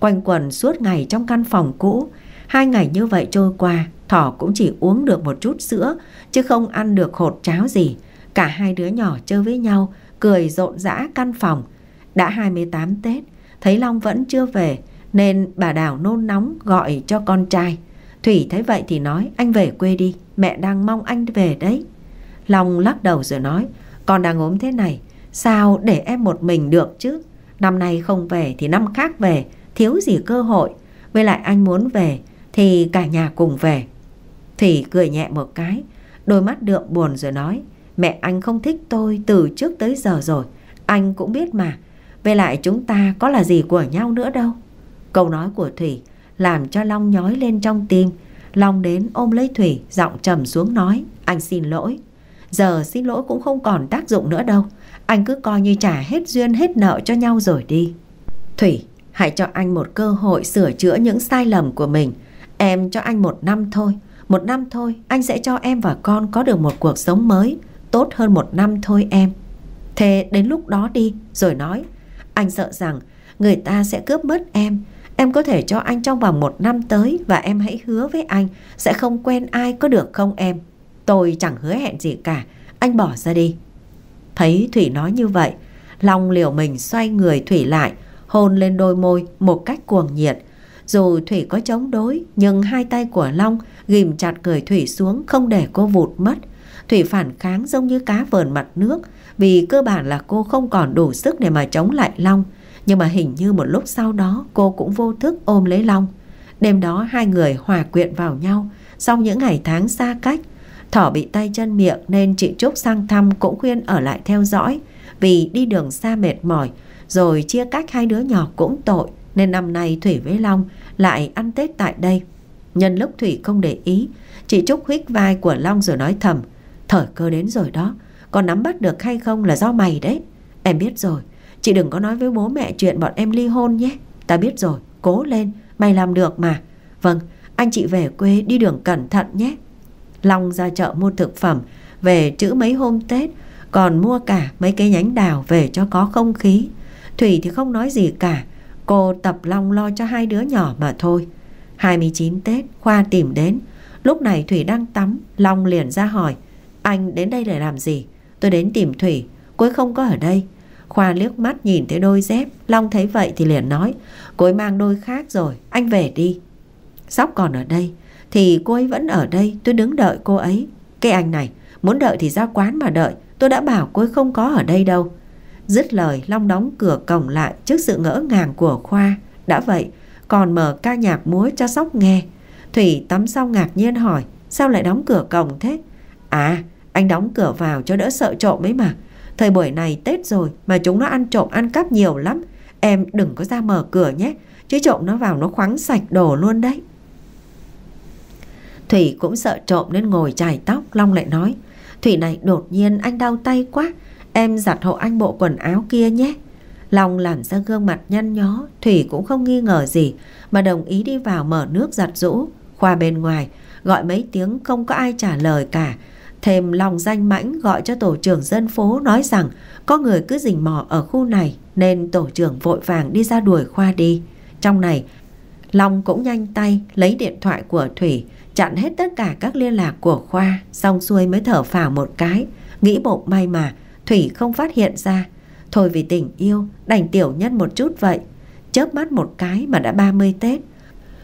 Quanh quần suốt ngày trong căn phòng cũ. Hai ngày như vậy trôi qua, Thỏ cũng chỉ uống được một chút sữa chứ không ăn được hột cháo gì. Cả hai đứa nhỏ chơi với nhau, cười rộn rã căn phòng. Đã 28 Tết, thấy Long vẫn chưa về nên bà Đào nôn nóng gọi cho con trai. Thủy thấy vậy thì nói anh về quê đi, mẹ đang mong anh về đấy. Long lắc đầu rồi nói con đang ốm thế này Sao để em một mình được chứ? Năm nay không về thì năm khác về Thiếu gì cơ hội. Với lại anh muốn về Thì cả nhà cùng về. Thủy cười nhẹ một cái Đôi mắt đượm buồn rồi nói Mẹ anh không thích tôi từ trước tới giờ rồi Anh cũng biết mà. Với lại chúng ta có là gì của nhau nữa đâu. Câu nói của Thủy làm cho Long nhói lên trong tim. Long đến ôm lấy Thủy, Giọng trầm xuống nói, Anh xin lỗi. Giờ xin lỗi cũng không còn tác dụng nữa đâu. Anh cứ coi như trả hết duyên, hết nợ cho nhau rồi đi. Thủy, Hãy cho anh một cơ hội sửa chữa những sai lầm của mình. Em cho anh một năm thôi. Một năm thôi, Anh sẽ cho em và con có được một cuộc sống mới. Tốt hơn một năm thôi em. Thế đến lúc đó đi, Rồi nói, Anh sợ rằng người ta sẽ cướp mất em. Em có thể cho anh trong vòng một năm tới Và em hãy hứa với anh Sẽ không quen ai có được không em? Tôi chẳng hứa hẹn gì cả. Anh bỏ ra đi. Thấy Thủy nói như vậy Long liều mình xoay người Thủy lại, Hôn lên đôi môi một cách cuồng nhiệt. Dù Thủy có chống đối, Nhưng hai tay của Long ghim chặt người Thủy xuống Không để cô vụt mất. Thủy phản kháng giống như cá vờn mặt nước, Vì cơ bản là cô không còn đủ sức để mà chống lại Long. Nhưng mà hình như một lúc sau đó Cô cũng vô thức ôm lấy Long Đêm đó hai người hòa quyện vào nhau Sau những ngày tháng xa cách Thỏ bị tay chân miệng nên chị Trúc sang thăm cũng khuyên ở lại theo dõi vì đi đường xa mệt mỏi rồi chia cách hai đứa nhỏ cũng tội nên năm nay Thủy với Long lại ăn Tết tại đây. Nhân lúc Thủy không để ý, chị Trúc huyết vai của Long rồi nói thầm Thời cơ đến rồi đó, còn nắm bắt được hay không là do mày đấy. Em biết rồi, chị đừng có nói với bố mẹ chuyện bọn em ly hôn nhé. Ta biết rồi, cố lên, mày làm được mà. Vâng, anh chị về quê đi đường cẩn thận nhé. Long ra chợ mua thực phẩm về trữ mấy hôm Tết, còn mua cả mấy cái nhánh đào về cho có không khí. Thủy thì không nói gì cả, cô tập Long lo cho hai đứa nhỏ mà thôi. 29 Tết, Khoa tìm đến. Lúc này Thủy đang tắm, Long liền ra hỏi, anh đến đây để làm gì? Tôi đến tìm Thủy, cô ấy không có ở đây. Khoa liếc mắt nhìn thấy đôi dép, Long thấy vậy thì liền nói, cô ấy mang đôi khác rồi, anh về đi. Sóc còn ở đây, thì cô ấy vẫn ở đây Tôi đứng đợi cô ấy. Cái anh này Muốn đợi thì ra quán mà đợi Tôi đã bảo cô ấy không có ở đây đâu. Dứt lời Long đóng cửa cổng lại Trước sự ngỡ ngàng của Khoa. Đã vậy còn mở ca nhạc múa cho Sóc nghe. Thủy tắm xong ngạc nhiên hỏi Sao lại đóng cửa cổng thế? À anh đóng cửa vào cho đỡ sợ trộm ấy mà Thời buổi này Tết rồi Mà chúng nó ăn trộm ăn cắp nhiều lắm. Em đừng có ra mở cửa nhé, Chứ trộm nó vào nó khoáng sạch đồ luôn đấy. Thủy cũng sợ trộm nên ngồi chải tóc, Long lại nói, Thủy này đột nhiên anh đau tay quá, Em giặt hộ anh bộ quần áo kia nhé. Long làm ra gương mặt nhăn nhó, Thủy cũng không nghi ngờ gì Mà đồng ý đi vào mở nước giặt rũ. Khoa bên ngoài, Gọi mấy tiếng không có ai trả lời cả Thêm lòng danh mãnh gọi cho tổ trưởng dân phố nói rằng có người cứ rình mò ở khu này nên tổ trưởng vội vàng đi ra đuổi Khoa đi. Trong này, Long cũng nhanh tay lấy điện thoại của Thủy chặn hết tất cả các liên lạc của Khoa xong xuôi mới thở phào một cái. Nghĩ bộ may mà Thủy không phát hiện ra. Thôi vì tình yêu đành tiểu nhân một chút vậy. Chớp mắt một cái mà đã 30 Tết.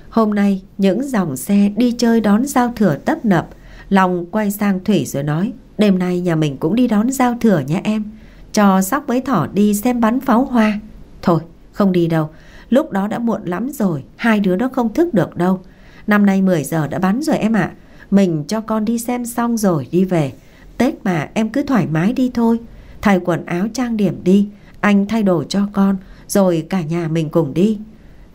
Hôm nay những dòng xe đi chơi đón giao thừa tấp nập Long quay sang Thủy rồi nói, Đêm nay nhà mình cũng đi đón giao thừa nhé em. Cho Sóc với Thỏ đi xem bắn pháo hoa. Thôi, không đi đâu. Lúc đó đã muộn lắm rồi, Hai đứa nó không thức được đâu. Năm nay 10 giờ đã bắn rồi em ạ. Mình cho con đi xem xong rồi đi về. Tết mà em cứ thoải mái đi thôi. Thay quần áo trang điểm đi. Anh thay đồ cho con, Rồi cả nhà mình cùng đi.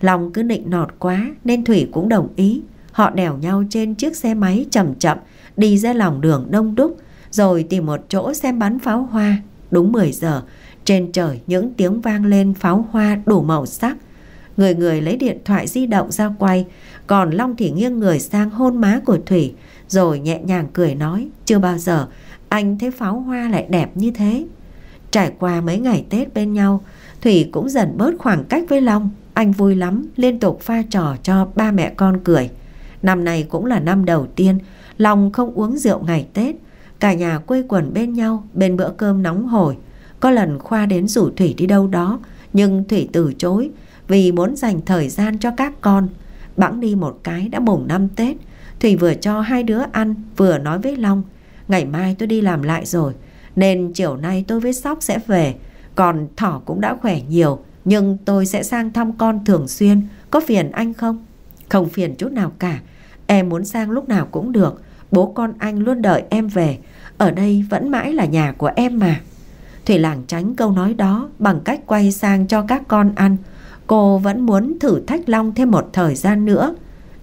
Lòng cứ nịnh nọt quá, Nên Thủy cũng đồng ý. Họ đèo nhau trên chiếc xe máy chậm chậm đi ra lòng đường đông đúc, rồi tìm một chỗ xem bắn pháo hoa. Đúng 10 giờ, trên trời những tiếng vang lên pháo hoa đủ màu sắc. Người người lấy điện thoại di động ra quay, còn Long thì nghiêng người sang hôn má của Thủy, rồi nhẹ nhàng cười nói, chưa bao giờ anh thấy pháo hoa lại đẹp như thế. Trải qua mấy ngày Tết bên nhau, Thủy cũng dần bớt khoảng cách với Long. Anh vui lắm, liên tục pha trò cho ba mẹ con cười. Năm này cũng là năm đầu tiên Long không uống rượu ngày Tết, cả nhà quây quần bên nhau bên bữa cơm nóng hổi. Có lần Khoa đến rủ Thủy đi đâu đó, nhưng Thủy từ chối vì muốn dành thời gian cho các con. Bẵng đi một cái đã mùng năm Tết, Thủy vừa cho hai đứa ăn vừa nói với Long, ngày mai tôi đi làm lại rồi, nên chiều nay tôi với Sóc sẽ về, còn Thỏ cũng đã khỏe nhiều, nhưng tôi sẽ sang thăm con thường xuyên, có phiền anh không? Không phiền chút nào cả, em muốn sang lúc nào cũng được, Bố con anh luôn đợi em về. Ở đây vẫn mãi là nhà của em mà. Thủy làng tránh câu nói đó Bằng cách quay sang cho các con ăn. Cô vẫn muốn thử thách Long thêm một thời gian nữa.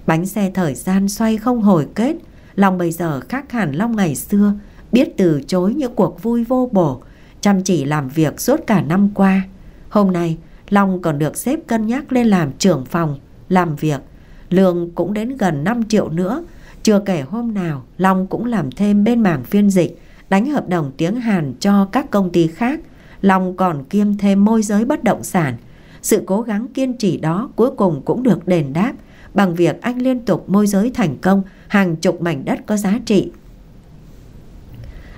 Bánh xe thời gian xoay không hồi kết. Long bây giờ khác hẳn Long ngày xưa, Biết từ chối những cuộc vui vô bổ, Chăm chỉ làm việc suốt cả năm qua. Hôm nay, Long còn được xếp cân nhắc lên làm trưởng phòng, Làm việc. Lương cũng đến gần 5 triệu nữa chưa kể hôm nào, Long cũng làm thêm bên mảng phiên dịch, Đánh hợp đồng tiếng Hàn cho các công ty khác. Long còn kiêm thêm môi giới bất động sản. Sự cố gắng kiên trì đó cuối cùng cũng được đền đáp Bằng việc anh liên tục môi giới thành công, Hàng chục mảnh đất có giá trị.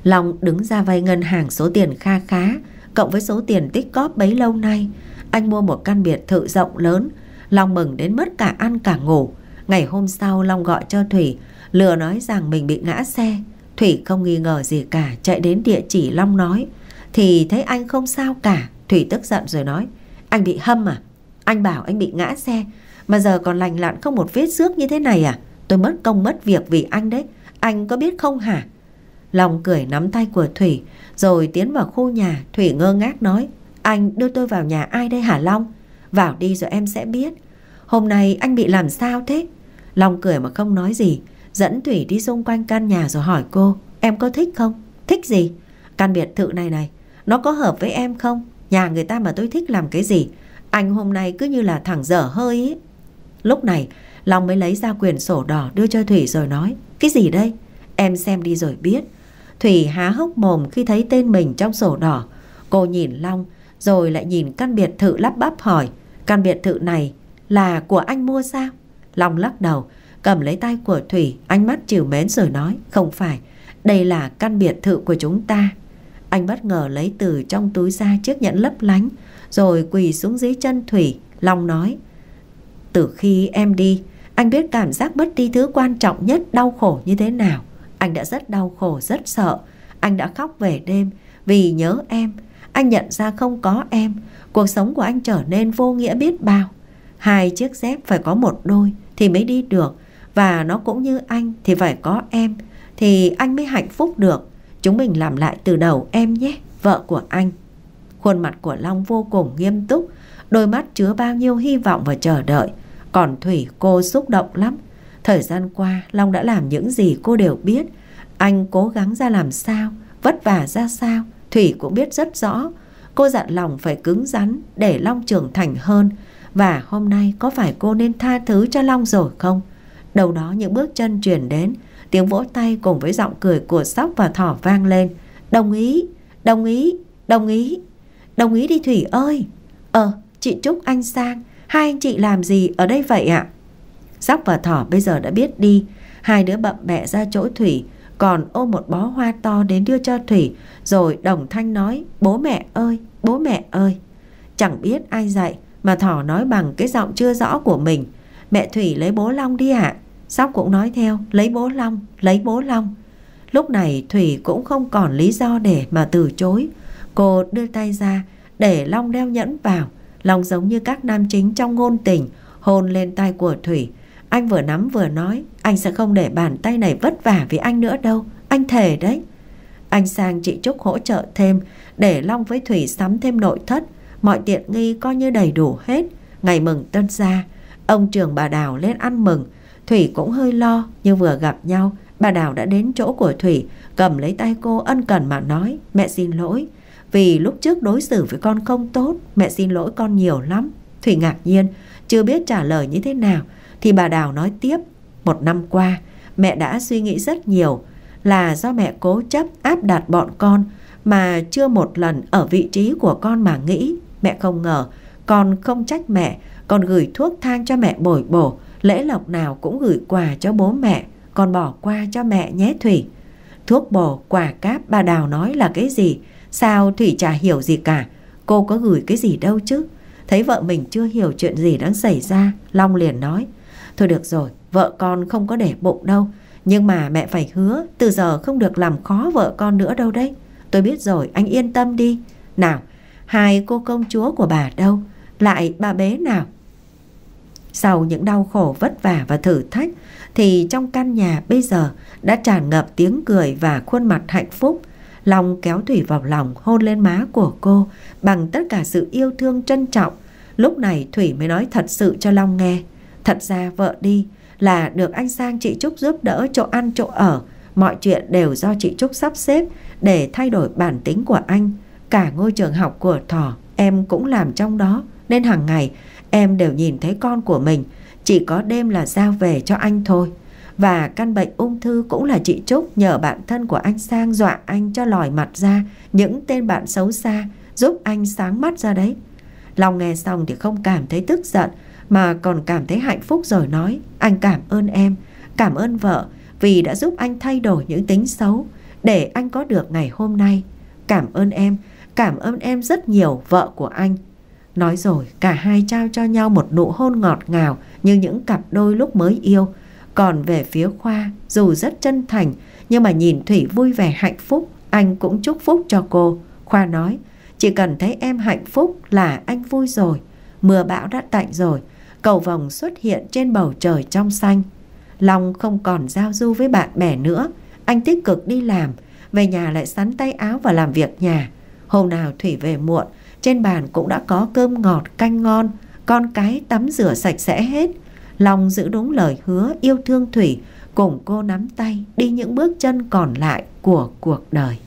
Long đứng ra vay ngân hàng số tiền kha khá, Cộng với số tiền tích cóp bấy lâu nay. Anh mua một căn biệt thự rộng lớn. Long mừng đến mất cả ăn cả ngủ. Ngày hôm sau, Long gọi cho Thủy Lừa nói rằng mình bị ngã xe. Thủy không nghi ngờ gì cả, Chạy đến địa chỉ Long nói. Thì thấy anh không sao cả. Thủy tức giận rồi nói, Anh bị hâm à? Anh bảo anh bị ngã xe, Mà giờ còn lành lặn không một vết xước như thế này à? Tôi mất công mất việc vì anh đấy. Anh có biết không hả? Long cười nắm tay của Thủy, Rồi tiến vào khu nhà. Thủy ngơ ngác nói, Anh đưa tôi vào nhà ai đây hả Long? Vào đi rồi em sẽ biết. Hôm nay anh bị làm sao thế? Long cười mà không nói gì. Dẫn Thủy đi xung quanh căn nhà rồi hỏi cô, Em có thích không? Thích gì? Căn biệt thự này này, Nó có hợp với em không? Nhà người ta mà tôi thích làm cái gì? Anh hôm nay cứ như là thẳng dở hơi ấy. Lúc này, Long mới lấy ra quyền sổ đỏ đưa cho Thủy rồi nói, Cái gì đây? Em xem đi rồi biết Thủy há hốc mồm khi thấy tên mình trong sổ đỏ Cô nhìn Long, Rồi lại nhìn căn biệt thự lắp bắp hỏi, Căn biệt thự này là của anh mua sao? Long lắc đầu cầm lấy tay của Thủy, ánh mắt chiều mến rồi nói, không phải, đây là căn biệt thự của chúng ta. Anh bất ngờ lấy từ trong túi ra chiếc nhẫn lấp lánh, rồi quỳ xuống dưới chân Thủy, Long nói, từ khi em đi, anh biết cảm giác mất đi thứ quan trọng nhất đau khổ như thế nào. Anh đã rất đau khổ, rất sợ. Anh đã khóc về đêm vì nhớ em. Anh nhận ra không có em, cuộc sống của anh trở nên vô nghĩa biết bao. Hai chiếc dép phải có một đôi thì mới đi được. Và nó cũng như anh thì phải có em thì anh mới hạnh phúc được. Chúng mình làm lại từ đầu em nhé, vợ của anh. Khuôn mặt của Long vô cùng nghiêm túc, đôi mắt chứa bao nhiêu hy vọng và chờ đợi. Còn Thủy cô xúc động lắm. Thời gian qua Long đã làm những gì cô đều biết. Anh cố gắng ra làm sao, vất vả ra sao, Thủy cũng biết rất rõ. Cô dặn lòng phải cứng rắn để Long trưởng thành hơn. Và hôm nay có phải cô nên tha thứ cho Long rồi không? Đầu đó những bước chân truyền đến, tiếng vỗ tay cùng với giọng cười của Sóc và Thỏ vang lên. Đồng ý, đồng ý, đồng ý, đồng ý đi Thủy ơi. Ờ, chị Trúc anh sang, hai anh chị làm gì ở đây vậy ạ? Sóc và Thỏ bây giờ đã biết đi, hai đứa bậm bẹ ra chỗ Thủy, còn ôm một bó hoa to đến đưa cho Thủy, rồi đồng thanh nói, bố mẹ ơi, bố mẹ ơi. Chẳng biết ai dạy, mà Thỏ nói bằng cái giọng chưa rõ của mình. Mẹ Thủy lấy bố Long đi ạ. À? Sóc cũng nói theo, lấy bố Long, lấy bố Long. Lúc này Thủy cũng không còn lý do để mà từ chối. Cô đưa tay ra để Long đeo nhẫn vào. Long giống như các nam chính trong ngôn tình, hôn lên tay của Thủy. Anh vừa nắm vừa nói, anh sẽ không để bàn tay này vất vả vì anh nữa đâu, anh thề đấy. Anh sang chị Trúc hỗ trợ thêm để Long với Thủy sắm thêm nội thất, mọi tiện nghi coi như đầy đủ hết. Ngày mừng tân gia, ông trưởng bà Đào lên ăn mừng, Thủy cũng hơi lo nhưng vừa gặp nhau, bà Đào đã đến chỗ của Thủy, cầm lấy tay cô ân cần mà nói, mẹ xin lỗi. Vì lúc trước đối xử với con không tốt, mẹ xin lỗi con nhiều lắm. Thủy ngạc nhiên, chưa biết trả lời như thế nào, thì bà Đào nói tiếp, một năm qua, mẹ đã suy nghĩ rất nhiều, là do mẹ cố chấp áp đặt bọn con mà chưa một lần ở vị trí của con mà nghĩ. Mẹ không ngờ, con không trách mẹ, còn gửi thuốc thang cho mẹ bồi bổ, lễ lộc nào cũng gửi quà cho bố mẹ, còn bỏ qua cho mẹ nhé Thủy. Thuốc bổ, quà cáp bà Đào nói là cái gì? Sao Thủy chả hiểu gì cả? Cô có gửi cái gì đâu chứ? Thấy vợ mình chưa hiểu chuyện gì đang xảy ra, Long liền nói. Thôi được rồi, vợ con không có để bụng đâu. Nhưng mà mẹ phải hứa từ giờ không được làm khó vợ con nữa đâu đấy. Tôi biết rồi, anh yên tâm đi. Nào, hai cô công chúa của bà đâu? Lại bà bế nào? Sau những đau khổ vất vả và thử thách, thì trong căn nhà bây giờ đã tràn ngập tiếng cười và khuôn mặt hạnh phúc. Long kéo Thủy vào lòng hôn lên má của cô bằng tất cả sự yêu thương trân trọng. Lúc này Thủy mới nói thật sự cho Long nghe. Thật ra vợ đi là được anh sang chị Trúc giúp đỡ chỗ ăn, chỗ ở. Mọi chuyện đều do chị Trúc sắp xếp để thay đổi bản tính của anh. Cả ngôi trường học của Thỏ em cũng làm trong đó, nên hàng ngày em đều nhìn thấy con của mình. Chỉ có đêm là giao về cho anh thôi. Và căn bệnh ung thư cũng là chị Trúc nhờ bạn thân của anh sang dọa anh cho lòi mặt ra những tên bạn xấu xa giúp anh sáng mắt ra đấy. Long nghe xong thì không cảm thấy tức giận mà còn cảm thấy hạnh phúc rồi nói anh cảm ơn em, cảm ơn vợ vì đã giúp anh thay đổi những tính xấu để anh có được ngày hôm nay. Cảm ơn em, cảm ơn em rất nhiều vợ của anh. Nói rồi cả hai trao cho nhau một nụ hôn ngọt ngào như những cặp đôi lúc mới yêu. Còn về phía Khoa dù rất chân thành nhưng mà nhìn Thủy vui vẻ hạnh phúc anh cũng chúc phúc cho cô. Khoa nói chỉ cần thấy em hạnh phúc là anh vui rồi. Mưa bão đã tạnh rồi cầu vồng xuất hiện trên bầu trời trong xanh. Long không còn giao du với bạn bè nữa, anh tích cực đi làm, về nhà lại sắn tay áo và làm việc nhà. Hôm nào Thủy về muộn, trên bàn cũng đã có cơm ngọt, canh ngon, con cái tắm rửa sạch sẽ hết. lòng giữ đúng lời hứa yêu thương Thủy, cùng cô nắm tay đi những bước chân còn lại của cuộc đời.